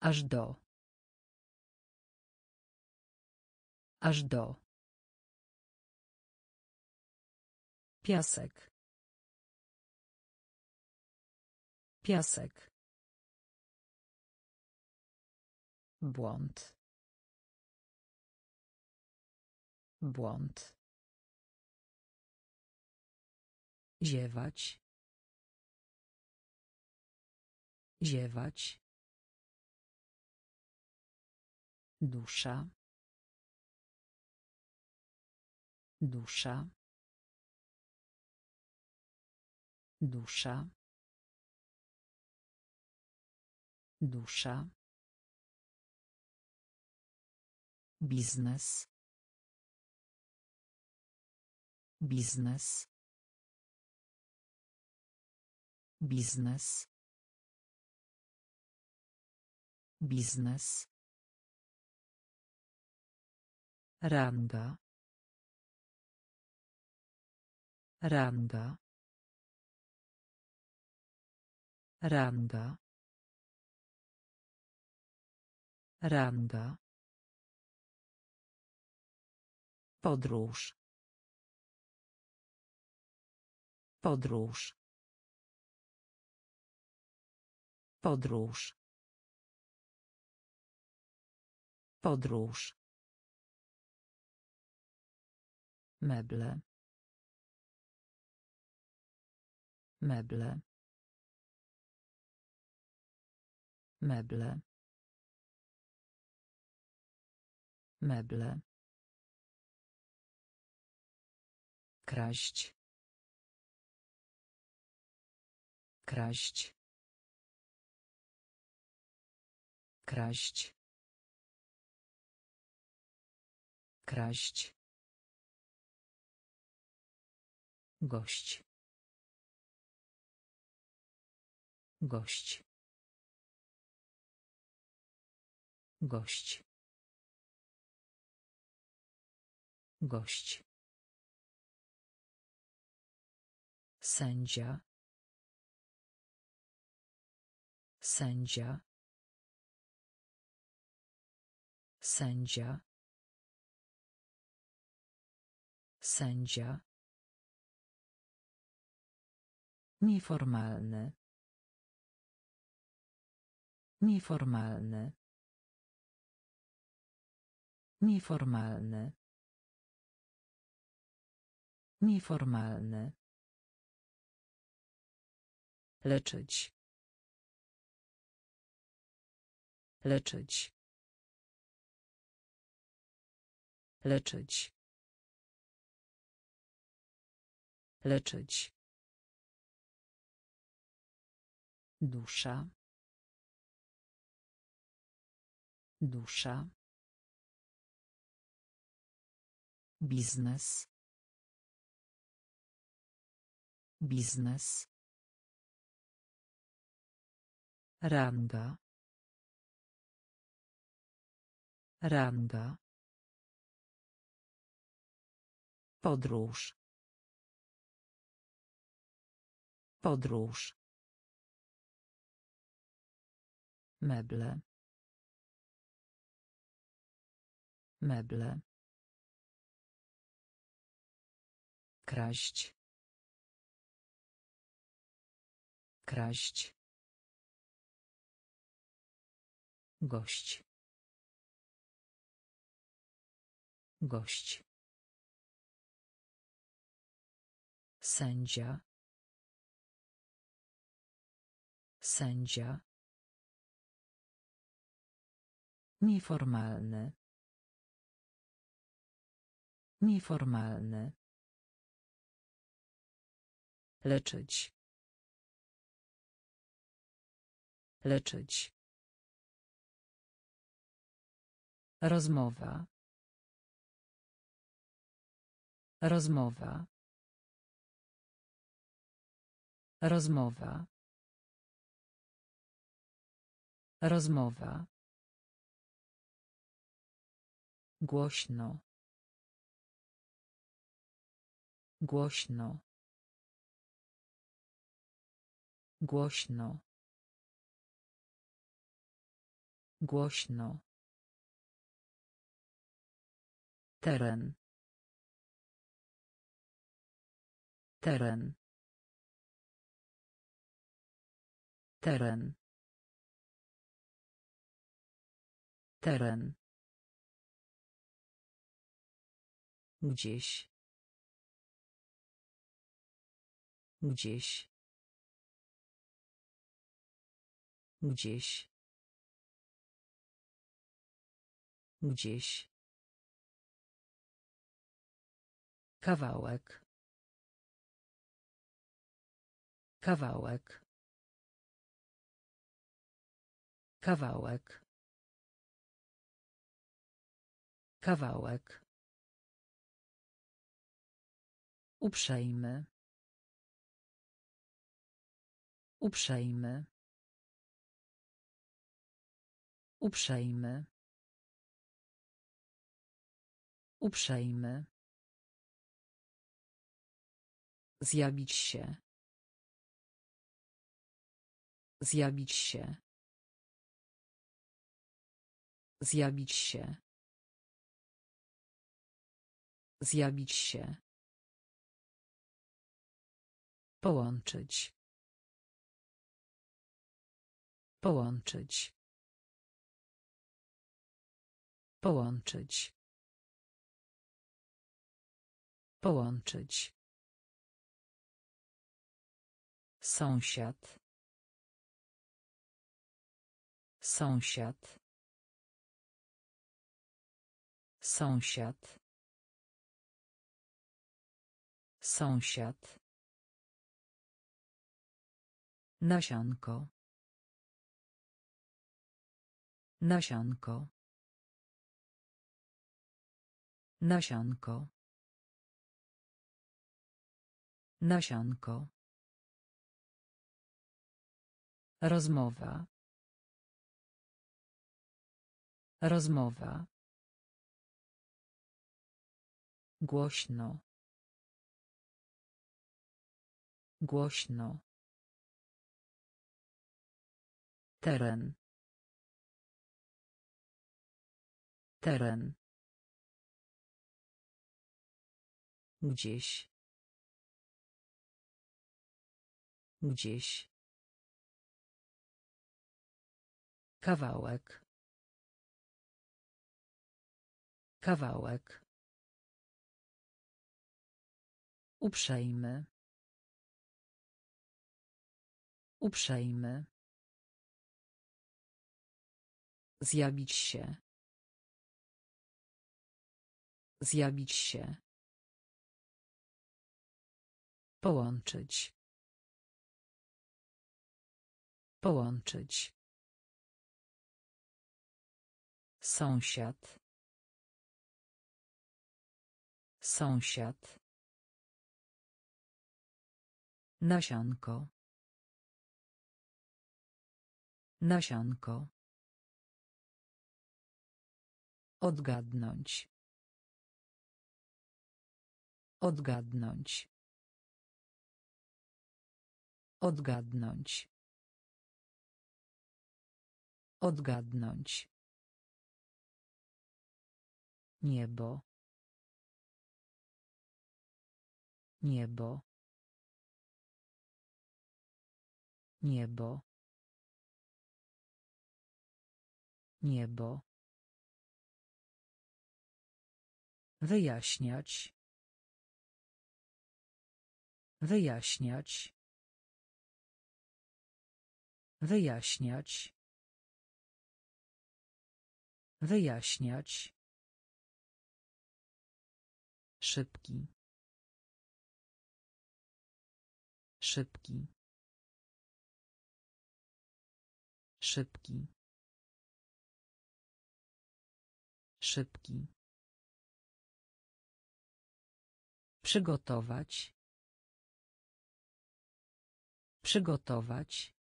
Aż do. Aż do. Piasek. Piasek. Błąd. Błąd. Ziewać. Ziewać. Dusza. Dusza. Dusza. Dusza. Biznes. Biznes. Biznes. Biznes. Ranga. Ranga. Ranga. Ranga. Podróż. Podróż. Podróż. Podróż. Meble. Meble. Meble. Meble. Kraść. Kraść. Kraść. Kraść. Gość. Gość. Gość. Gość. Sędzia. Sędzia. Sędzia. Sędzia. Nieformalny. Nieformalny. Nieformalny. Nieformalny. Leczyć. Leczyć. Leczyć. Leczyć. Dusza. Dusza. Biznes. Biznes. Ranga. Ranga. Podróż. Podróż. Meble. Meble. Kraść. Kraść. Gość. Gość. Sędzia. Sędzia. Nieformalny. Nieformalny. Leczyć. Leczyć. Rozmowa. Rozmowa. Rozmowa. Rozmowa. Głośno. Głośno. Głośno. Głośno. Teren. Teren. Teren. Teren. Gdzieś. Gdzieś. Gdzieś. Gdzieś. Kawałek. Kawałek. Kawałek. Kawałek. Uprzejmy. Uprzejmy. Uprzejmy. Uprzejmy. Zjawić się. Zjawić się. Zjawić się. Zjawić się. Połączyć. Połączyć. Połączyć. Połączyć. Sąsiad. Sąsiad. Sąsiad. Sąsiad. Nasionko. Nasionko. Nasionko. Nasionko. Rozmowa. Rozmowa. Głośno. Głośno. Teren. Teren. Gdzieś. Gdzieś. Kawałek. Kawałek. Uprzejmy. Uprzejmy. Zjawić się. Zjawić się. Połączyć. Połączyć. Sąsiad. Sąsiad. Nasionko. Nasionko. Odgadnąć. Odgadnąć. Odgadnąć. Odgadnąć. Niebo. Niebo. Niebo. Niebo. Wyjaśniać. Wyjaśniać. Wyjaśniać. Wyjaśniać. Szybki. Szybki. Szybki. Szybki. Przygotować. Przygotować.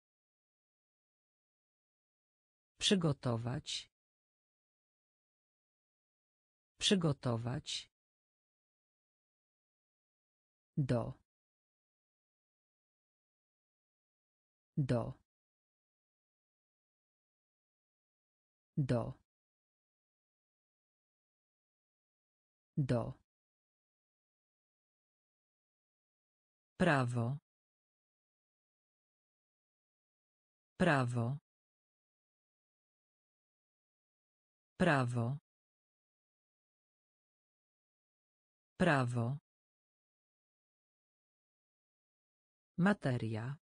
Przygotować. Przygotować. Do. Do. Do. Do. Prawo. Prawo. Prawo. Prawo. Materia.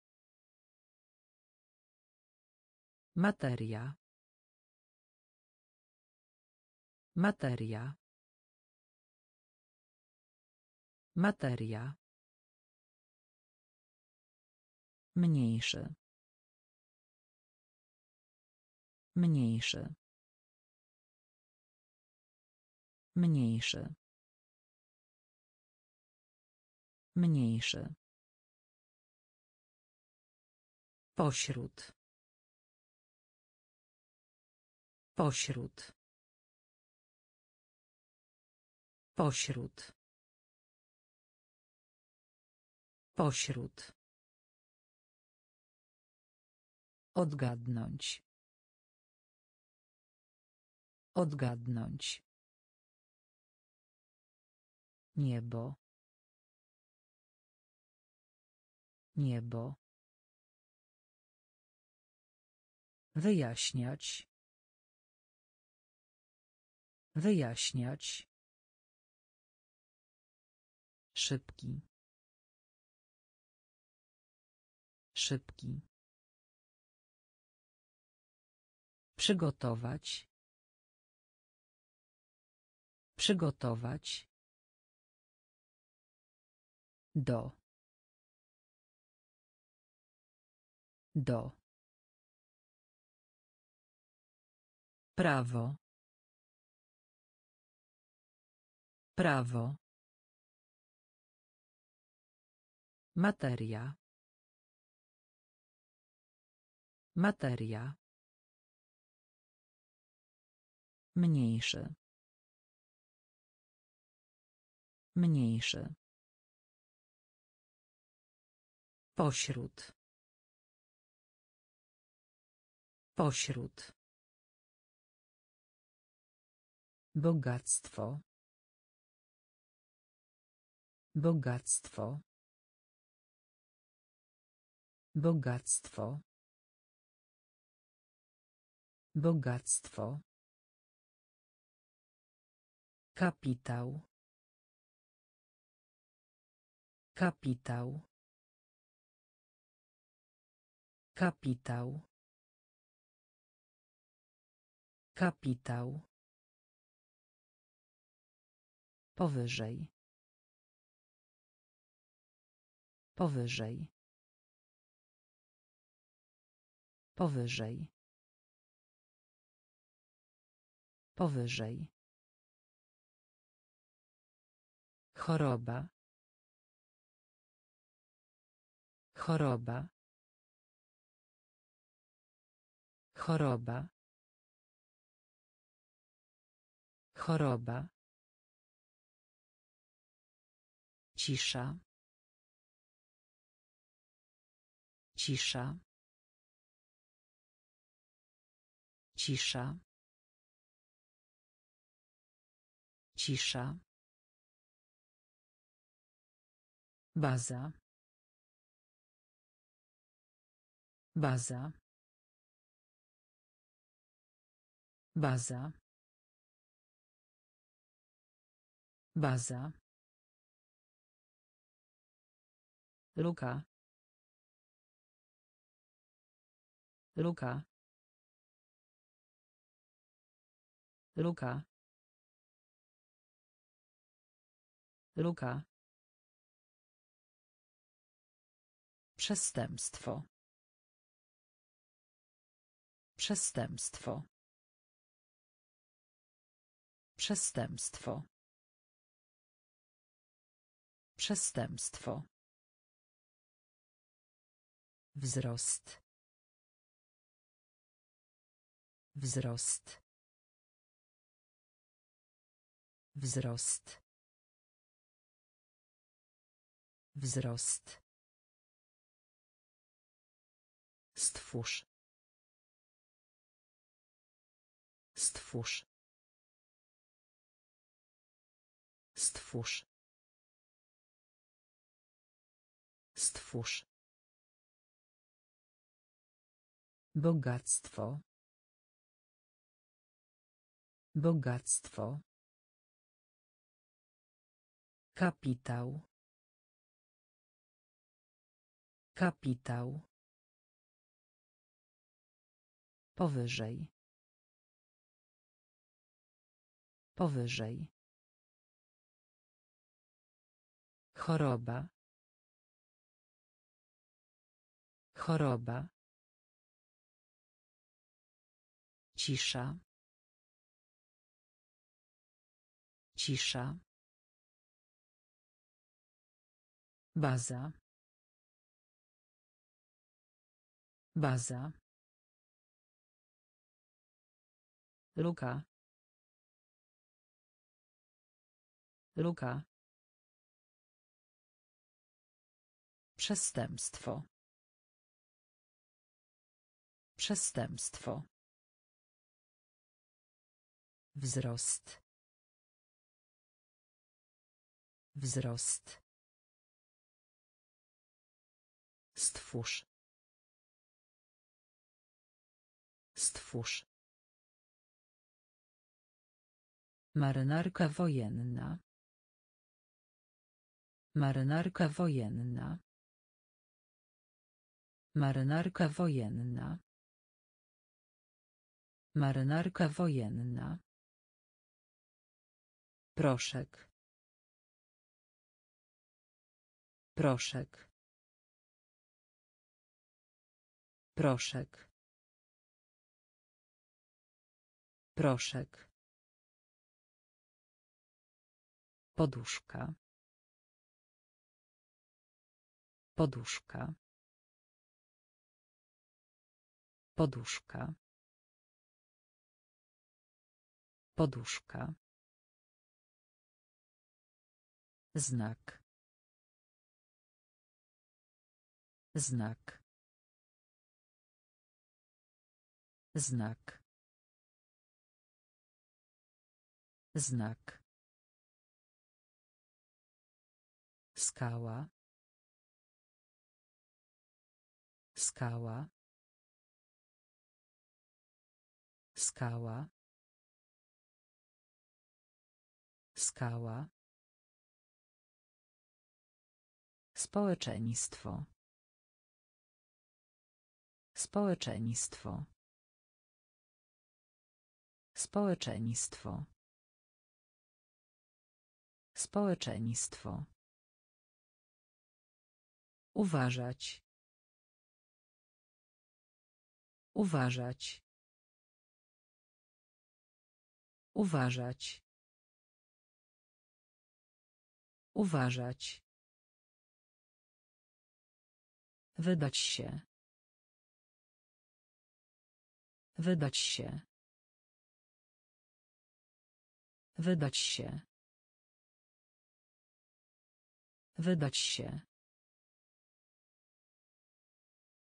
Materia. Materia. Materia. Mniejszy. Mniejszy. Mniejszy. Mniejszy. Pośród. Pośród. Pośród. Pośród. Odgadnąć. Odgadnąć. Niebo. Niebo. Wyjaśniać. Wyjaśniać. Szybki. Szybki. Przygotować. Przygotować. Do. Do. Prawo. Prawo. Materia. Materia. Mniejszy. Mniejszy. Pośród. Pośród. Bogactwo. Bogactwo. Bogactwo. Bogactwo. Kapitał. Kapitał. Kapitał. Kapitał. Powyżej. Powyżej. Powyżej. Powyżej. Choroba. Choroba. Choroba. Choroba. Cisza. Cisza. Cisza. Cisza. Baza. Baza. Baza. Baza. Luka. Luka. Luka. Luka. Przestępstwo. Przestępstwo. Przestępstwo. Przestępstwo. Wzrost. Wzrost. Wzrost. Wzrost. Stwórz. Stwórz. Stwórz. Stwórz. Bogactwo. Bogactwo. Kapitał. Kapitał. Powyżej. Powyżej. Choroba. Choroba. Cisza. Cisza. Baza. Baza. Luka. Luka. Przestępstwo. Przestępstwo. Wzrost. Wzrost. Stwórz. Stwórz. Marynarka wojenna. Marynarka wojenna. Marynarka wojenna. Marynarka wojenna. Proszek. Proszek. Proszek. Proszek. Poduszka. Poduszka. Poduszka. Poduszka. Znak. Znak. Znak. Znak. Skała. Skała. Skała. Skała. Społeczeństwo. Społeczeństwo. Społeczeństwo. Społeczeństwo. Uważać. Uważać. Uważać. Uważać. Wydać się. Wydać się. Wydać się. Wydać się.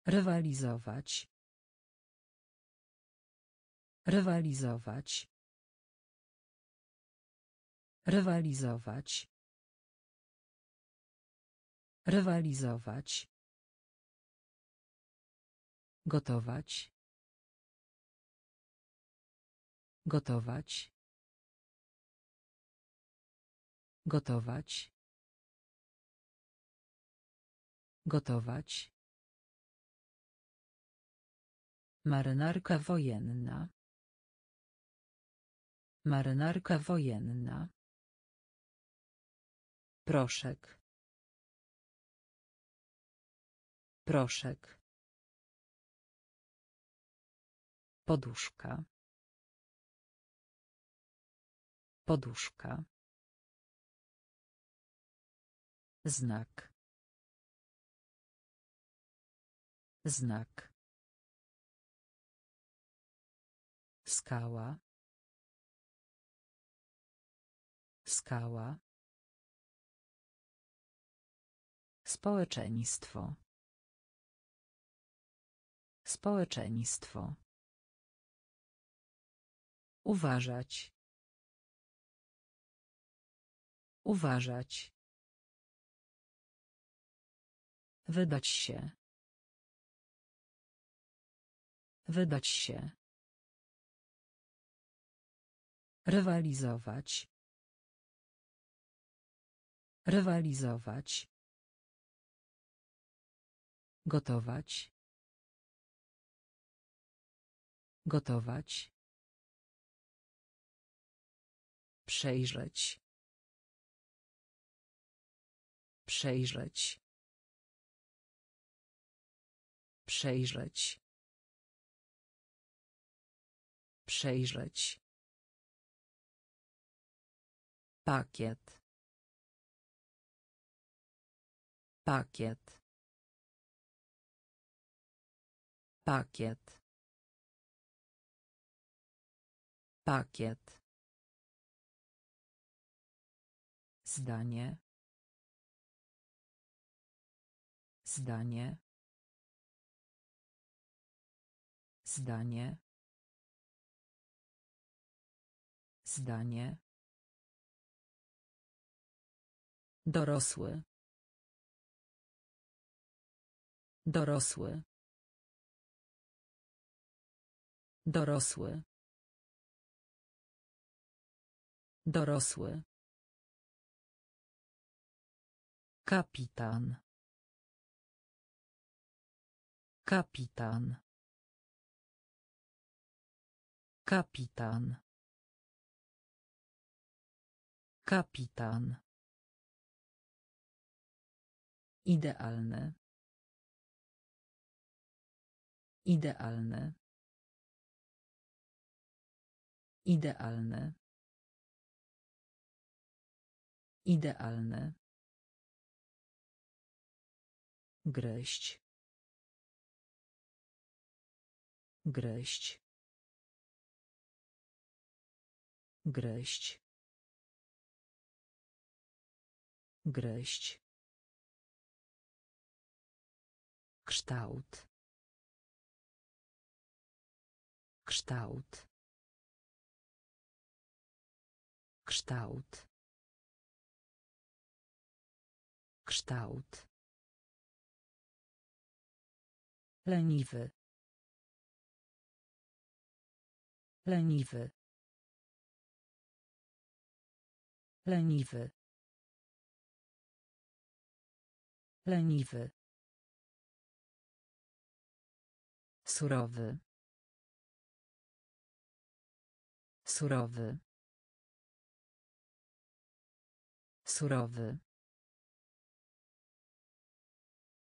Rywalizować. Rywalizować. Rywalizować. Rywalizować. Gotować. Gotować. Gotować. Gotować. Marynarka wojenna. Marynarka wojenna. Proszek. Proszek. Poduszka. Poduszka. Znak. Znak. Skała. Skała. Społeczeństwo. Społeczeństwo. Uważać. Uważać. Wydać się. Wydać się. Rywalizować. Rywalizować. Gotować. Gotować. Przejrzeć. Przejrzeć. Przejrzeć. Przejrzeć. Pakiet. Pakiet. Pakiet. Pakiet. Zdanie. Zdanie. Zdanie. Zdanie. Dorosły. Dorosły. Dorosły. Dorosły. Kapitan. Kapitan. Kapitan. Kapitan. Idealne. Idealne. Idealne. Idealne. Gryźć. Gryźć. Gryźć. Gryźć. Kształt. Kształt. Kształt. Kształt. Leniwy. Leniwy. Leniwy. Leniwy. Surowy. Surowy. Surowy.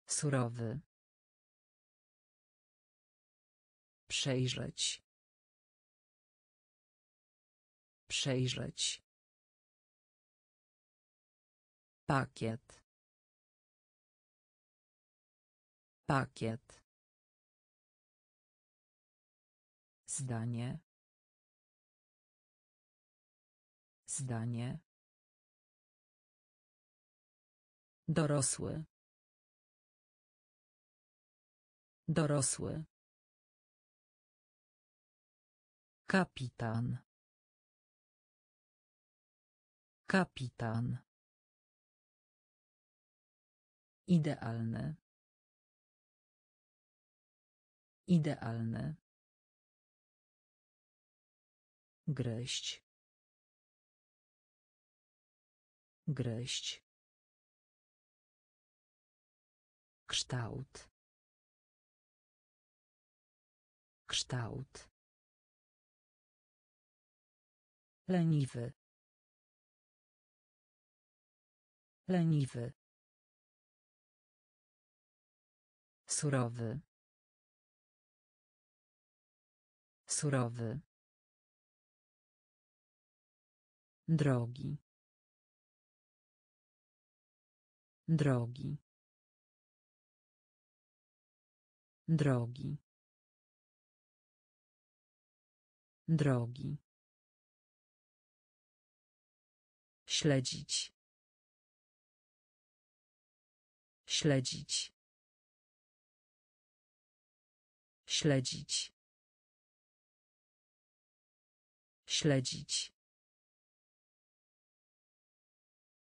Surowy. Przejrzeć. Przejrzeć. Pakiet. Pakiet. Zdanie. Zdanie. Dorosły. Dorosły. Kapitan. Kapitan. Idealny. Idealny. Gryźć. Gryźć. Kształt. Kształt. Leniwy. Leniwy. Surowy. Surowy. Drogi. Drogi. Drogi. Drogi. Śledzić. Śledzić. Śledzić. Śledzić.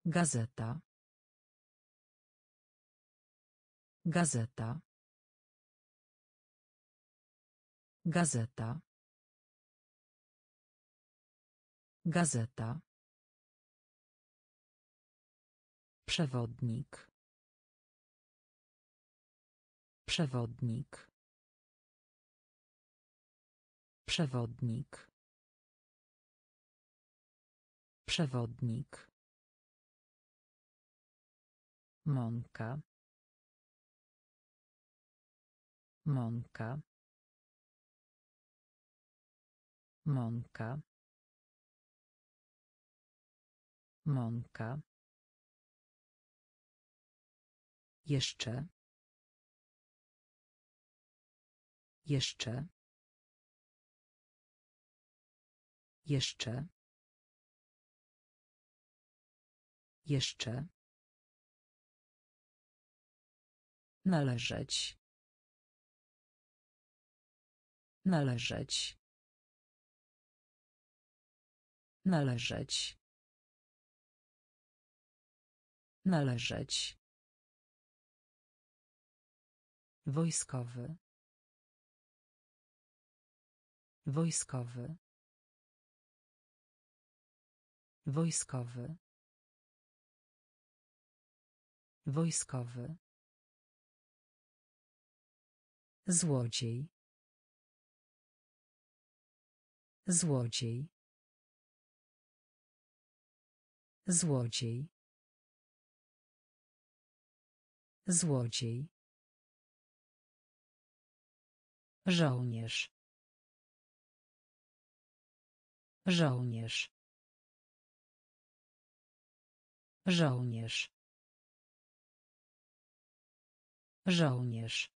Gazeta. Gazeta. Gazeta. Gazeta. Przewodnik. Przewodnik. Przewodnik. Przewodnik. Mąka. Mąka. Mąka. Mąka. Jeszcze. Jeszcze. Jeszcze. Jeszcze. Należeć. Należeć. Należeć. Należeć. Wojskowy. Wojskowy. Wojskowy. Wojskowy. Złodziej. Złodziej. Złodziej. Złodziej. Żołnierz. Żołnierz. Żołnierz. Żołnierz.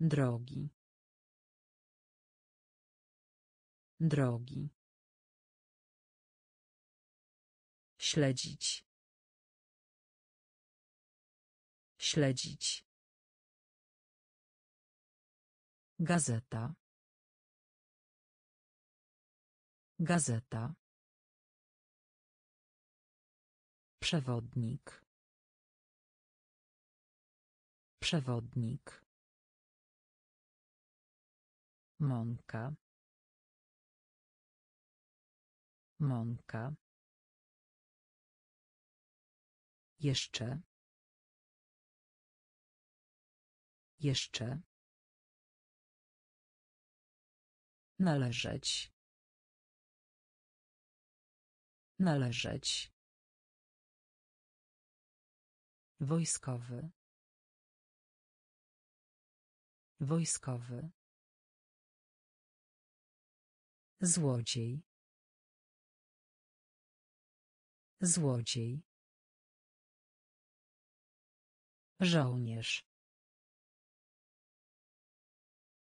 Drogi. Drogi. Śledzić. Śledzić. Gazeta. Gazeta. Przewodnik. Przewodnik. Mąka. Mąka. Jeszcze. Jeszcze. Należeć. Należeć. Wojskowy. Wojskowy. Złodziej. Złodziej. Żołnierz.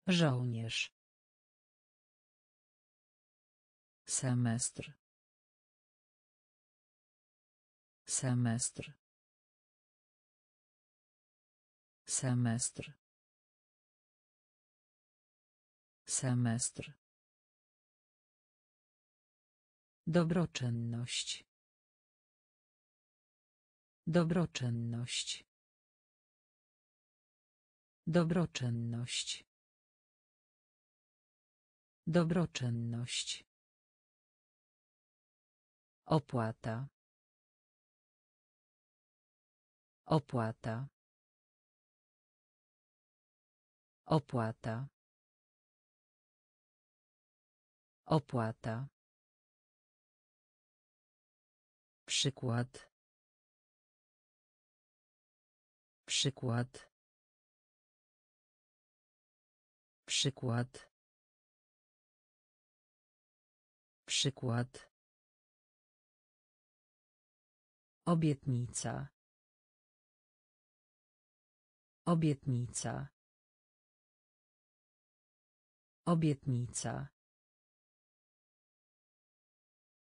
Żołnierz. Semestr. Semestr. Semestr. Semestr. Dobroczynność. Dobroczynność. Dobroczynność. Dobroczynność. Opłata. Opłata. Opłata. Opłata. Przykład. Przykład. Przykład. Przykład. Obietnica. Obietnica. Obietnica.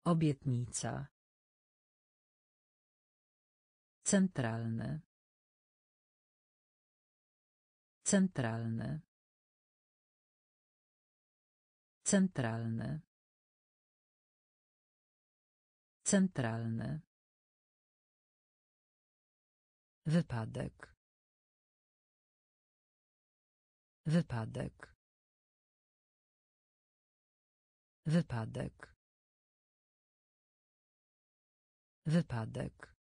Obietnica. Centralny. Centralny. Centralny. Centralny. Wypadek. Wypadek. Wypadek. Wypadek.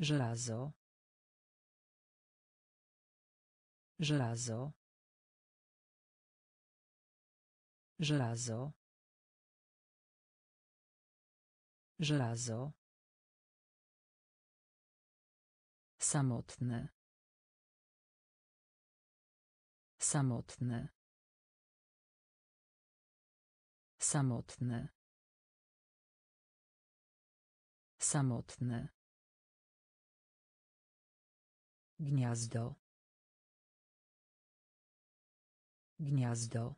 Żelazo. Żelazo. Żelazo. Żelazo. Samotny. Samotny. Samotny. Samotny. Gniazdo. Gniazdo.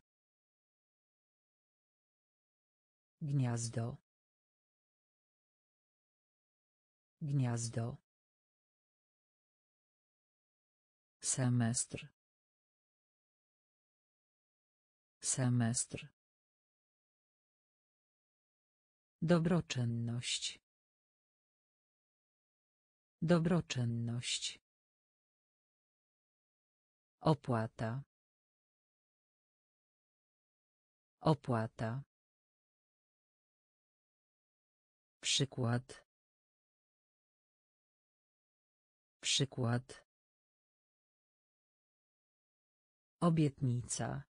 Gniazdo. Gniazdo. Semestr. Semestr. Dobroczynność. Dobroczynność. Opłata. Opłata. Przykład. Przykład. Obietnica.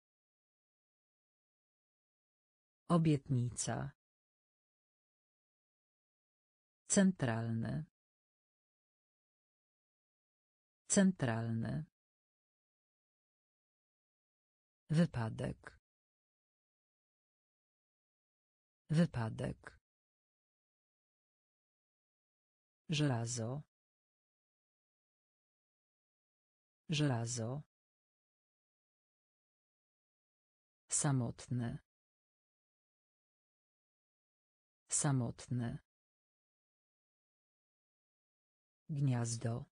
Obietnica. Centralny. Centralny. Wypadek. Wypadek. Żelazo. Żelazo. Samotny. Samotny. Gniazdo.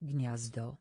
Gniazdo.